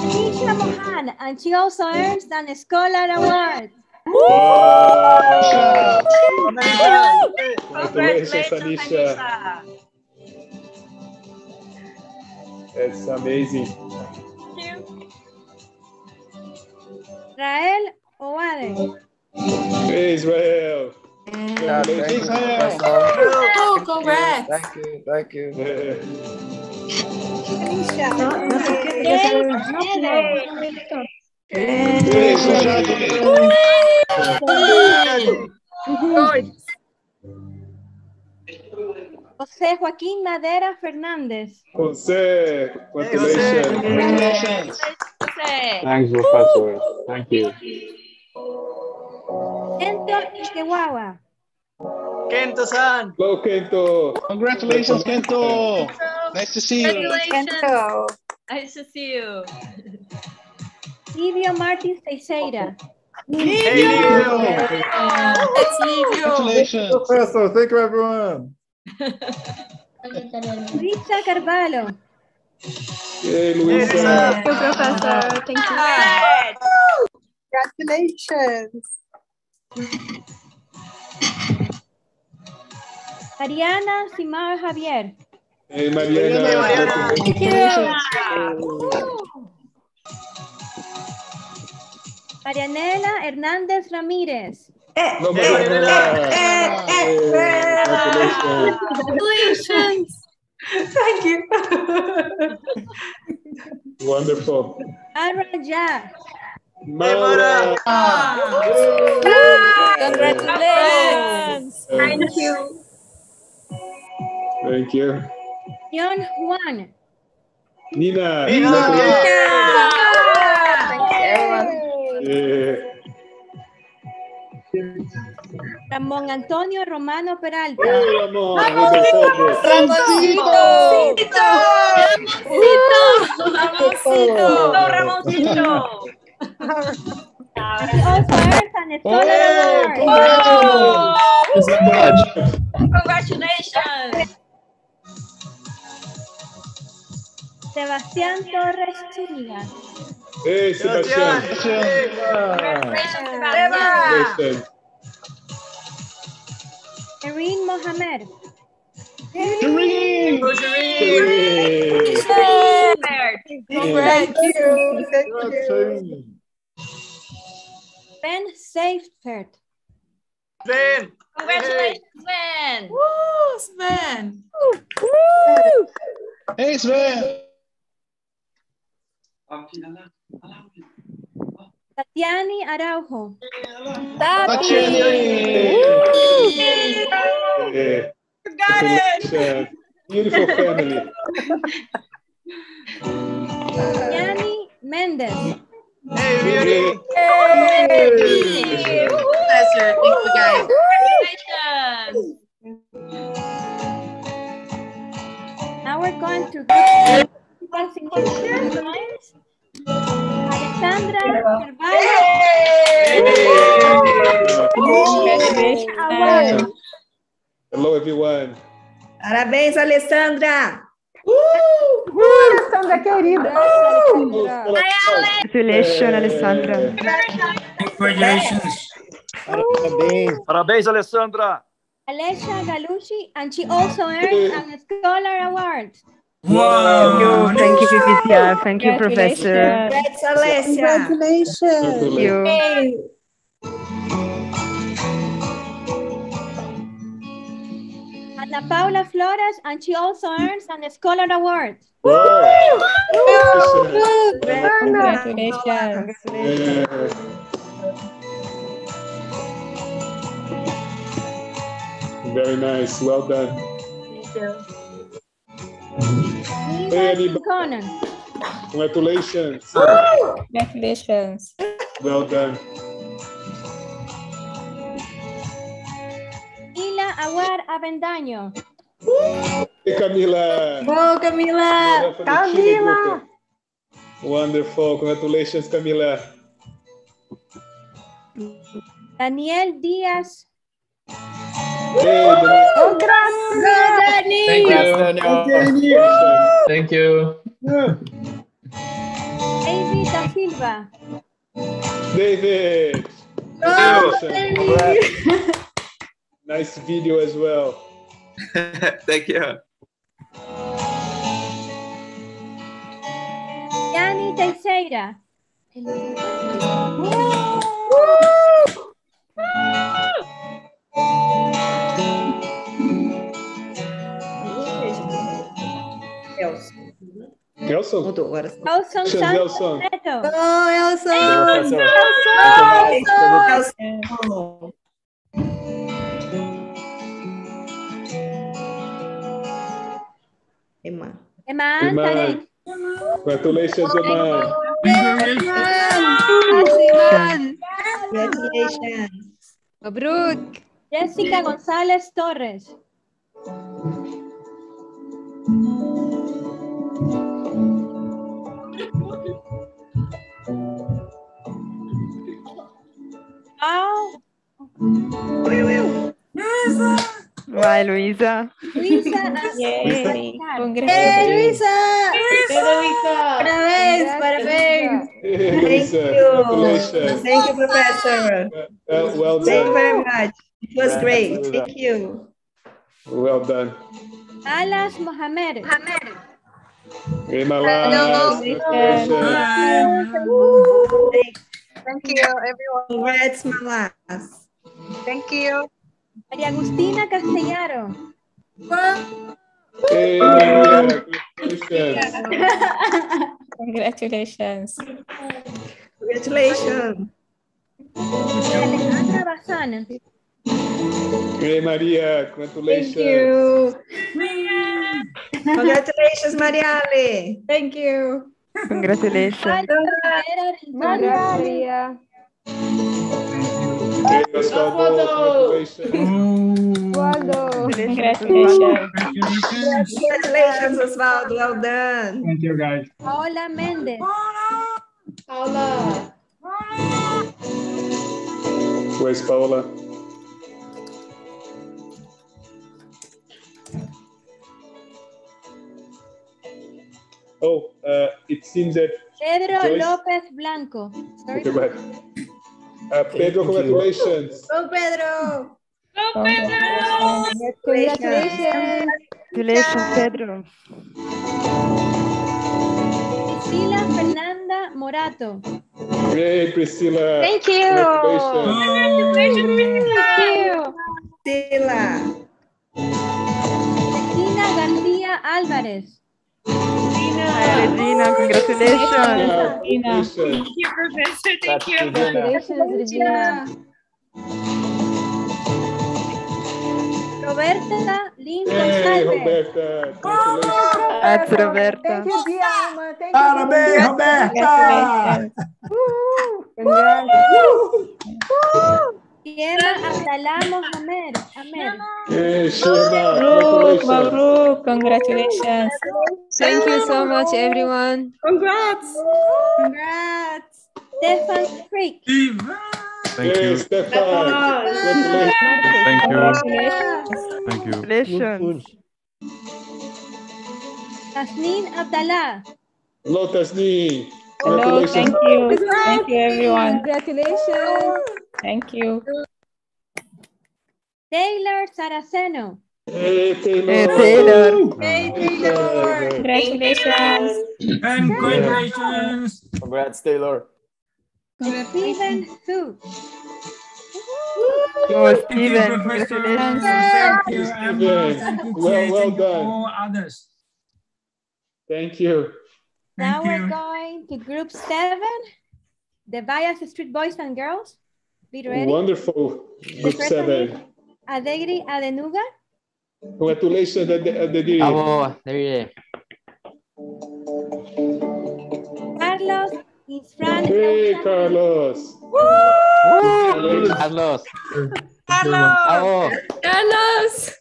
Anisha Mohan, and she also earns an Scholar Award. Wow. Congratulations, Congratulations, Anisha. Anisha. That's amazing. Rael Oade. Hey, Israel. Thanks, Congratulations. Oh, congrats. Thank you. Thank you. Hey, Shadi. José Joaquín Madera Fernández. José, Hey, Jose. congratulations. Congratulations. Jose. Thanks, Professor. Thank you. Kento Ikewawa. Kento-san. Hello, Kento. Congratulations, Kento. Nice to see you. Congratulations. Kento. Nice to see you. Livio Martins Teixeira. Congratulations. Professor, thank you, everyone. Luisa Carvalho. Hey, Luisa. Thank you, Professor. Thank you. Congratulations. Mariana Simar Javier. Hey, Mariana. Thank you. Marianela Hernández Ramírez. No, Mariana. Hey, congratulations. Congratulations. Thank you. Wonderful. Ya. Mara. Congratulations. Thank you. Thank you. John Juan. Nina. Yeah. Ramón Antonio Romano Peralta. Wonderful. Ramoncito. Ramoncito. Ramoncito. He also earned an Scholar Hey, Award. Thank you so much. Congratulations. Sebastián Torres Zúñiga. Hey, Sebastián. Congratulations, Sebastián. Congratulations. Erin Mohamed. Hey. Congrats. Thank you. Thank you. Ben Seifert. Ben. Congratulations, Ben. Woo, Sven. Hey, Sven. Tatiani Araujo. Hey. Congratulations. Beautiful family. Yani Mendez. Hey, beauty. Professor, thank you guys. Congratulations. Now we're going to group signature. Alexandra Carvalho. Hello, everyone. Parabéns, Alessandra! Alessandra querida. Congratulations, Alessandra. Congratulations. Parabéns. Parabéns, Alessandra. Alessia Galucci, and she also earned an Scholar Award. Wow. Thank you, PPCR. Thank you, Professor. Alessia! Congratulations. Thank you. Ana Paula Flores, and she also earns an Scholar Award. Congratulations. Yeah. Very nice. Well done. Hey, Nina Anibal. Conan. Congratulations. Congratulations. Well done. Ila Awar Avendaño. Hey, Camila. Oh, Camila. From the Chile group. Eh. Wonderful. Congratulations, Camila. Daniel Díaz. Hey, Daniel. Oh. Thank you. Daniel. Thank you. David Da Silva. David. Oh, Congratulations. Nice video as well. Thank you. Yani Teixeira. Nelson. Mudou agora. Elson Santos Nelson. Neto. Oh, Elson! Professor. Emma. Emma Emma. Anthony. Congratulations, Emma. Congratulations. Mabruk. Jessica González Torres. Wow. Vai, Luisa. Luisa. Yay. Hey, Luisa. Luisa. Parabéns, parabéns. Thank you. Thank you, Professor. Uh, well Thank you very much. It was great. Thank you. Well done. Alas Mohamed. Hey, Malas. Hello. Congratulations. Thank you, everyone. Congrats, Malas. Thank you. María Agustina Castellaro. Hey, Maria, congratulations. Congratulations. Congratulations. Alejandra Bazán. Hey, Maria, Thank congratulations. you. Congratulations, Mariale. Thank you. Congratulations. María. Congratulations. Congratulations. Congratulations, Osvaldo. Well done. Thank you, guys. Paola Méndez. Paula. Where's Paola? Oh, uh, it seems that. Pedro Joyce? López Blanco. Sorry. Okay. Uh, Pedro, congratulations. Go, Pedro. Congratulations. Congratulations, Pedro. Priscila Fernanda Morato. Hey, Priscilla. Thank you. Congratulations. Thank you. Sila. Regina García Álvarez. Regina, congratulations. Congratulations. Thank you, Professor. Thank you. Congratulations, Regina. Roberta Lynn Hey, González. Roberta. Congratulations. That's Roberta. Thank you, Dialma. Thank Parabéns, you. Roberta! Siena Abdalá Mohamed. Ahmed. Hey, Shema. Mabruk, Congratulations. Mabruk. Congratulations. Thank you so much, everyone. Congrats. Congrats. Stefan Frick. Thank Hey, you. Stefan. Congratulations. Thank you. Congratulations. Thank you. Congratulations. Tasnin Abdallah. Hello, Tasneem. Hello, thank Congratulations. you. Thank you, everyone. Congratulations. Thank you. Taylor Saraceno. Hey, Taylor. Hey, Taylor. Hey, Taylor. Congratulations. Congratulations. Congrats, Taylor. Stephen Su. Oh, Steven, congratulations. Thank you, Steven. Well, well done. others. Thank you. Now we're going to group seven, the Bias Street Boys and Girls. Be ready. Wonderful. Group first seven. Adegri Adenuga. Congratulations, Adediri. Bravo, there Carlos Isfran. Hey, Carlos. Carlos. Bravo. Carlos.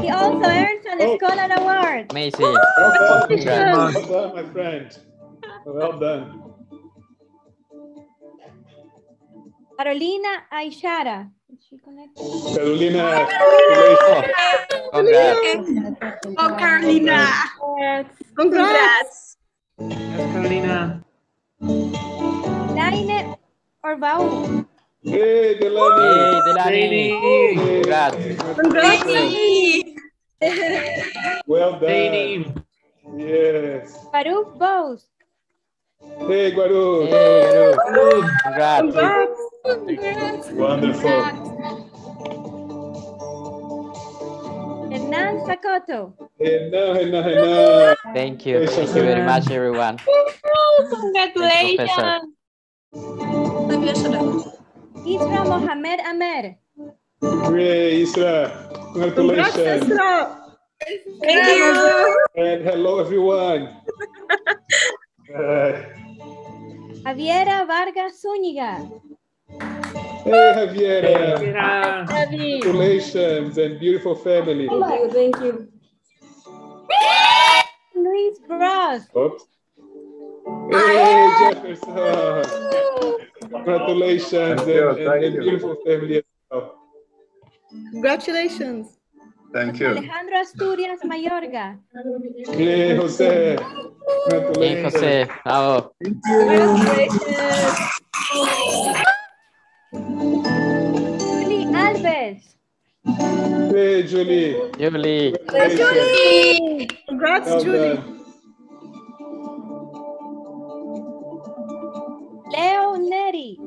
He also earns an oh. Scholar Award. Amazing. Well done. Congrats. Well done, my friend. Well done. Carolina Aishara. Is she connected? Carolina. Congrats. Oh, Carolina. Congrats. Carolina. Laine Orbau. Hey, Delani. Hey, Delani. Congrats. Well done. Yes. Baruch Bose. Hey, Guaru. Hey, Garu. Congrats. Wonderful. Hernan Sakoto. Henna, henna, henna. Thank you. Thank you very much, everyone. Congratulations. Isra Mohamed Amer. Great, Isra. Congratulations. Thank you. And hello, everyone. Uh, Javiera Vargas Zúñiga. Hey, Javiera. Javi. Congratulations and beautiful family. Thank you, thank you. Luis Bros. Oops. Ah, hey, Jefferson. Congratulations Thank you, and, and, thank and you. beautiful family. Congratulations. Thank you. Alejandro Asturias Mayorga. Hey, Jose. Bien, José. Bravo. Julie Hey, Julie. Julie. Congratulations. Congrats, Well Julie. done. Leo Neri.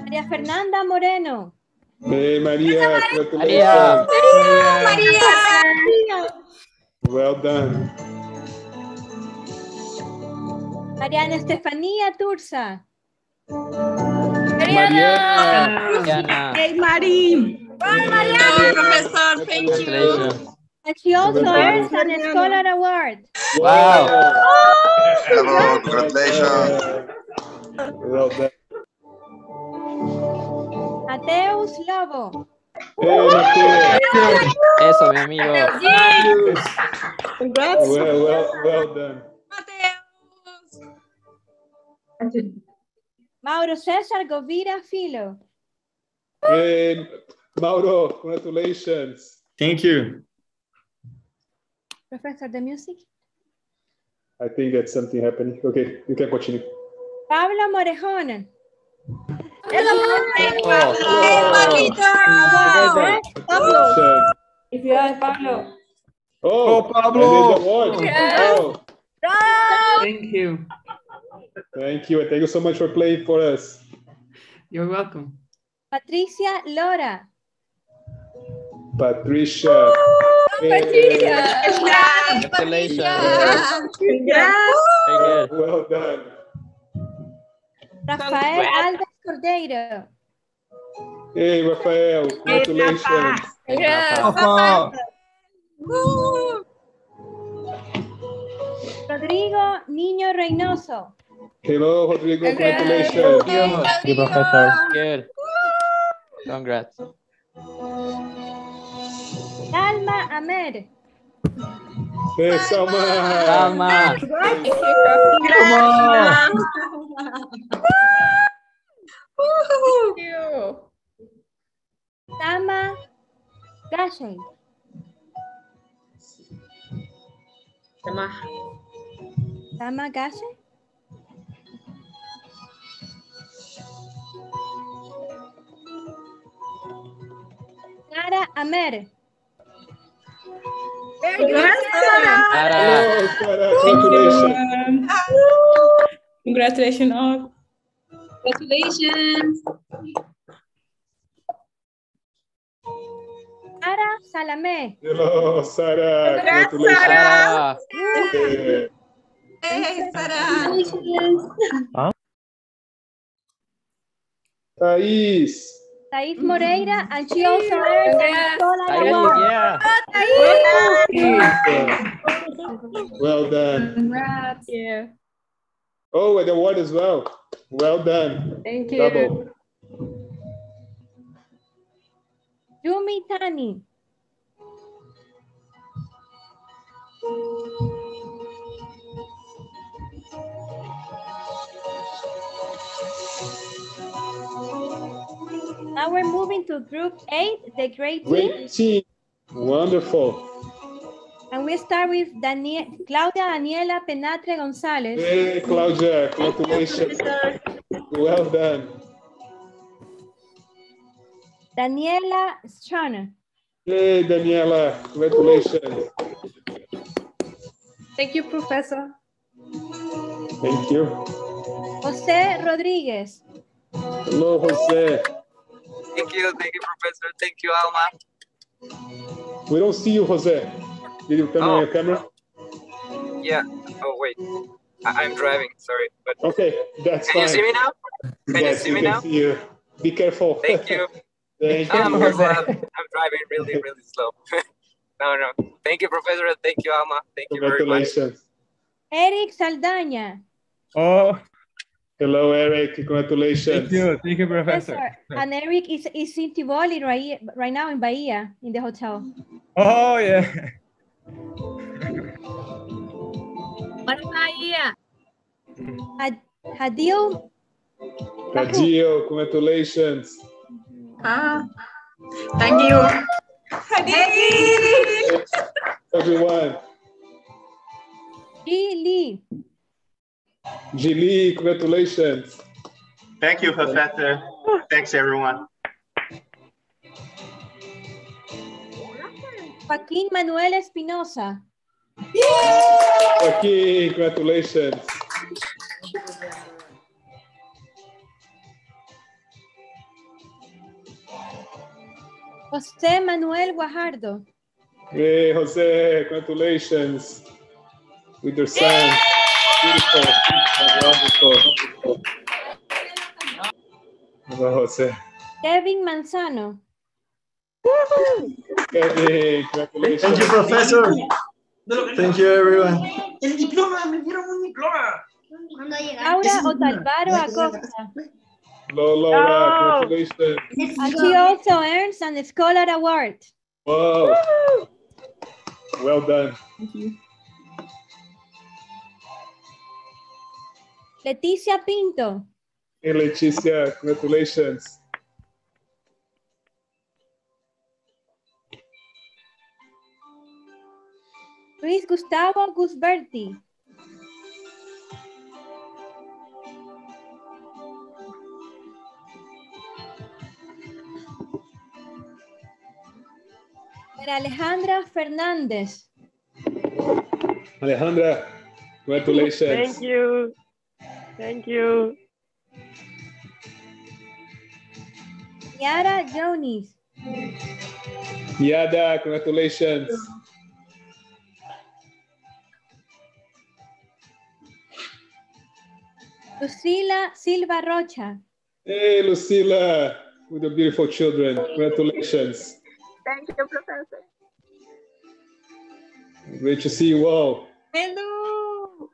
María Fernanda Moreno. Hey, Maria. Maria. Congratulations. Well done. Mariana Estefanía Turza. Mariana. Diana. Hey, Mari. Professor, thank you. And she also earns an Scholar Award. Wow. Oh, Bravo, congratulations. Well done. Mateus Lobo. Hey, Mateo. Eso, mi amigo. Congrats. Ah, well, well, well done. Mauro César Govira Filho. Hey, Mauro. Congratulations. Thank you. Professor, the music. I think that's something happening. Okay, you can continue. Pablo Morejón. Congratulations. Felicidades, Pablo. Oh, Pablo. and there's the award. Yes. Oh, Thank you. thank you. and Thank you so much for playing for us. You're welcome. Patricia Lora. Patricia. Patricia. Congratulations. Congrats. Very good. Well done. Rafael Alves Cordeiro. Hey, Rafael. Congratulations. Rafa. Rodrigo Niño Reynoso. Hello, Rodrigo. Congratulations. You, Professor. Good. Congrats. Alma Amer. Hey, Salma. Salma. Tama Gashay. Tama Tama Gashay. Sara Amer. Sara. Hello, Sarah. Congratulations. Congratulations all. Congratulations. Sara Salame. Hello, Sarah. Congrats, Congratulations. Sara. Hey, Hey, Sarah. Thais. Thais Moreira, mm. and she also earns an Scholar Award. yeah. Well done. Congrats. Yeah. Oh, and the award as well. Well done. Thank you. Double. Yumi Tani. Now we're moving to group eight, the great team, Great team. Wonderful. And we start with Daniel, Claudia Daniela Penatre Gonzalez. Hey, Claudia. Congratulations. Well done. Daniela Strana. Hey, Daniela. Congratulations. Thank you, Professor. Thank you. Jose Rodriguez. Hello, Jose. Thank you, thank you, Professor. Thank you, Alma. We don't see you, Jose. Did you turn on Oh. your camera? Yeah. Oh wait, I- I'm driving. Sorry, but Okay, that's can fine. you see me now? Can you yes, see we me can now? see you. Be careful. Thank you. Thank um, I'm, you. I'm driving really, really slow. no, no. Thank you, Professor. Thank you, Alma. Thank you very much. Congratulations. Eric Saldaña. Oh, Hello, Eric. Congratulations. thank you. Thank you, Professor. Professor. And Eric is, is in Tivoli right, right now in Bahia, in the hotel. Oh, yeah. Bora, Bahia. Had, Hadil Tadeo, congratulations. Ah, thank you. Hadil! Everyone. G. Lee. Gili, congratulations. Thank you, Professor. Thanks, everyone. Joaquín Manuel Espinosa. Okay, congratulations. José Manuel Guajardo. Hey, Jose, congratulations with your son. Beautiful. Wonderful. Hello, Jose. Kevin Manzano. Kevin, congratulations. Thank you, Professor. Thank you, everyone. El diploma, me dieron un diploma. Laura Otalvaro Acosta. Hello, Laura, congratulations. And she also earns an Scholar Award. Wow. Well done. Thank you. Leticia Pinto. Hey, Leticia, congratulations. Luis Gustavo Gusberti. Alejandra Fernández. Alejandra, congratulations. Thank you. Thank you. Yara Jonis. Yada, congratulations. Lucila Silva Rocha. Hey, Lucila, with the beautiful children. Congratulations. Thank you, Professor. Great to see you all. Hello.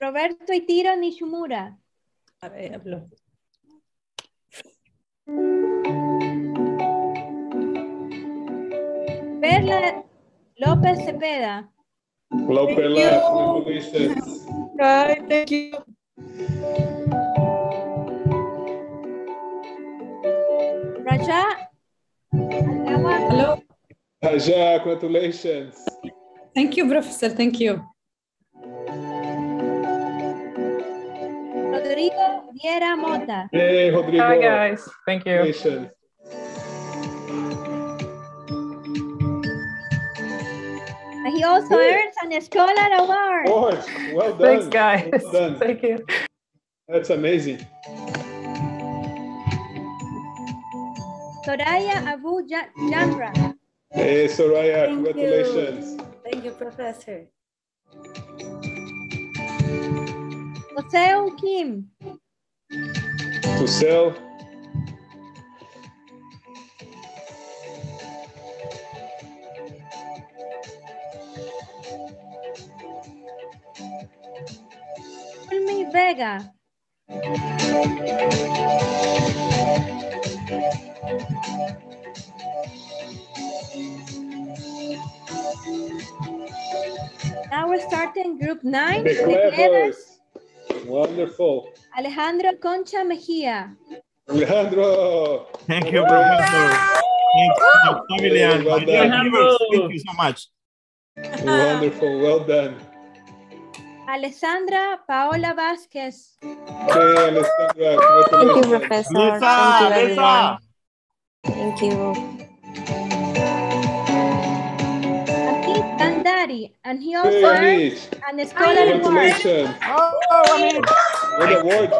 Roberto Itiro Nishimura. A ver, hablo. Perla López Cepeda. Hello, Perla, congratulations. Hi, thank you. Raja. Hello. Raja, congratulations. Thank you, Professor. Thank you. Rodrigo Viera Mota. Hey, Rodrigo. Hi, guys. Thank you. Congratulations. He also earns an Scholar Award. Oh, well done. Thanks, guys. Well done. Thank you. That's amazing. Soraya Abu Ja- Jamra. Hey, Soraya, Thank you. congratulations. Thank you, Professor. Joseo Kim. To Vega. Now we're starting group nine. The The clevers. clevers. Wonderful. Alejandro Concha Mejia. Alejandro. Thank you, Professor. Thank you, family and Well my dear done. viewers. Thank you so much. Wonderful. Well done. Alessandra Paola Vasquez. Hey, Alessandra, Thank you. Professor. Lisa, Thank you, Lisa. everyone. Thank you. Amit Dandari. And he also Hey, earns Amit. an Scholar Award. Congratulations. Oh, I mean, What award.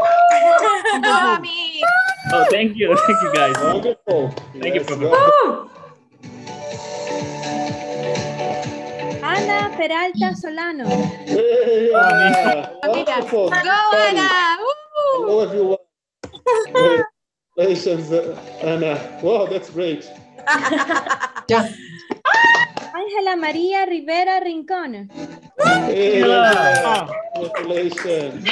Oh, thank you. Thank you, guys. Wonderful. Thank you, Yes, Professor. Peralta Solano. Yeah. Wonderful. Go, Funny. Ana! Hello, everyone. Congratulations, uh, Anna. Wow, that's great. Ángela María Rivera Rincón. Hey, Angela. Congratulations.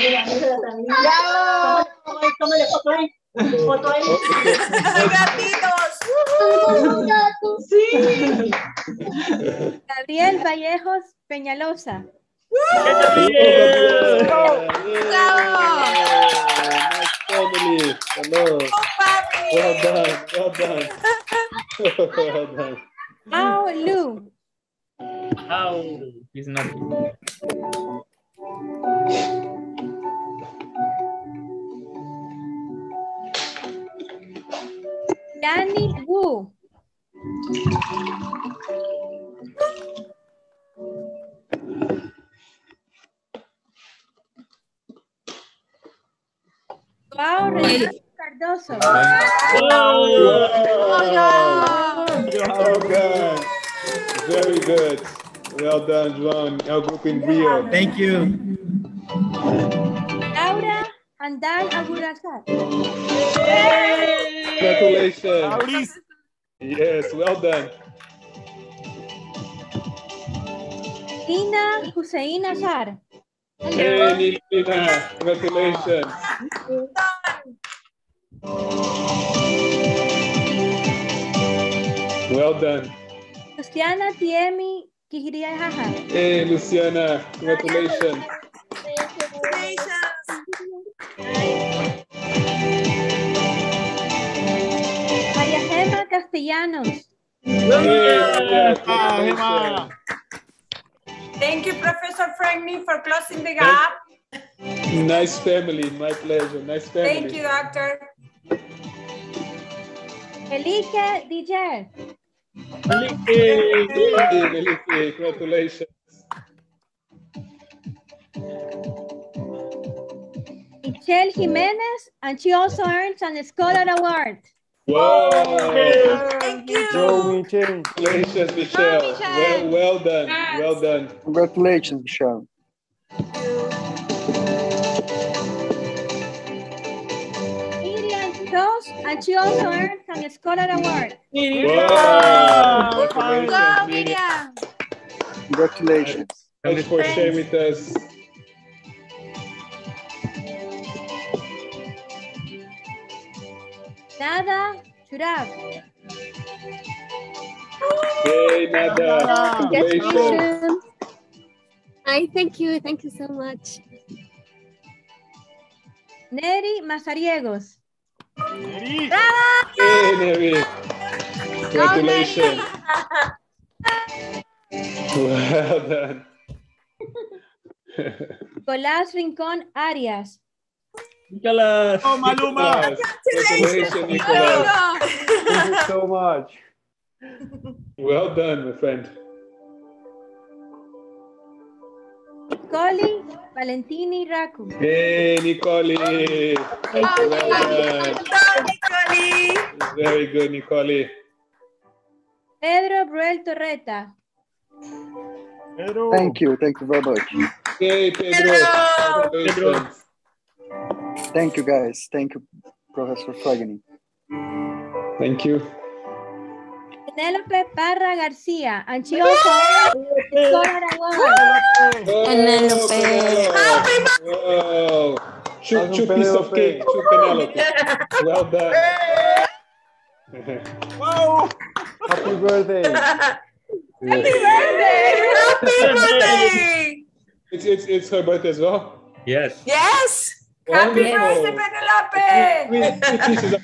Gabriel Vallejos Peñalosa. Family. Hello. Well done. Well done. well done. Ao Lu. How? He's not. Danny Wu. Joao Renato Cardoso. Wow. Well done. Very good. Well done, Joan. Our group in Rio. Thank you. Laura Andal Agurazar. Congratulations. Yes, well done. Tina Hussein Azar. Hey, Nina. Congratulations. Well done. Luciana Tiemi Kihiriajaja. Hey, Luciana. Congratulations. María Gema Castellanos. Hey, Maria, congratulations. Thank you, Professor Franklin, for closing the gap. Nice family. My pleasure. Nice family. Thank you, doctor. Elike DJ. Hey, Melike, congratulations. Michelle Jimenez, and she also earns an Scholar Award. Wow. Thank you. Congratulations, Michelle. Well, well done. Well done. Congratulations, Michelle. Miriam Tos, and she also earned an Scholar Award. Wow. Congratulations, Go, Miriam. Miriam! Congratulations. Thanks for sharing with us. Nada Churab. Hey, Nada. Congratulations. Hi, thank you. Thank you so much. Neri Mazariegos. Hey, Neri. Congratulations. Well done. Nicolás Rincón Arias. Nicholas. Oh, Maluma. Congratulations, Nicolas. Thank you so much. Well done, my friend. Nicoli Valentini Raku. Hey, Nicole. Well done. Very good, Nicole. Pedro Bruel Torreta. Thank you. Thank you very much. Hey, Pedro. Congratulations. Thank you, guys. Thank you, Professor Fregni. Thank you. Penelope Parra García. And she also earns an Scholar Award. Penelope. Wow. Two, two pieces of cake to Penelope. Well done. Wow. Happy birthday. Happy birthday! Happy birthday! It's, it's, it's her birthday as well. Yes. Yes! Happy birthday, Three, Penelope! three pieces of,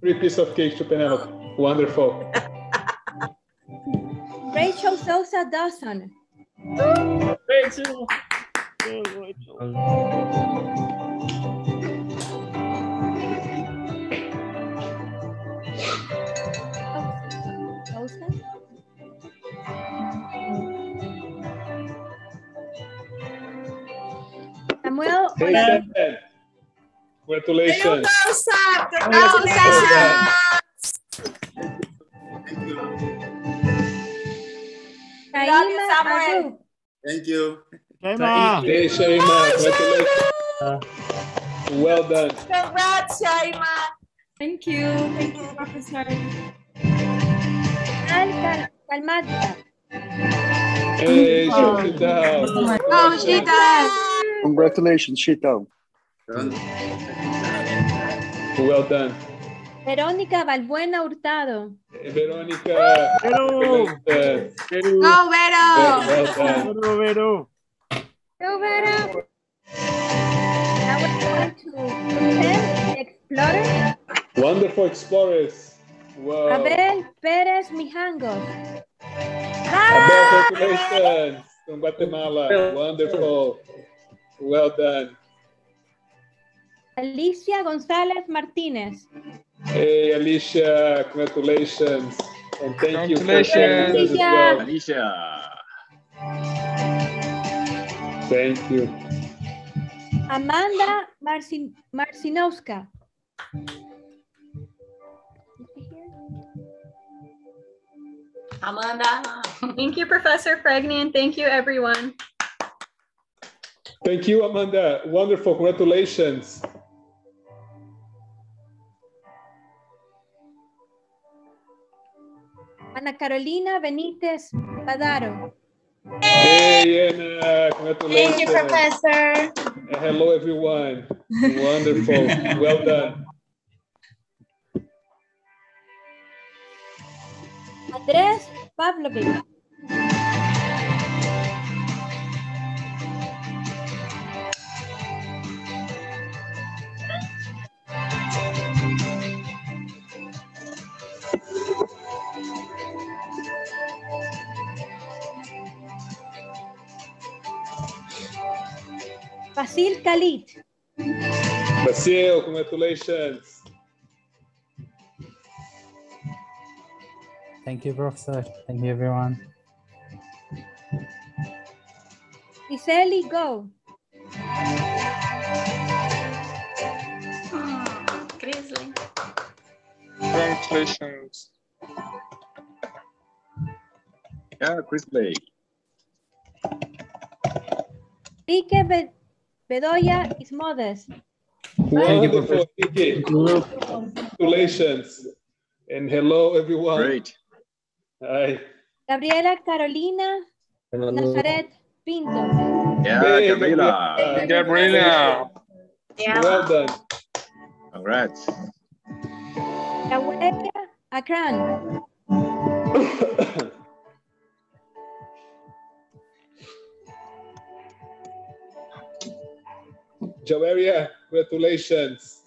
three pieces of cake to Penelope. Wonderful. Rachel Sosa Dawson. Rachel. Sosa. Samuel Hey, Ola- Sam. Congratulations. Taima Samuel. Ayub. Thank you. Shaima. Hey, Shaima, congratulations. Well done. Congrats, Shaima. Thank you. Thank you, Professor. Al Cal- Calmata. Hey, Shita. Oh, Shita. Congratulations, Shita. Well done. Verónica Balbuena Hurtado. Hey, Veronica. congratulations. Go, Vero. Well done. Vero, Vero. Go, Vero. Now we're going to Ten Explorer. Wonderful explorers. Wow. Abel Pérez Mijangos. Abel, congratulations from Guatemala. Wonderful. Well done. Alicia González Martínez. Hey, Alicia, congratulations. And thank you for Congratulations. well. Alicia. Thank you. Amanda Marcin Marcinowska. Amanda. Thank you, Professor Fregni, and thank you, everyone. Thank you, Amanda. Wonderful. Congratulations. Ana Carolina Benítez Padaro. Hey, Anna. Congratulations. Thank you, Professor. Hello, everyone. Wonderful. well done. Andrés Pavlovic. Basil Khalid. Basil, congratulations. Thank you, Professor. Thank you, everyone. Giseli Go. Grizzly. Congratulations. Yeah, Chris Blake. Enrique Be- Bedoya Ismodes. Wonderful, Vicky. Congratulations. And hello, everyone. Great. Hi. Gabriela Carolina Nazaret Pinto. Yeah, Hey, Gabriela. Gabriela. Well done. Congrats. Yahuelia Akran. Javeria, congratulations.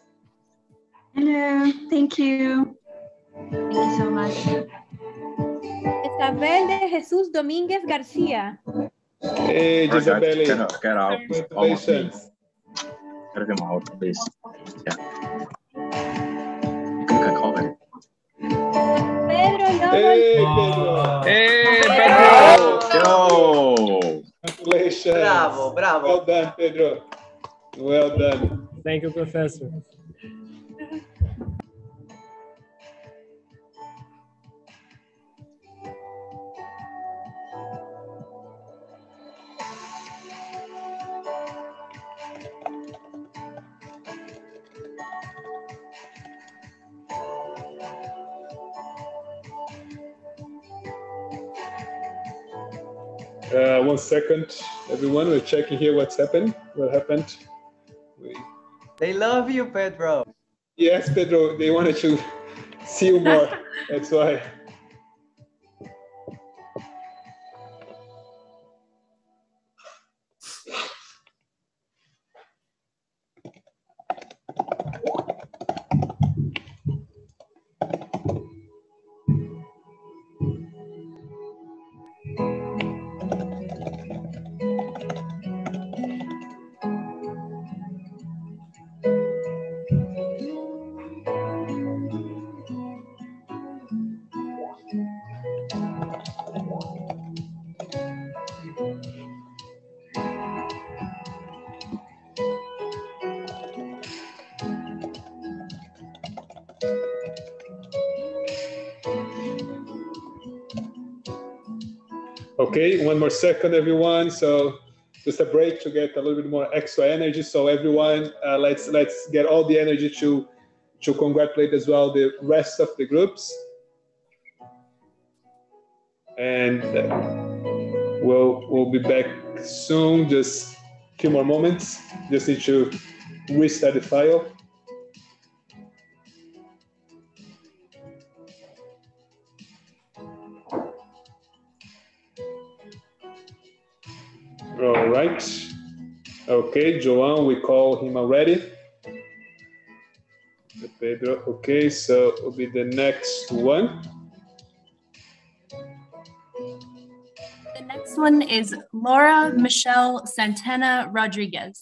Hello. Thank you. Thank you so much. Isabel de Jesús Domínguez García. Hey, All right, guys, Gisabelle. Get out, get out. Almost. Congratulations. Get my out, please. Yeah. You can call it. Pedro Hey, Pedro. Hey, Pedro! Yo! Congratulations. Bravo, bravo. Well done, Pedro. Well done. Thank you, Professor. Uh, one second, everyone. We're checking here what's happened. What happened? They love you, Pedro. Yes, Pedro. They wanted to see you more. That's why. One more second, everyone. So just a break to get a little bit more extra energy. So everyone, uh, let's let's get all the energy to to congratulate as well the rest of the groups. And uh, we'll we'll be back soon. Just a few more moments. Just need to restart the file. Right. Okay, Joan, we call him already. Pedro. Okay, so it will be the next one. The next one is Laura Michelle Santana Rodriguez.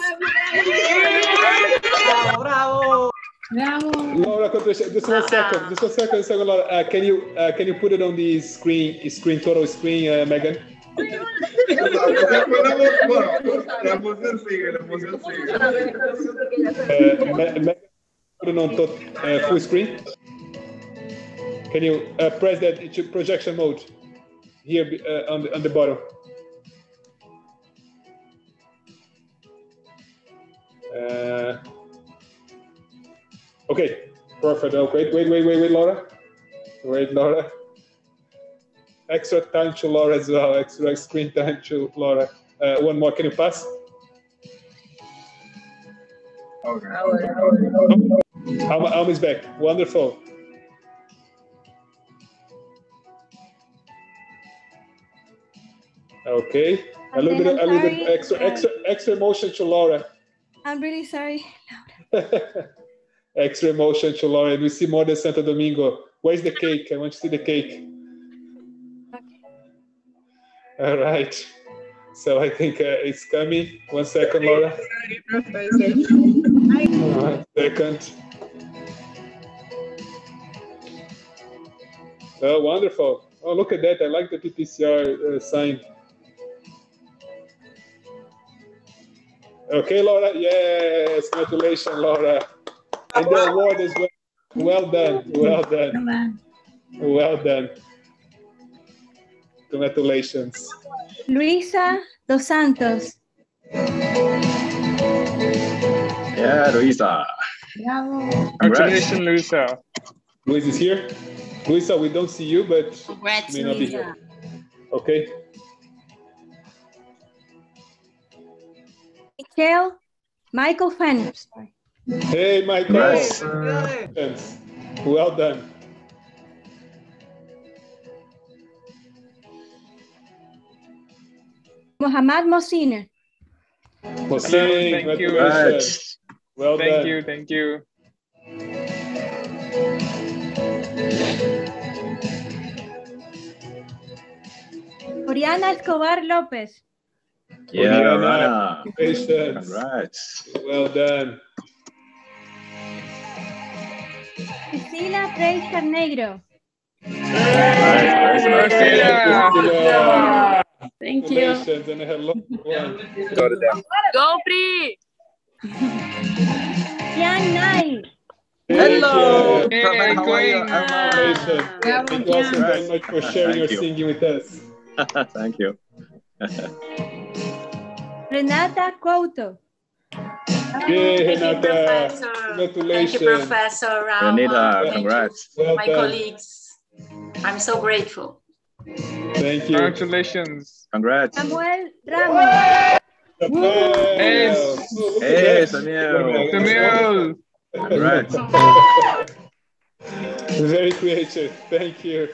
Bravo, bravo. Laura, just one second. Just one second, second, Laura. Uh, can you uh, can you put it on the screen screen total screen, uh, Megan? Uh, on top, uh, full screen. Can you uh, press that projection mode here uh, on the on the bottom? Uh, okay, perfect. Oh, wait, wait, wait, wait, wait, Laura. Wait, Laura. Extra time to Laura as well. Extra screen time to Laura. Uh, one more. Can you pass? Alma, Alma is back. Wonderful. Okay. A little bit, a little bit extra, extra, extra emotion to Laura. I'm really sorry. extra emotion to Laura. And we see more than Santo Domingo. Where's the cake? I want to see the cake. All right. So I think uh, it's coming. One second, Laura. One second. Oh, wonderful. Oh, look at that. I like the PPCR uh, sign. Okay, Laura. Yes, congratulations, Laura. And the award as well. Well done. Well done. Well done. Congratulations. Luisa Dos Santos. Yeah, Luisa. Bravo. Congratulations, Luisa. Luisa is here. Luisa, we don't see you, but Congrats, may not be here. Okay. Michael Michael Phelps. Hey, Michael. Nice. Congratulations. Well done. Muhammad Mosina. Hossein, thank you. Well thank done. you, thank you. Oriana Escobar López. Yeah, Oriana. Congrats. Well done. Priscila Frey Carneiro. Priscilla. Thank you. Congratulations, and hello. One. Go Pri! Tian Nai. Hello. Hey, Prophet, how are you? Congratulations. Thank you also very much for sharing your you. singing with us. Thank you. Renata Couto. Yay, Thank you, Renata. Professor. Congratulations. Thank you, Professor Rama. Renita, Thank congrats. you, Well my colleagues. I'm so grateful. Thank you. Congratulations. Congrats. Samuel Ramos. Hey, Hey, Samuel. Samuel. Congrats. Very creative. Thank you.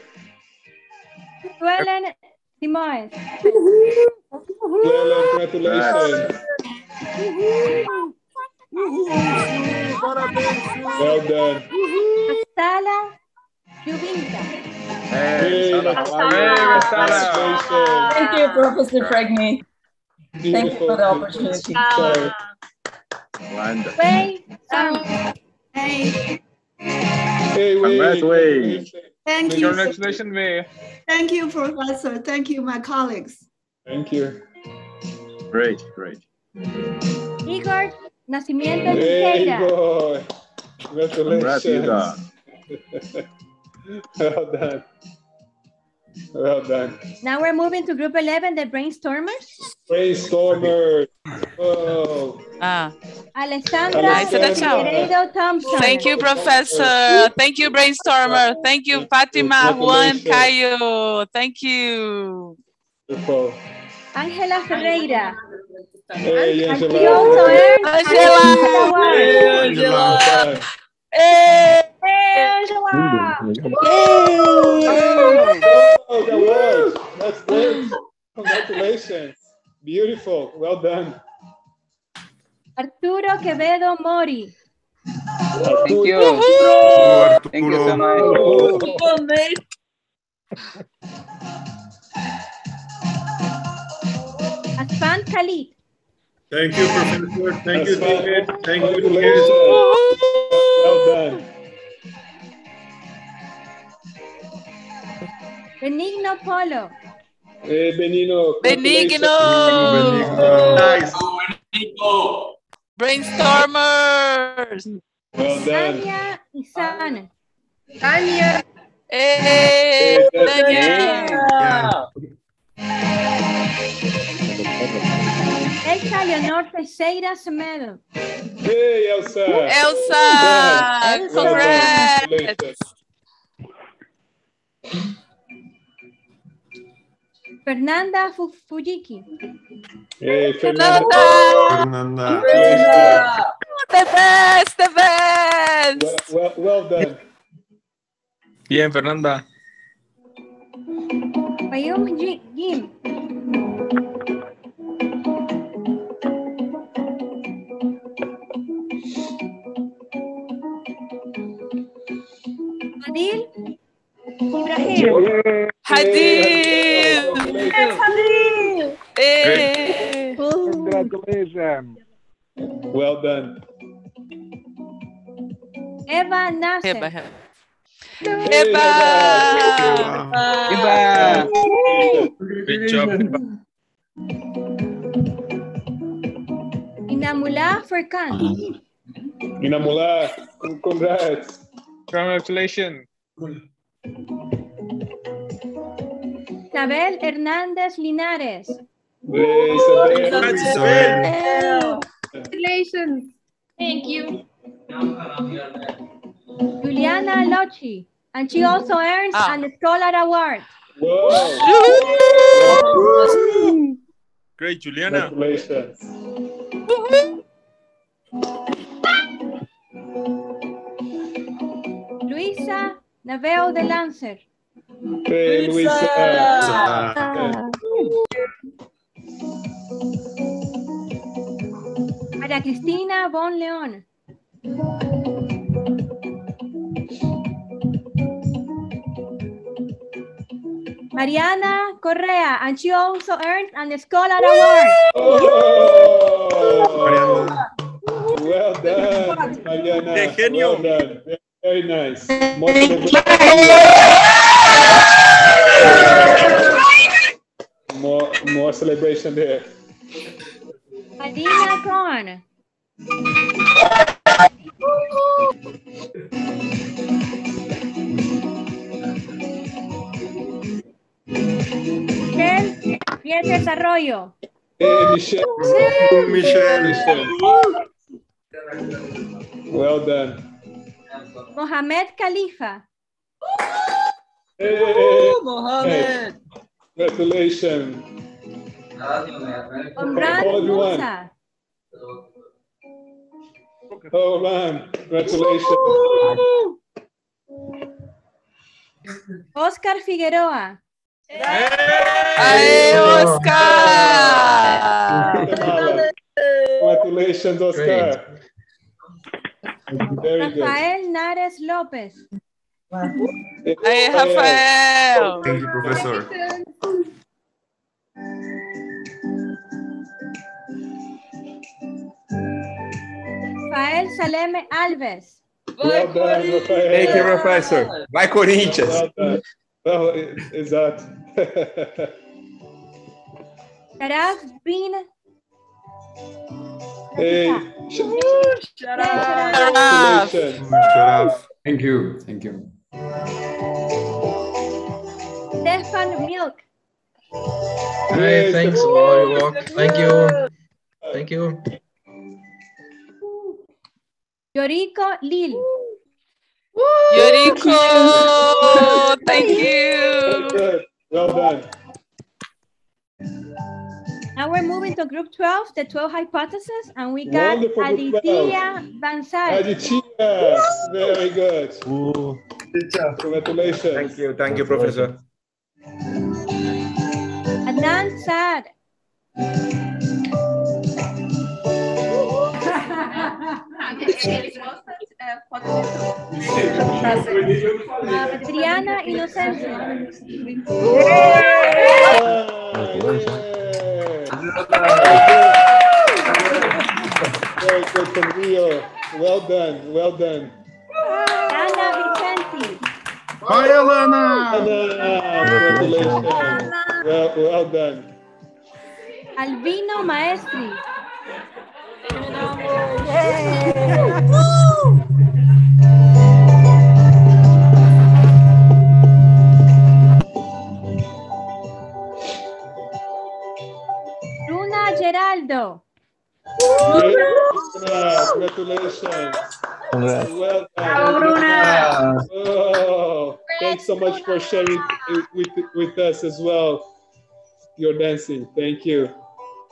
Suelen Simoes. Well, congratulations. Well done. Sala Jubinka. Hey, Hey, Sala, that's how are Hey, you? Congratulations. Thank you, Professor Fregni. Thank you Beautiful. for the opportunity. Sorry. Wonderful. Wei Sam. Hey, Hey, Wei. Congrats, thank you. Congratulations, May. Thank you, Professor. Thank you, my colleagues. Thank you. Great, great. Igor Nacimiento Hey, Teixeira. boy. Congratulations. Yuga. well done. Well done. Now we're moving to group 11, the brainstormers. Brainstormer. Whoa. Ah. Alessandra Nice to the show. Figueiredo Thompson. Thank you, Professor. Thank you, Brainstormer. Thank you, Fatima, Juan, Cayo. Thank you. Beautiful. Angela Ferreira. Hey, And Angela. she also earned an Angela. award. Well done. Hey. Angela. That works. That's great. Congratulations. Beautiful. Well done. Arturo Quevedo Mori. Thank you. Thank you so much. Asfan Khalid. Thank you, Professor. Thank you, That's fine. David. Thank you, Congratulations. Well done. Benigno Polo. Hey, Benino. Benigno. Nice. Brainstormers. Well done. Tania Isan. Tanya. Hey, that's Daniel. Elsa Leonor Teixeira Semedo. Hey, Elsa. Elsa. Well done. Congrats. Fernanda Fu- Fujiki. Hey, Fernanda. Fernanda. Fernanda. The best, the best. Well, well, well done. Bien, Fernanda. Payum Ji- Jim. Adil Ibrahim. Hadid. Congratulations. Hey. Congratulations. Well done. Eva Nasser. Eba. Hey, Eba. Eva. Good job. Eva. Inamula Furkan. Inamula. Congrats. Congratulations. Isabel Hernández Linares. Hey, Isabel. Congratulations. Thank you. Juliana Lochi. And she also earns Ah. an Scholar Award. Whoa. Great, Juliana. Congratulations. Luisa Naveo de Lancer. Hey, Luisa. María Cristina Bon León. Mariana Correa, and she also earned an Scholar Award. Oh. Well done, Mariana. Qué genio. Well done. Very nice. More celebration. more, celebration there. Adina Cohen. Michelle Vietes Arroyo. Hey, Michelle. Michelle. Michelle. Well done. Mohamed Khalifa. Hey, Mohammed. congratulations. Omran All. Musa. Oh man, congratulations. Oscar Figueroa. Hey, Oscar. Congratulations, Oscar. Rafael Nares López. Hey, Rafael. Thank you, Professor. Rafael Saleme Alves. Well done, Rafael. Thank you, Professor. Vai, Corinthians. Well done. Well, e- exato. Sharaf bin. hey, Sharaf. congratulations. Thank you. Thank you. Stefan Milk. Hey, thanks for all your work. Thank you. Thank you. Yoriko Lil. Yoriko, thank you. Good. Well done. Now we're moving to group 12, the 12 hypotheses, and we got Wonderful, group 12. Aditya Bansal. Aditya, very good. Congratulations. Thank you, thank you, Professor. Adnan Saad. Adriana Inocencia. Very good from Well done. Well done. Hi, Elena. Congratulations. Well, well done. Albino Maestri. Luna Geraldo. Congratulations. Congrats. Well done. Bruna. Oh, thanks so much for sharing with, with us as well. Your dancing. Thank you.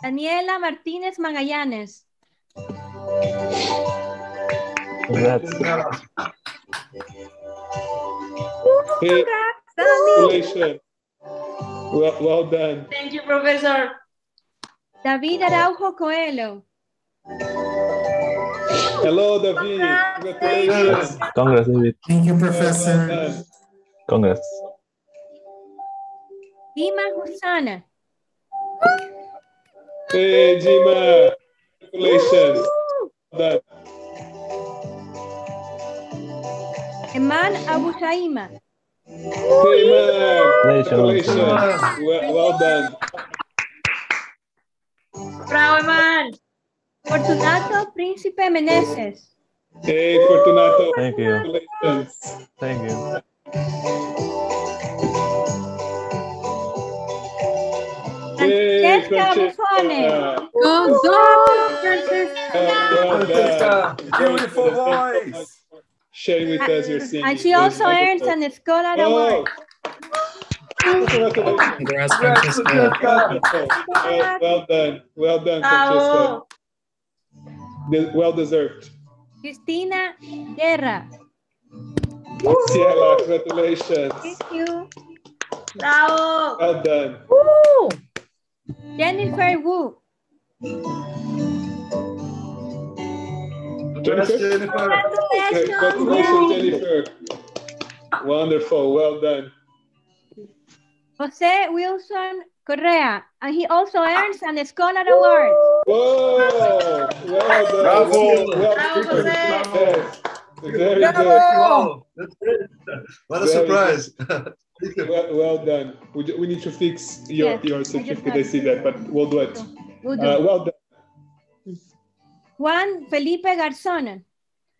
Daniela Martínez Magallanes. Congrats. Hey, congratulations. Well, well done. Thank you, Professor. David Araujo Coelho. Hello, David. Congratulations. Congrats, David. Thank you, Professor. Congrats. Dima Husana. Hey, Jima. Congratulations. Well done. Eman Abu Shaima. Hey, man. Congratulations. Congratulations. Well, well done. Bravo, man. Fortunato Príncipe Meneses. Eh, hey, Fortunato. Thank you. Congratulations. Thank you. Hey, eh, Francesca Francesca. Buffone. Well, well Francesca, beautiful Thank you so much voice. for Sharing with us your singing. And she also earns an Scholar Oh, Award. congratulations. Congrats, Francesca. Well, well done. Well done, Francesca. Bravo. De- well deserved. Cristina Guerra. Ciela, congratulations. Thank you. Bravo. Well done. Woo! Jennifer Wu. Jennifer? Congratulations. Congratulations, Jennifer. Wonderful. Well done. Jose Wilson Correa. And he also earns an Scholar Award. Whoa! Well. Bravo. Bravo, Jose. yes. Very good. What a surprise. Well, well done. We, we need to fix your, Yes, your certificate. I see that, but we'll do it. We'll Uh, well done. Juan Felipe Garzón.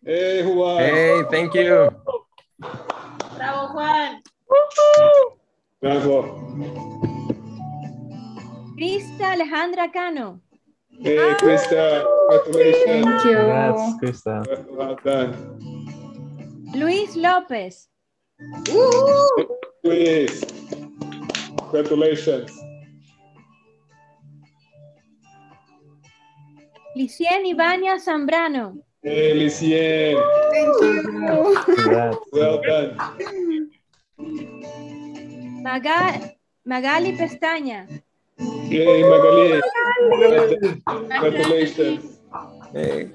Hey, Juan. Hey, thank you. Bravo, Juan. Bravo. Krista Alejandra Cano. Hey, Krista. Congratulations. Thank you. Congrats, Krista. Well, well done. Luis López. Please. Congratulations. Licien Ivania Zambrano. Hey, Lucien. Congrats. Well done. Maga- Magali Pestaña. Hey, Magali. Well done. Congratulations. Hey.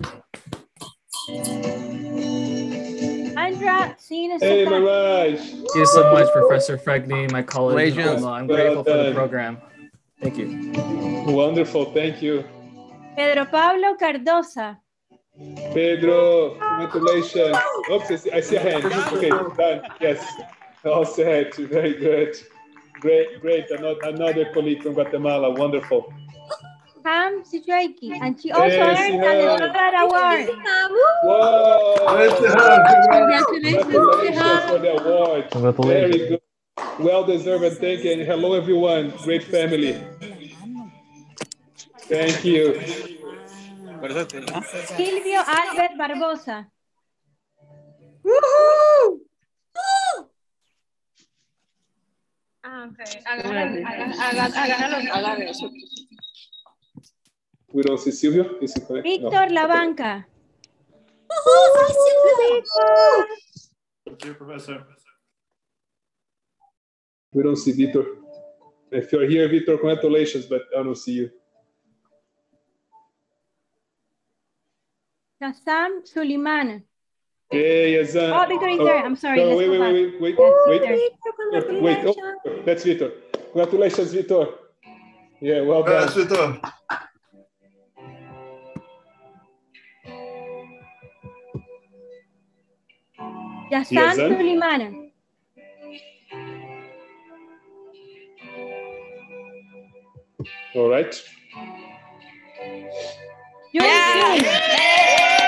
Andra Sina Hey, Mirage. Thank you so much, Professor Fregni, my colleague. I'm Well grateful for the program. Thank you. Wonderful. Thank you. Pedro Pablo Cardosa. Pedro, congratulations. Oops, I see, I see a hand. Okay, done. Yes. All set. Very good. Great, great. Another, another colleague from Guatemala. Wonderful. Ham Sitraiki. And she also Yes, earned she an has. Scholar Award. Whoa! Congratulations. Congratulations for the award. Very good. Well deserved. Thank you. And hello, everyone. Great family. Thank you. Silvio Albert Barbosa. Ah, ok. Agarra-. We don't see Silvio. Is he correct? No. Víctor Labanca. Thank you, Professor. We don't see Vitor. If you're here, Vitor, congratulations, but I don't see you. Kassam Suleiman. Hey, Yazan. Uh, oh, Victor is there. I'm sorry. No, Let's wait, go wait, back. wait, wait, Yes, wait, Victor. wait. Wait, oh, that's Vitor. Congratulations, Vitor. Yeah, well done. Yes, Vitor. Yassan Yazan. Suleiman. All right. Yuri That,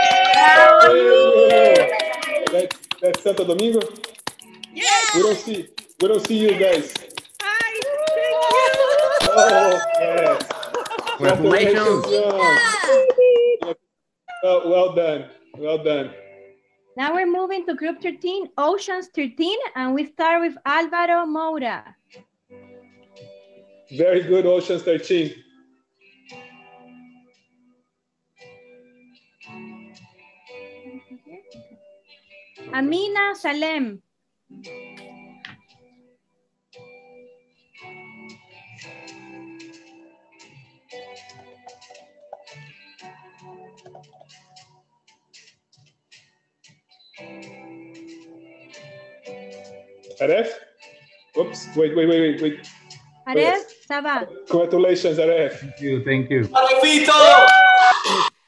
that's Santo Domingo? We don't see, we don't see you guys. Hi, thank Oh, yes. Congratulations. young. Well, well done, well done. Now we're moving to group 13, Oceans 13, and we start with Alvaro Moura. Very good, Oceans 13. Amina Salem. Aref? Oops, wait, wait, wait, wait, wait. Aref Sabah. Congratulations, Aref. Thank you, thank you.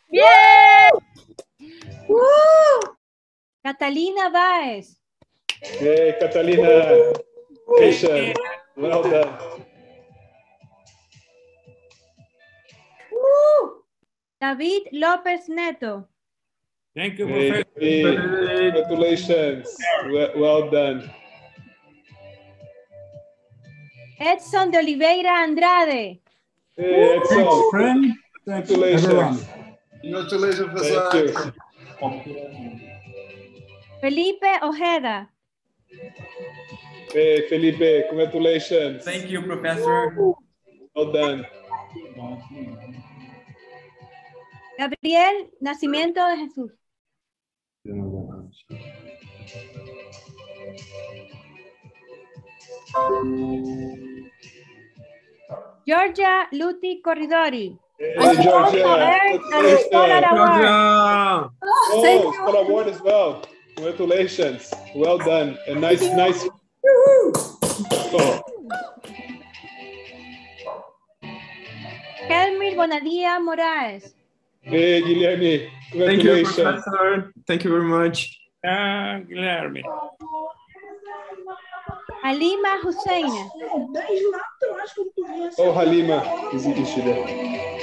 ¡Bien! ¡Woo! Catalina Baez. Hey, Catalina. Well done. ¡Woo! David López Neto. Thank you, Hey, Professor. hey, congratulations. Well, well done. Edson de Oliveira Andrade. Hey, Edson. friend. Thanks, everyone. Congratulations. Congratulations, Thank you. Felipe Ojeda. Hey, Felipe, congratulations. Thank you, Professor. Well done. Gabriel Nacimiento de Jesús. Georgia Luti Corridori. Hey, Georgia. Earned oh, an Scholar Award. Oh, Scholar Award as well. Congratulations. Well done. And nice, nice. Oh, Kelmir Bonadía Moraes. hey, Guilherme, Thank you, congratulations. Professor. Thank you very much. Ah, Guilherme. Halima Hussein. Oh, Halima is is she there?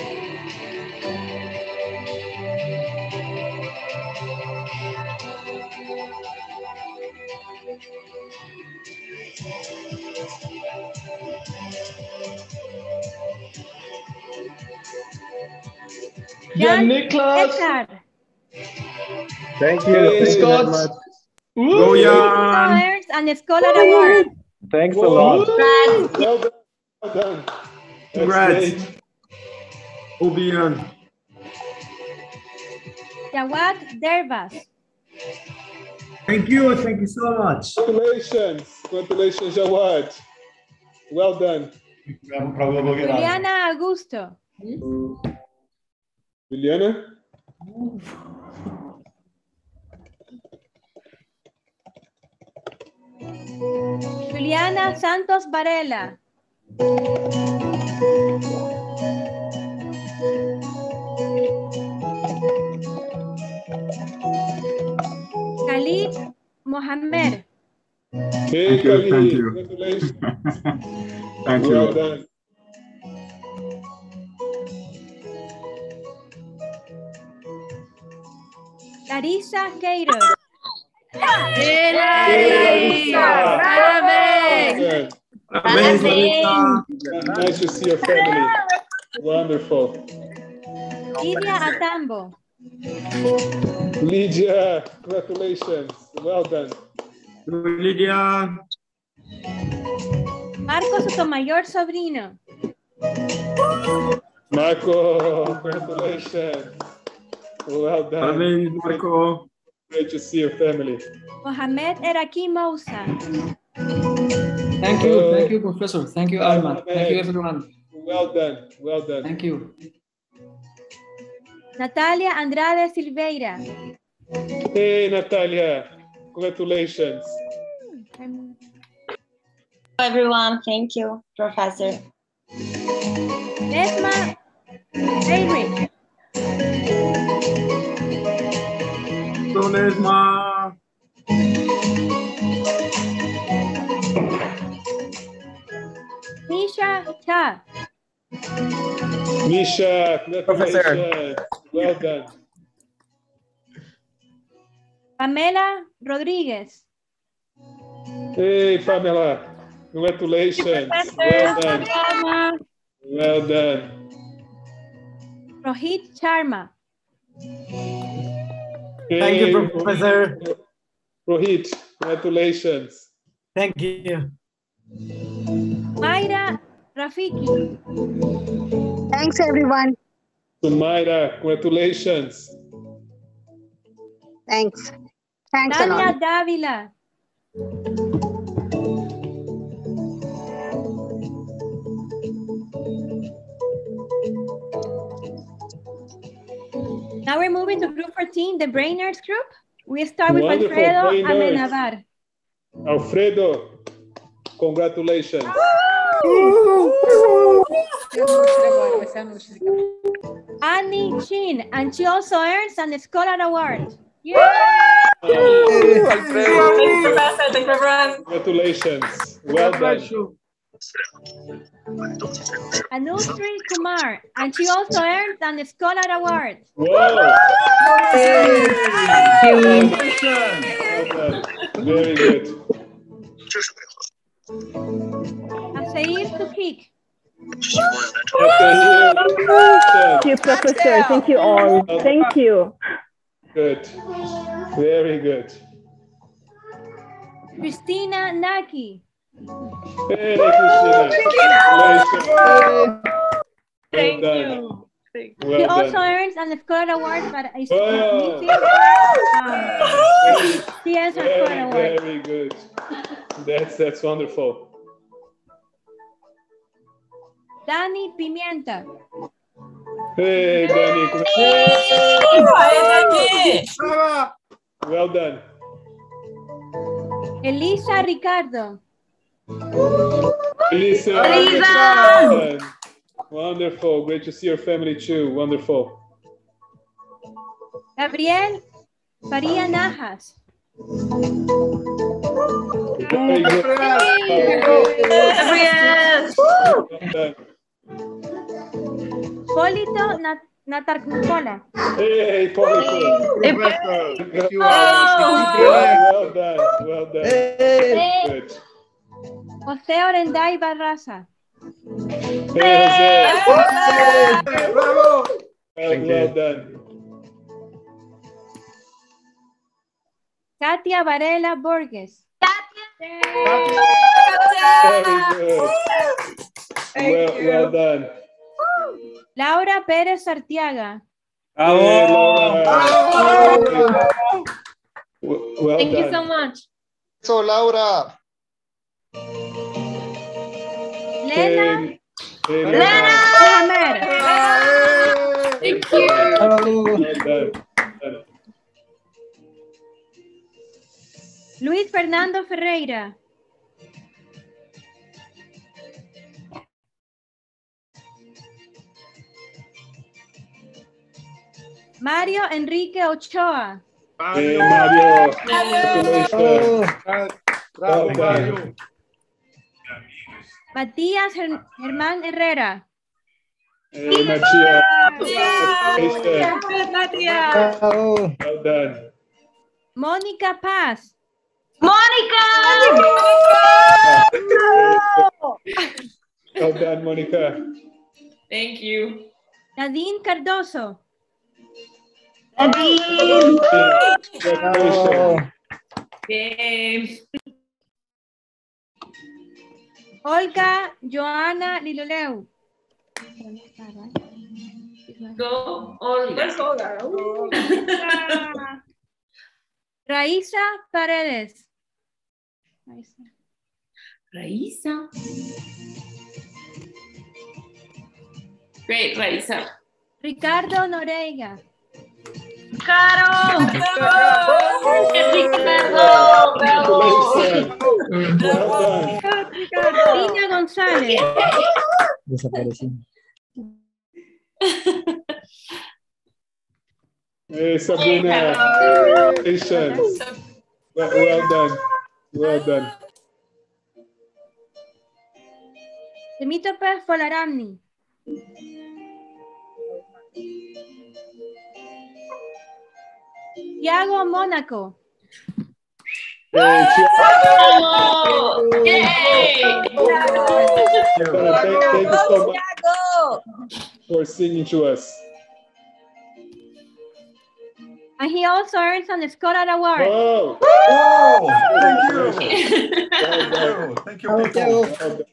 Jan Niklas. Eckhart. Thank you. Hey, Thank you very Scott. much. Go, Jan. Earns an Scholar Award. Thanks a Whoa. lot. Well done. Well done. Congrats. great. Obian. Jawad Dervas. Thank you. Thank you so much. Congratulations. Congratulations, Jawad. Well done. Juliana Augusto. Juliana? Juliana Santos Varela. Khalid Mohamed. Hey, Thank you, Khalid. thank you. Congratulations. Thank well you. done. Larissa Queiroz. Hey, Larissa. Parabéns! Amazing. Nice to see your family. Wonderful. Lydia Atambo. Lydia, congratulations. Well done. Lydia. Marco Sotomayor Sobrino. Marco, congratulations. Well done. Parabéns, Marco. Great to see your family. Mohamed Eraki Moussa. Thank you, uh, thank you, Professor. Thank you, Alma. Thank you, everyone. Well done, well done. Thank you. Natalia Andrade Silveira. Hey, Natalia, congratulations. everyone. Thank you, Professor. Nesma Heinrich. Nesma. Misha Cha. Misha, congratulations. Well done. Pamela Rodriguez. Hey, Pamela, congratulations. Well done. Well done. Rohit Sharma. Thank you, Professor. Rohit, congratulations. Thank you. Mayra Rafiki. Thanks, everyone. Sumaira, congratulations. Thanks. Thanks a lot. Davila. Now we're moving to group 14, the Brainers group. We start with Wonderful, Alfredo Brainers. Amenabar. Alfredo, congratulations. Annie Chin, and she also earns an Scholar Award. Alfredo. Thank you, Thank you, everyone. Congratulations. Well done. Anusri Kumar, and she also earned an Scholar Award. Wow. Well done. Very good. Asair Tukik. Thank you, Professor. Thank you all. Thank you. Good. Very good. Christina Naki. Hey, Christina. Thank well you. done. She Well also done. earns an Scholar Award, but I Wow. um, she earns a Scholar Very, Award. very good. That's that's wonderful. Dani Pimienta. Hey, Danny. Well done. Elisa Ricardo. Elisa. Elisa. Wonderful. Great to see your family too. Wonderful. Gabriel Faria Najas. Very good. Gabriel. Polito Nat Natarcola. Hey, Polito. Hey, Well done. Well done. Hey. Good. José Orenday Barraza. Bravo. Well, done. Katia Varela Borges. Very good. Well, well done. Laura Pérez Artiaga. W- Well Thank you so much. So, Laura. Lena Hey, Lena Mohamed. Thank you. Well done. Done. Luis Fernando Ferreira. Mario Enrique Ochoa. Hey, Mario. Congratulations. Well done. Matías Ger- Germán Herrera. Hey, Matia. Congratulations. Well done. Mónica Paz. Mónica. Well done, Monica. Thank you. Nadine Cardoso. Congratulations. Bien. Olga, Joana, Liloleu. Go, Olga. Paredes. Raiza. Raiza. Great, Raiza. Ricardo Noreiga. ¡Caro! ¡Ricardo! Carolina González. Desapareció. Hey, Sabrina. Congratulations. Well, well done. Well done. Temitope Folaramni. Tiago Mónaco. Hey, Yay. Thank, thank you so much for singing to us. And he also earns an Scholar Award. Oh, Thank you, Thank you. Thank you.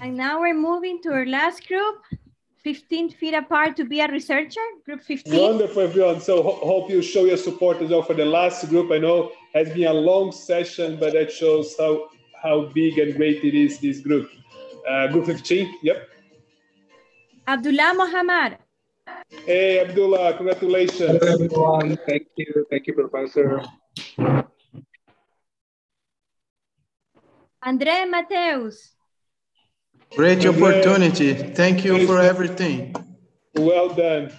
And now we're moving to our last group, 15 feet apart to be a researcher, group 15. Wonderful, everyone. So ho- hope you show your support as well for the last group. I know has been a long session, but that shows how how big and great it is. This group, uh, group 15. Yep. Abdullah Mohammad. Hey, Abdullah, congratulations. Hello, everyone. Thank you. Thank you, Professor. Andre Mateus. Great opportunity. Thank you for everything. Well done.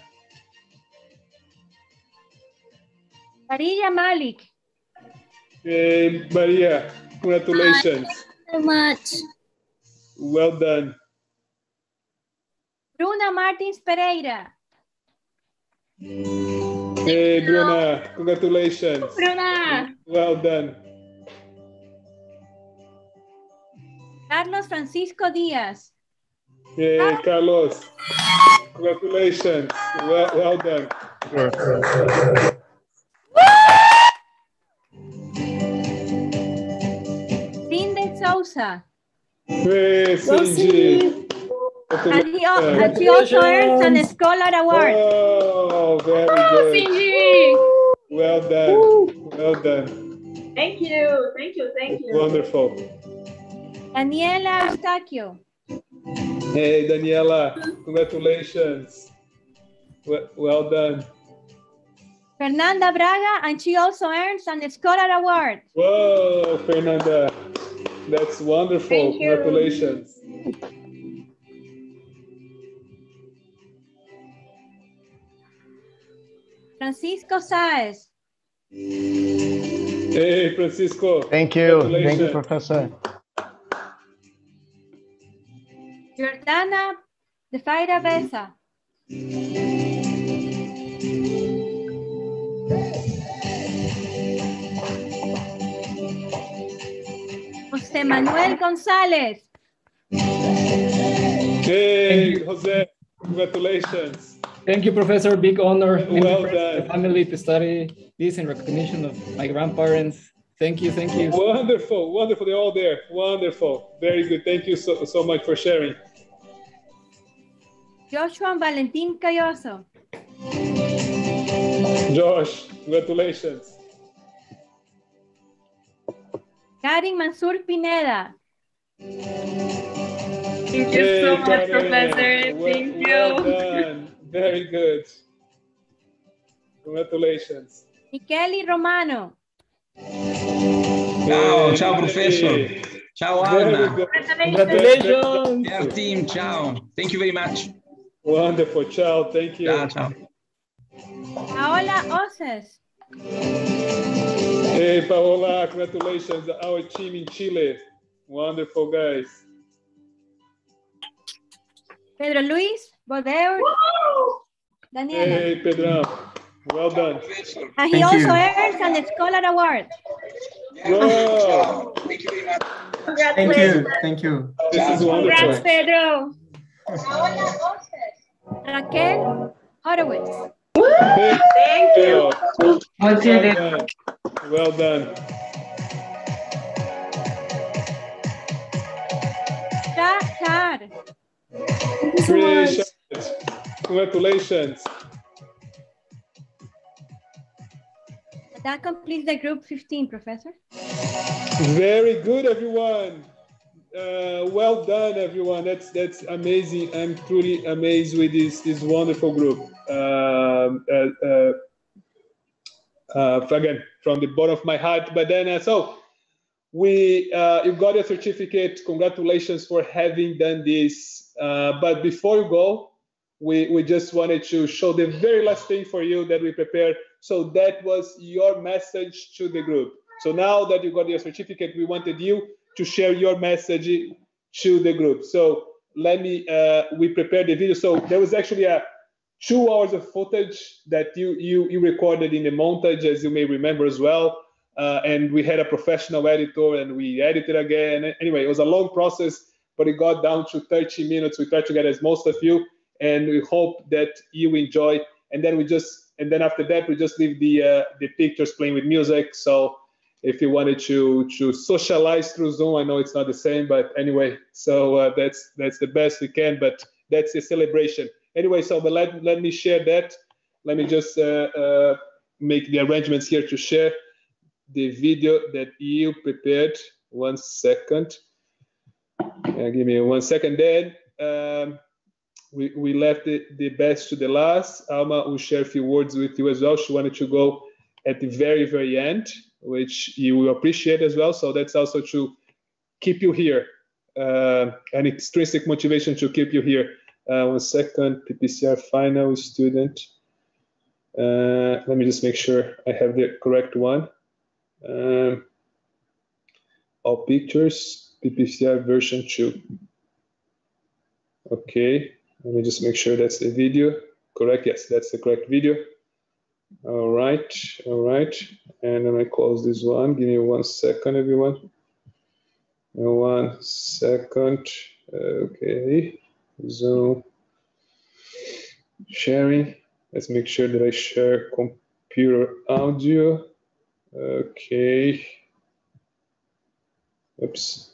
Maria Malik. Hey, Maria, congratulations. so much. Well done. Bruna Martins Pereira. Hey, Bruna, congratulations. Bruna. Well done. Carlos Francisco Díaz. Hey, Carlos, congratulations. Well, well done. Cindy Souza. Hey, Cindy. And he, and she also earns an Scholar Award. Oh, very good. Cindy. Well done. Well done. Thank you. Thank you. Thank you. Wonderful. Daniela Eustaquio. Hey, Daniela, congratulations. Well, well done. Fernanda Braga, and she also earns an Scholar Award. Whoa, Fernanda. That's wonderful. Thank you. Congratulations. Francisco Saez. Hey, Francisco. Thank you. Thank you, Professor. Jordana de Faira Besa. José Manuel González. Hey, Jose, congratulations. Thank you, Professor. Big honor. Well done. The family to study this in recognition of my grandparents. Thank you. Thank you. Wonderful, wonderful. They're all there. Wonderful. Very good. Thank you so, so much for sharing. Joshua Valentín Cayoso. Josh, congratulations. Karin Mansur Pineda. Thank you Hey, so much, Karen. Professor. Well- Thank well you. done. Very good. Congratulations. Micheli Romano. Ciao, ciao professor. Ciao Very Alma. good. Congratulations. Dear team, ciao. Thank you very much. Wonderful. Ciao. Thank you. Ciao, ciao. Paola Oces. Hey, Paola, congratulations. To our team in Chile. Wonderful, guys. Pedro Luis Bodeur. Daniela. Hey, Pedro. Well done. And he Thank also you. earns an Scholar Award. Whoa. Thank you. Thank you. Thank you. This is Congrats, wonderful. Pedro. Raquel Horowitz. Thank you. Well done. Well done. Shahar. Pretty Congratulations. That completes the group 15, Professor. Very good, everyone. Uh, well done, everyone. That's that's amazing. I'm truly amazed with this this wonderful group. Um, uh, uh, uh, again, from the bottom of my heart. But then, so we uh, you got your certificate. Congratulations for having done this. Uh, but before you go, we we just wanted to show the very last thing for you that we prepared. So that was your message to the group. So now that you got your certificate, we wanted you to share your message to the group. So let me, uh, we prepared the video. So there was actually a two hours of footage that you, you, you recorded in the montage, as you may remember as well. Uh, and we had a professional editor and we edited again. Anyway, it was a long process, but it got down to 30 minutes. We tried to get as most of you and we hope that you enjoy. And then we just, and then after that, we just leave the, uh, the pictures playing with music. So if you wanted to to socialize through Zoom. I know it's not the same, but anyway, so uh, that's that's the best we can. But that's a celebration. Anyway, so but let let me share that. Let me just uh, uh, make the arrangements here to share the video that you prepared. One second. Give me one second. Then um, we we left the, the best to the last. Alma will share a few words with you as well. She wanted to go at the very very end which you will appreciate as well. So that's also to keep you here, uh, an extrinsic motivation to keep you here. Uh, one second, PPCR final student. Uh, let me just make sure I have the correct one. Um, all pictures, PPCR version 2. Okay, let me just make sure that's the video. Correct, yes, that's the correct video. All right, all right. And then I close this one. Give me one second, everyone. One second. Okay. Zoom. Sharing. Let's make sure that I share computer audio. Okay. Oops.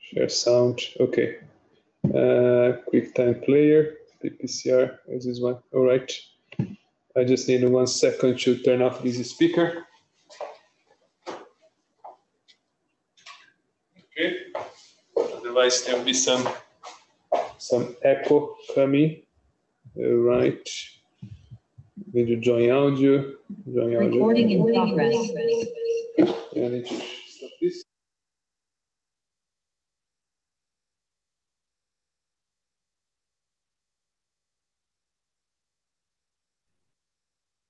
Share sound. Okay. Uh, QuickTime Player. PPCR is this one. All right. I just need one second to turn off this speaker. Okay. Otherwise, there will be some some echo coming. All right. Need to join audio. Join audio. Recording in progress. I need to stop this.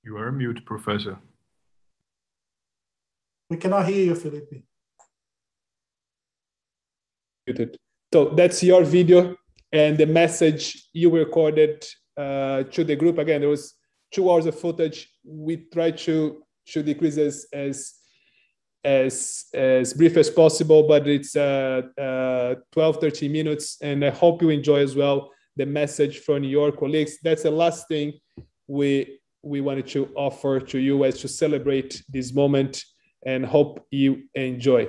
You are mute, Professor. We cannot hear you, Felipe. muted. So that's your video and the message you recorded uh, to the group. Again, there was two hours of footage. We tried to to decrease as as as, as brief as possible, but it's uh, uh, 12, 13 minutes. And I hope you enjoy as well the message from your colleagues. That's the last thing we we wanted to offer to you as to celebrate this moment and hope you enjoy.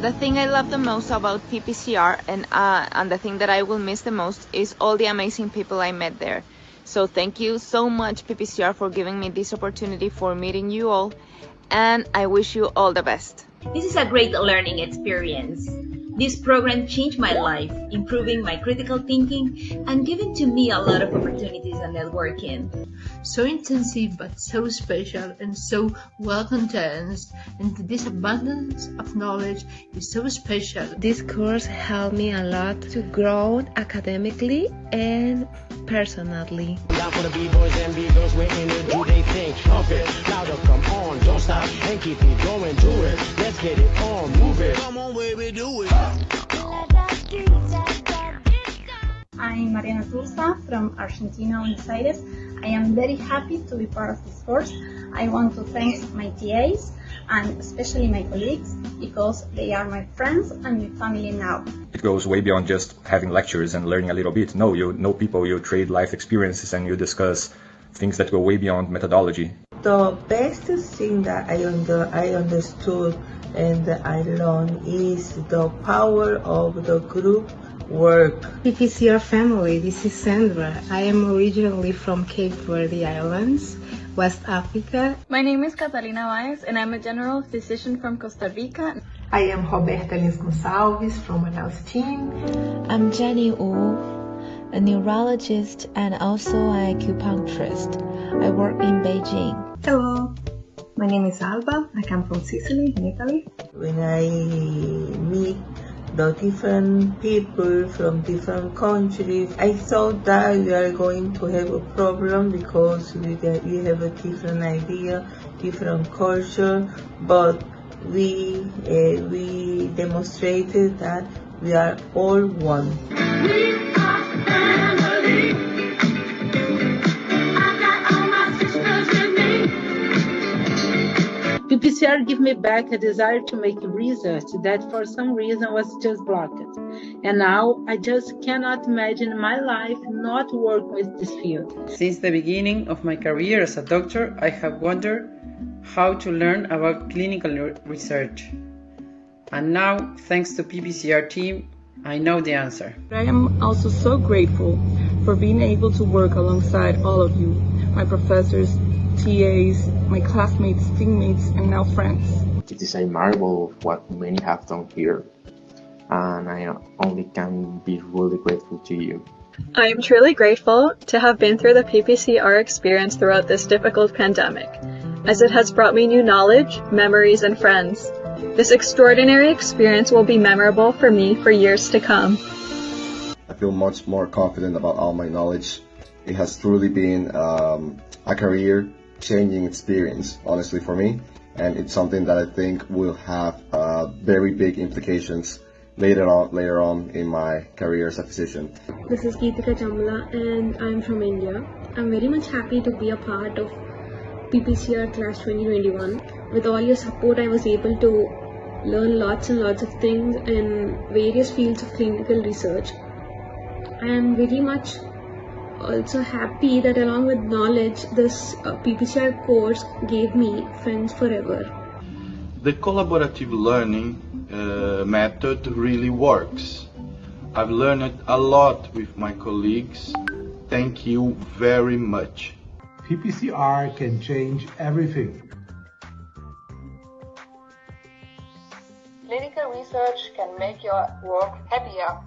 The thing I love the most about PPCR and uh, and the thing that I will miss the most is all the amazing people I met there. So thank you so much PPCR for giving me this opportunity for meeting you all and I wish you all the best. This is a great learning experience. This program changed my life, improving my critical thinking and giving to me a lot of opportunities and networking. So intensive but so special and so well condensed, and this abundance of knowledge is so special. This course helped me a lot to grow academically and personally. Down for the b-boys and b-girls, we're in it, do they think? Pump it, louder, come on, don't stop, and keep it going, do it. Let's get it on, move it. Come on, baby, do it. I'm Mariana Tursa from Argentina, Buenos Aires. I am very happy to be part of this course. I want to thank my TAs and especially my colleagues because they are my friends and my family now. It goes way beyond just having lectures and learning a little bit. No, you know people, you trade life experiences and you discuss things that go way beyond methodology. The best thing that I, under, I understood and I learned is the power of the group work. PPCR family, this is Sandra. I am originally from Cape Verde Islands, West Africa. My name is Catalina Baez and I'm a general physician from Costa Rica. I am Roberta Lins Gonçalves from Manaus team. I'm Jenny Wu, a neurologist and also an acupuncturist. I work in Beijing. Hello, my name is Alba. I come from Sicily in Italy. When I meet the different people from different countries. I thought that we are going to have a problem because we, we have a different idea, different culture, but we uh, we demonstrated that we are all one. PPCR give me back a desire to make research that for some reason was just blocked. And now I just cannot imagine my life not working with this field. Since the beginning of my career as a doctor, I have wondered how to learn about clinical research. And now, thanks to PPCR team, I know the answer. I am also so grateful for being able to work alongside all of you, my professors, TAs, my classmates, teammates, and now friends. It is a marvel of what many have done here, and I only can be really grateful to you. I am truly grateful to have been through the PPCR experience throughout this difficult pandemic, as it has brought me new knowledge, memories, and friends. This extraordinary experience will be memorable for me for years to come. I feel much more confident about all my knowledge. It has truly been um, a career changing experience, honestly, for me. And it's something that I think will have uh, very big implications later on later on in my career as a physician. This is Geetika Chamla and I'm from India. I'm very much happy to be a part of PPCR Class 2021. With all your support, I was able to learn lots and lots of things in various fields of clinical research. I am very much also happy that along with knowledge, this uh, PPCR course gave me friends forever. The collaborative learning uh, method really works. I've learned a lot with my colleagues. Thank you very much. PPCR can change everything. Clinical research can make your work happier.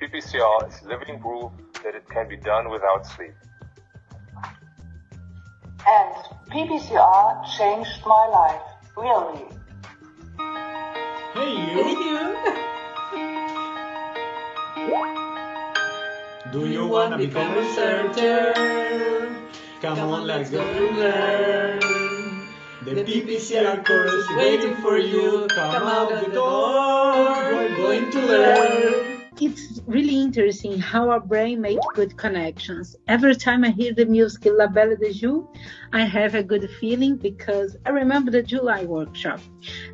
PPCR is living proof that it can be done without sleep. And PPCR changed my life, really. Hey you! Hey you! Do you wanna become a researcher? Come on, let's go and learn. The PPCR course is waiting for you. Come out the door. We're going to learn. It's really interesting how our brain makes good connections. Every time I hear the music La Belle de Joux, I have a good feeling because I remember the July workshop.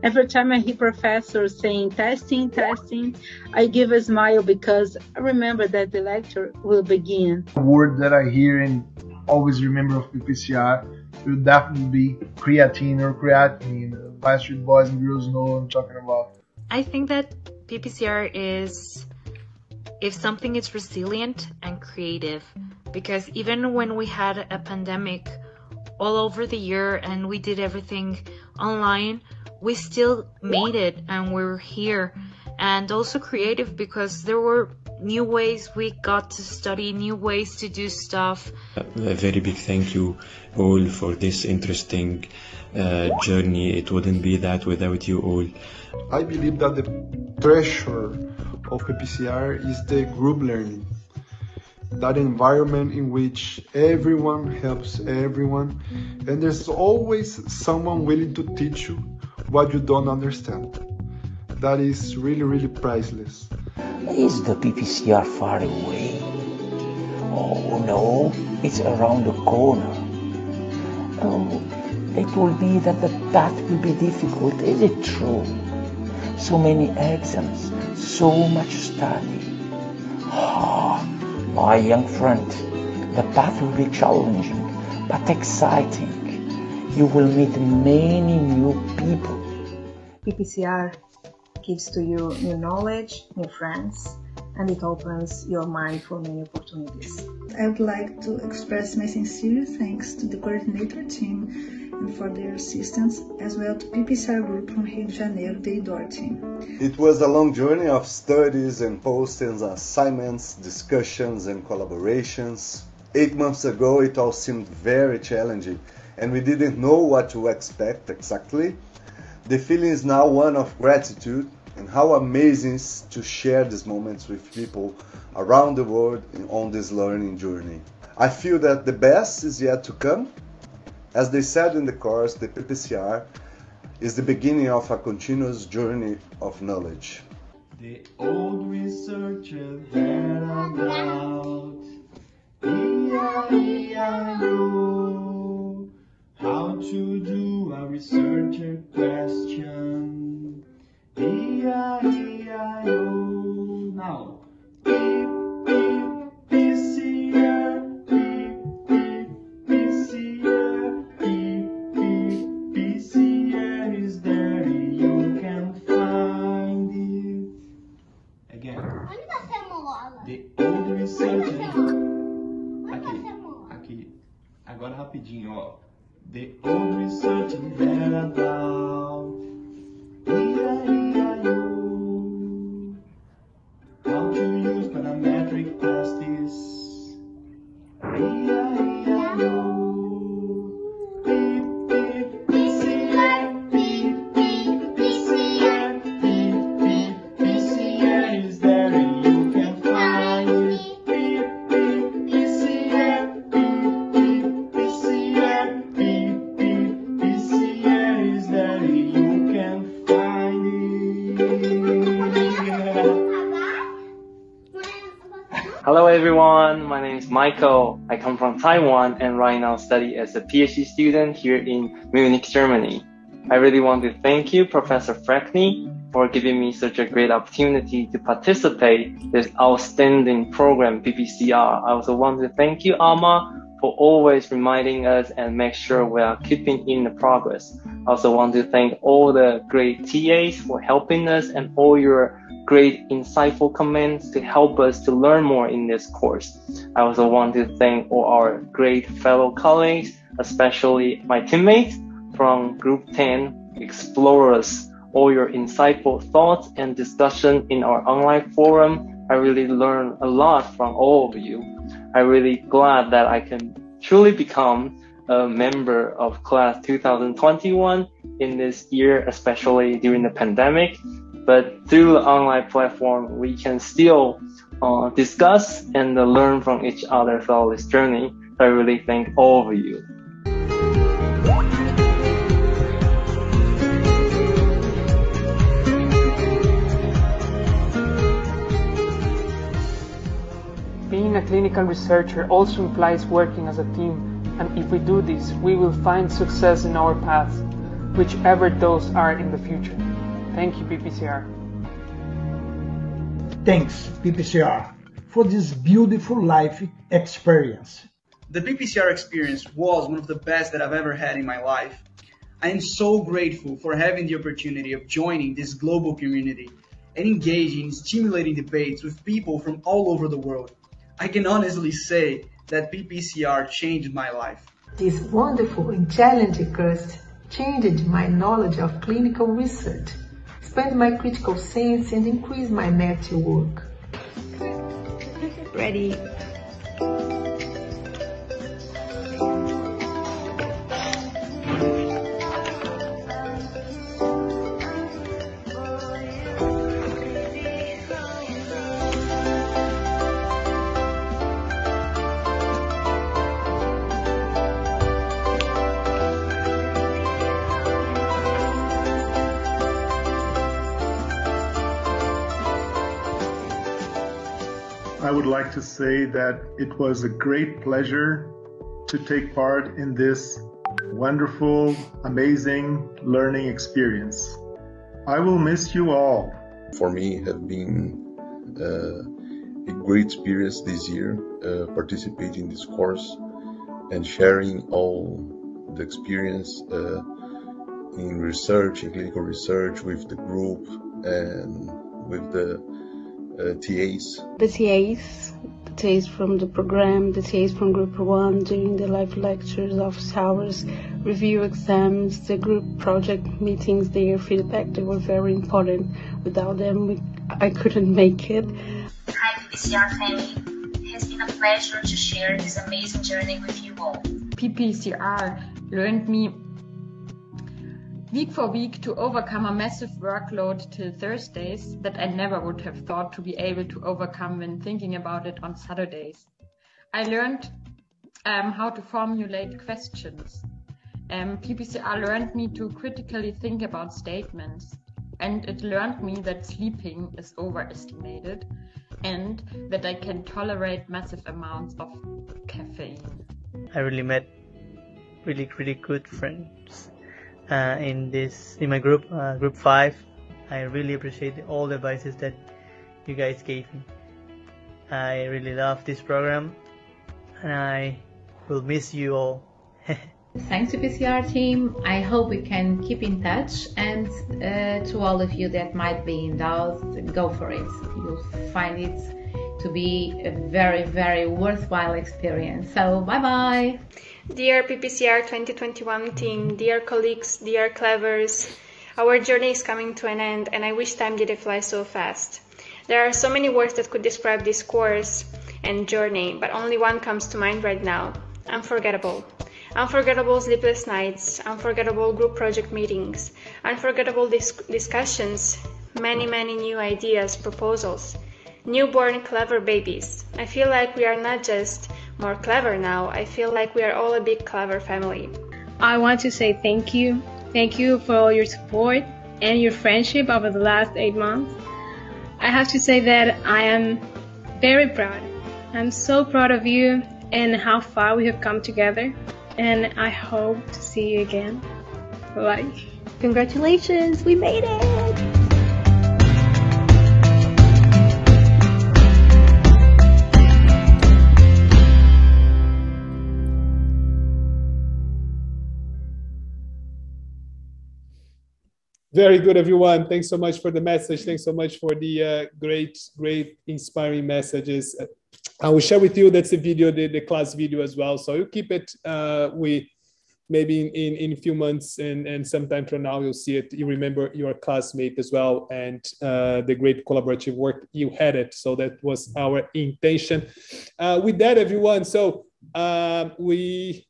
Every time I hear professors saying testing, testing, I give a smile because I remember that the lecture will begin. A word that I hear and always remember of PPCR will definitely be creatine or creatinine. Backstreet Boys and girls know what I'm talking about. I think that PPCR is if something is resilient and creative. Because even when we had a pandemic all over the year and we did everything online we still made it and we're here. And also creative because there were new ways we got to study new ways to do stuff. A very big thank you all for this interesting uh, journey. It wouldn't be that without you all. I believe that the pressure of PPCR is the group learning. That environment in which everyone helps everyone, and there's always someone willing to teach you what you don't understand. That is really, really priceless. Is the PPCR far away? Oh no, it's around the corner. Oh, it will be that the path will be difficult, is it true? So many exams, so much study. Ah, my young friend, the path will be challenging, but exciting. You will meet many new people. PPCR gives to you new knowledge, new friends, and it opens your mind for many opportunities. I would like to express my sincere thanks to the coordinator team and for their assistance, as well to PPCR Group from Rio de Janeiro, the IDOR team. It was a long journey of studies and postings, assignments, discussions, and collaborations. Eight months ago, it all seemed very challenging, and we didn't know what to expect exactly. The feeling is now one of gratitude and how amazing is to share these moments with people around the world on this learning journey. I feel that the best is yet to come. As they said in the course, the PPCR is the beginning of a continuous journey of knowledge. The old researcher that about E-I-E-I-O How to do a researcher question. E-I-E-I-O Now Agora rapidinho, ó. The old research that about E-I-E-I-O How to use parametric testes E-I-E-I-O Beep, everyone, my name is Michael. I come from Taiwan and right now study as a PhD student here in Munich, Germany. I really want to thank you, Professor Fregni, for giving me such a great opportunity to participate this outstanding program, PPCR. I also want to thank you, Alma, for always reminding us and make sure we are keeping in the progress. I also want to thank all the great TAs for helping us and all your great insightful comments to help us to learn more in this course. I also want to thank all our great fellow colleagues, especially my teammates from Group 10 Explorers. All your insightful thoughts and discussion in our online forum. I really learned a lot from all of you. I'm really glad that I can truly become a member of class 2021 in this year, especially during the pandemic. But through the online platform, we can still uh, discuss and uh, learn from each other throughout this journey. I really thank all of you. Being a clinical researcher also implies working as a team, and if we do this, we will find success in our paths, whichever those are in the future. Thank you, PPCR. Thanks, PPCR, for this beautiful life experience. The PPCR experience was one of the best that I've ever had in my life. I am so grateful for having the opportunity of joining this global community and engaging in stimulating debates with people from all over the world. I can honestly say that PPCR changed my life. This wonderful and challenging course changed my knowledge of clinical research, expanded my critical sense, and increased my network. Ready. I would like to say that it was a great pleasure to take part in this wonderful, amazing learning experience. I will miss you all. For me, have been uh, a great experience this year uh, participating in this course and sharing all the experience uh, in research, in clinical research with the group and with the uh, TAs. The TAs, the TAs from the program, the TAs from group one during the live lectures, office hours, review exams, the group project meetings, their feedback, they were very important. Without them, we, I couldn't make it. Hi, PPCR family. It has been a pleasure to share this amazing journey with you all. PPCR learned me week for week to overcome a massive workload till Thursdays that I never would have thought to be able to overcome when thinking about it on Saturdays. I learned um, how to formulate questions. Um, PPCR learned me to critically think about statements, and it learned me that sleeping is overestimated and that I can tolerate massive amounts of caffeine. I really met really, really good friends uh, in this in my group uh, group 5 i really appreciate all the advices that you guys gave me i really love this program and i will miss you all Thanks to PCR team. I hope we can keep in touch. And uh, to all of you that might be in doubt, go for it. You'll find it to be a very, very worthwhile experience. So, bye bye. Dear PPCR 2021 team, dear colleagues, dear clevers, our journey is coming to an end and I wish time didn't fly so fast. There are so many words that could describe this course and journey, but only one comes to mind right now. Unforgettable. Unforgettable sleepless nights, unforgettable group project meetings, unforgettable dis discussions, many, many new ideas, proposals, newborn clever babies. I feel like we are not just more clever now. I feel like we are all a big clever family. I want to say thank you. Thank you for all your support and your friendship over the last eight months. I have to say that I am very proud. I'm so proud of you and how far we have come together. And I hope to see you again. Bye. Congratulations, we made it! Very good, everyone. Thanks so much for the message. Thanks so much for the uh, great, great, inspiring messages. I will share with you that's the video, the, the class video as well. So you keep it. Uh, we maybe in, in, in a few months and, and sometime from now you'll see it. You remember your classmate as well and uh, the great collaborative work you had it. So that was our intention. Uh, with that, everyone. So uh, we,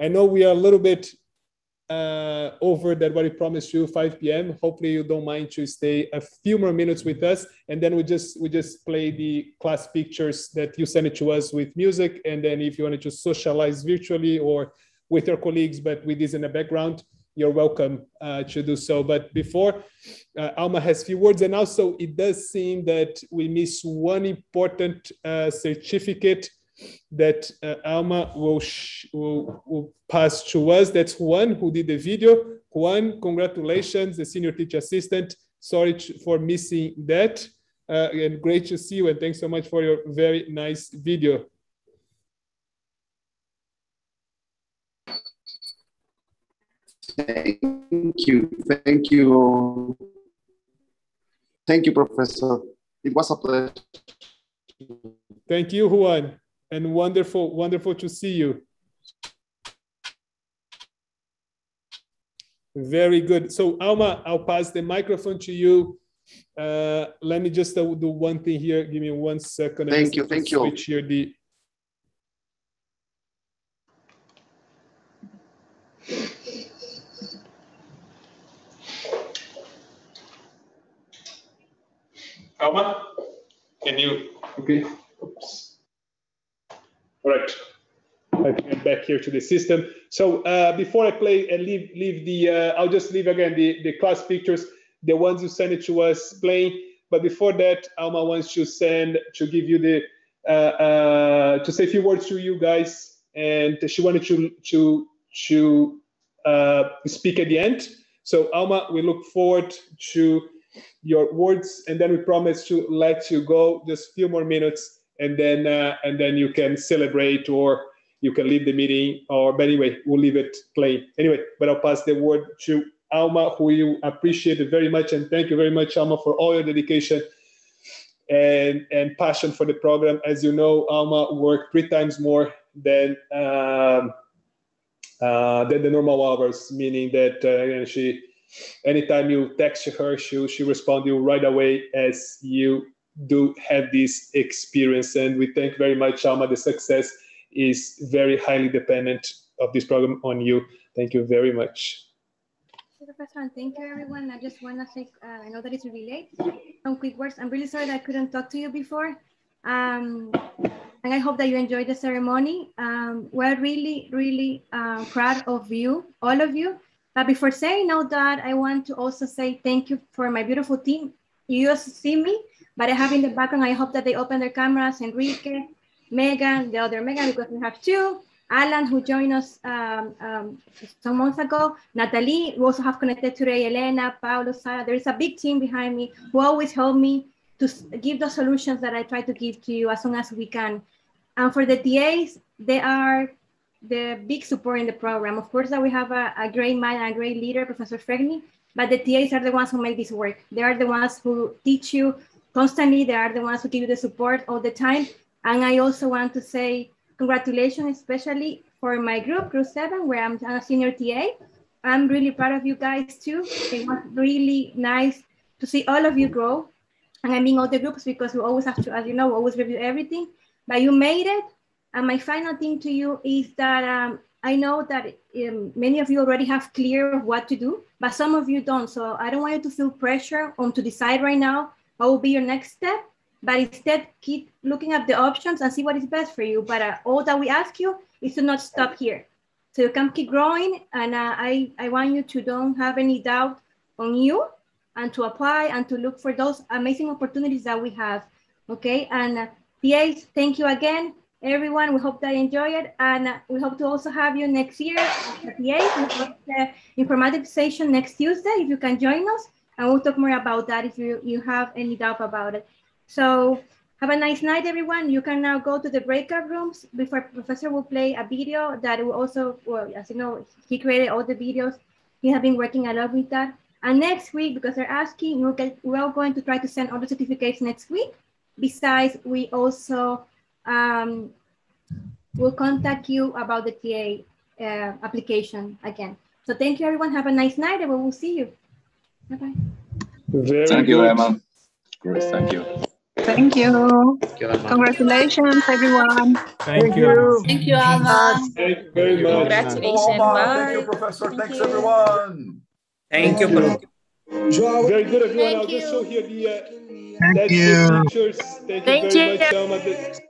I know we are a little bit uh, over that what we promised you 5 p.m. Hopefully you don't mind to stay a few more minutes with us, and then we just we just play the class pictures that you send it to us with music, and then if you wanted to socialize virtually or with your colleagues, but with this in the background, you're welcome uh, to do so. But before, uh, Alma has few words, and also it does seem that we miss one important uh, certificate that uh, Alma will, will, will, pass to us. That's Juan who did the video. Juan, congratulations, the senior teacher assistant. Sorry for missing that. Uh, and great to see you and thanks so much for your very nice video. Thank you. Thank you. Thank you, Professor. It was a pleasure. Thank you, Juan and wonderful, wonderful to see you. Very good. So Alma, I'll pass the microphone to you. Uh, let me just uh, do one thing here. Give me one second. Thank you. Thank you. Switch here the. Alma, can you? Okay. Oops. All right. I get back here to the system. So uh, before I play and leave, leave the, uh, I'll just leave again the, the class pictures, the ones you send it to us playing. But before that, Alma wants to send to give you the uh, uh, to say a few words to you guys, and she wanted to to to uh, speak at the end. So Alma, we look forward to your words, and then we promise to let you go just a few more minutes, and then uh, and then you can celebrate or you can leave the meeting. Or but anyway, we'll leave it plain anyway. But I'll pass the word to Alma, who you appreciate it very much, and thank you very much, Alma, for all your dedication and and passion for the program. As you know, Alma worked three times more than um, uh, than the normal hours, meaning that uh, she anytime you text her, she she respond you right away as you do have this experience. And we thank very much, Alma. The success is very highly dependent of this program on you. Thank you very much. Professor, thank you, everyone. I just want to say, uh, I know that it's really late. Some quick words. I'm really sorry that I couldn't talk to you before. Um, and I hope that you enjoyed the ceremony. Um, we're really, really uh, proud of you, all of you. But before saying all that, I want to also say thank you for my beautiful team. You just see me, but I have in the background, I hope that they open their cameras, Enrique, Megan, the other Megan, because we have two, Alan, who joined us um, um, some months ago, Natalie, we also have connected today, Elena, Paulo, Sara. There is a big team behind me who always help me to give the solutions that I try to give to you as soon as we can. And for the TAs, they are the big support in the program. Of course, that we have a, a great man and a great leader, Professor Fregni, but the TAs are the ones who make this work. They are the ones who teach you constantly. They are the ones who give you the support all the time. And I also want to say congratulations, especially for my group, Group 7, where I'm a senior TA. I'm really proud of you guys too. It was really nice to see all of you grow. And I mean all the groups because we always have to, as you know, always review everything. But you made it. And my final thing to you is that um, I know that um, many of you already have clear what to do, but some of you don't. So I don't want you to feel pressure on to decide right now what will be your next step, but instead keep looking at the options and see what is best for you. But uh, all that we ask you is to not stop here. So you can keep growing. And uh, I, I want you to don't have any doubt on you and to apply and to look for those amazing opportunities that we have. Okay. And uh, PAs, thank you again everyone. We hope that you enjoy it. And we hope to also have you next year at the PA. We have the informative session next Tuesday if you can join us. And we'll talk more about that if you, you have any doubt about it. So have a nice night, everyone. You can now go to the breakout rooms before Professor will play a video that will also, well, as you know, he created all the videos. He has been working a lot with that. And next week, because they're asking, we'll get, we're going to try to send all the certificates next week. Besides, we also um, we'll contact you about the TA uh, application again. So thank you, everyone. Have a nice night, and we will see you. Bye-bye. Very Thank you. Emma. Great, thank you. Thank you. Congratulations, everyone. Thank you. Thank you, Alma. Thank you very much. Congratulations. Thank you, Professor. Thanks, everyone. Thank you, Prof. Very good, everyone. I'll just show here the, uh, Thank you. the pictures. Thank, Thank you very much, Alma.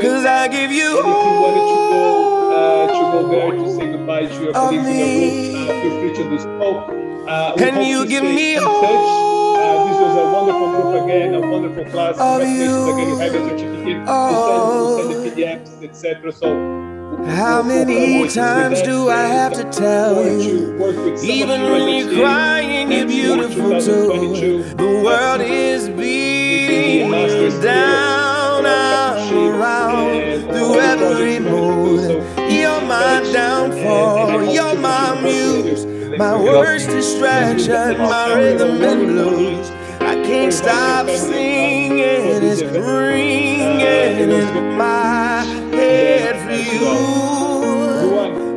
Cause I give you. And if you wanted to go uh, to go there to say goodbye to your colleagues in the room, uh, feel free to do so. Uh, Can you give me all. Uh, this was a wonderful group again, a wonderful class. Congratulations again, you have your certificate. Oh, send, the PDFs, etc. So. How many uh, times do uh, I have to tell you? Even when you're crying, you're beautiful too. The world is beating down every mood. You're my downfall, you're my muse, my worst distraction, my rhythm and blues. I can't stop singing, it's ringing in my head for you.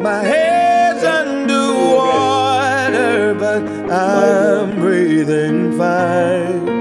My head's underwater, but I'm breathing fine.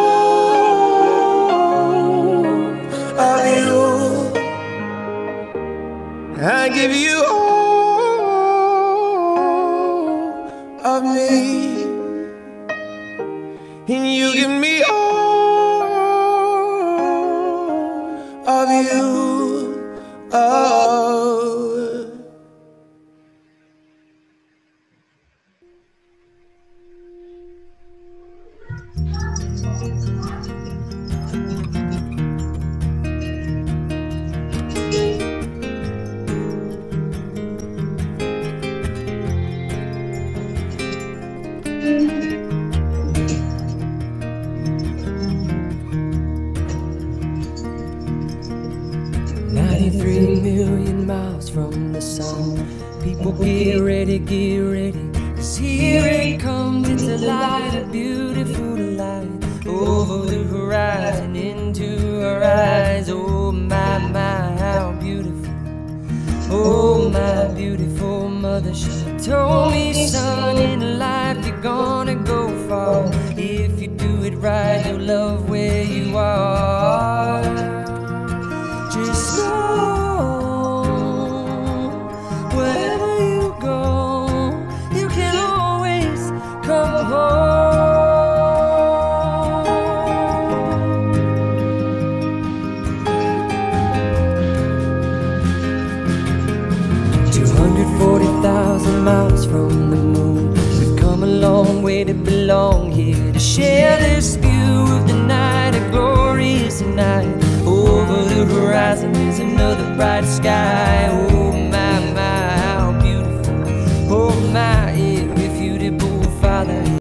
give you get ready, get ready. Cause here it comes, it's a light, a beautiful light. Over the horizon, into our eyes. Oh my, my, how beautiful. Oh my beautiful mother, she told me, son, in life you're gonna go far. If you do it right, you'll love where you are. bright sky. Oh my, my, how beautiful. Oh my.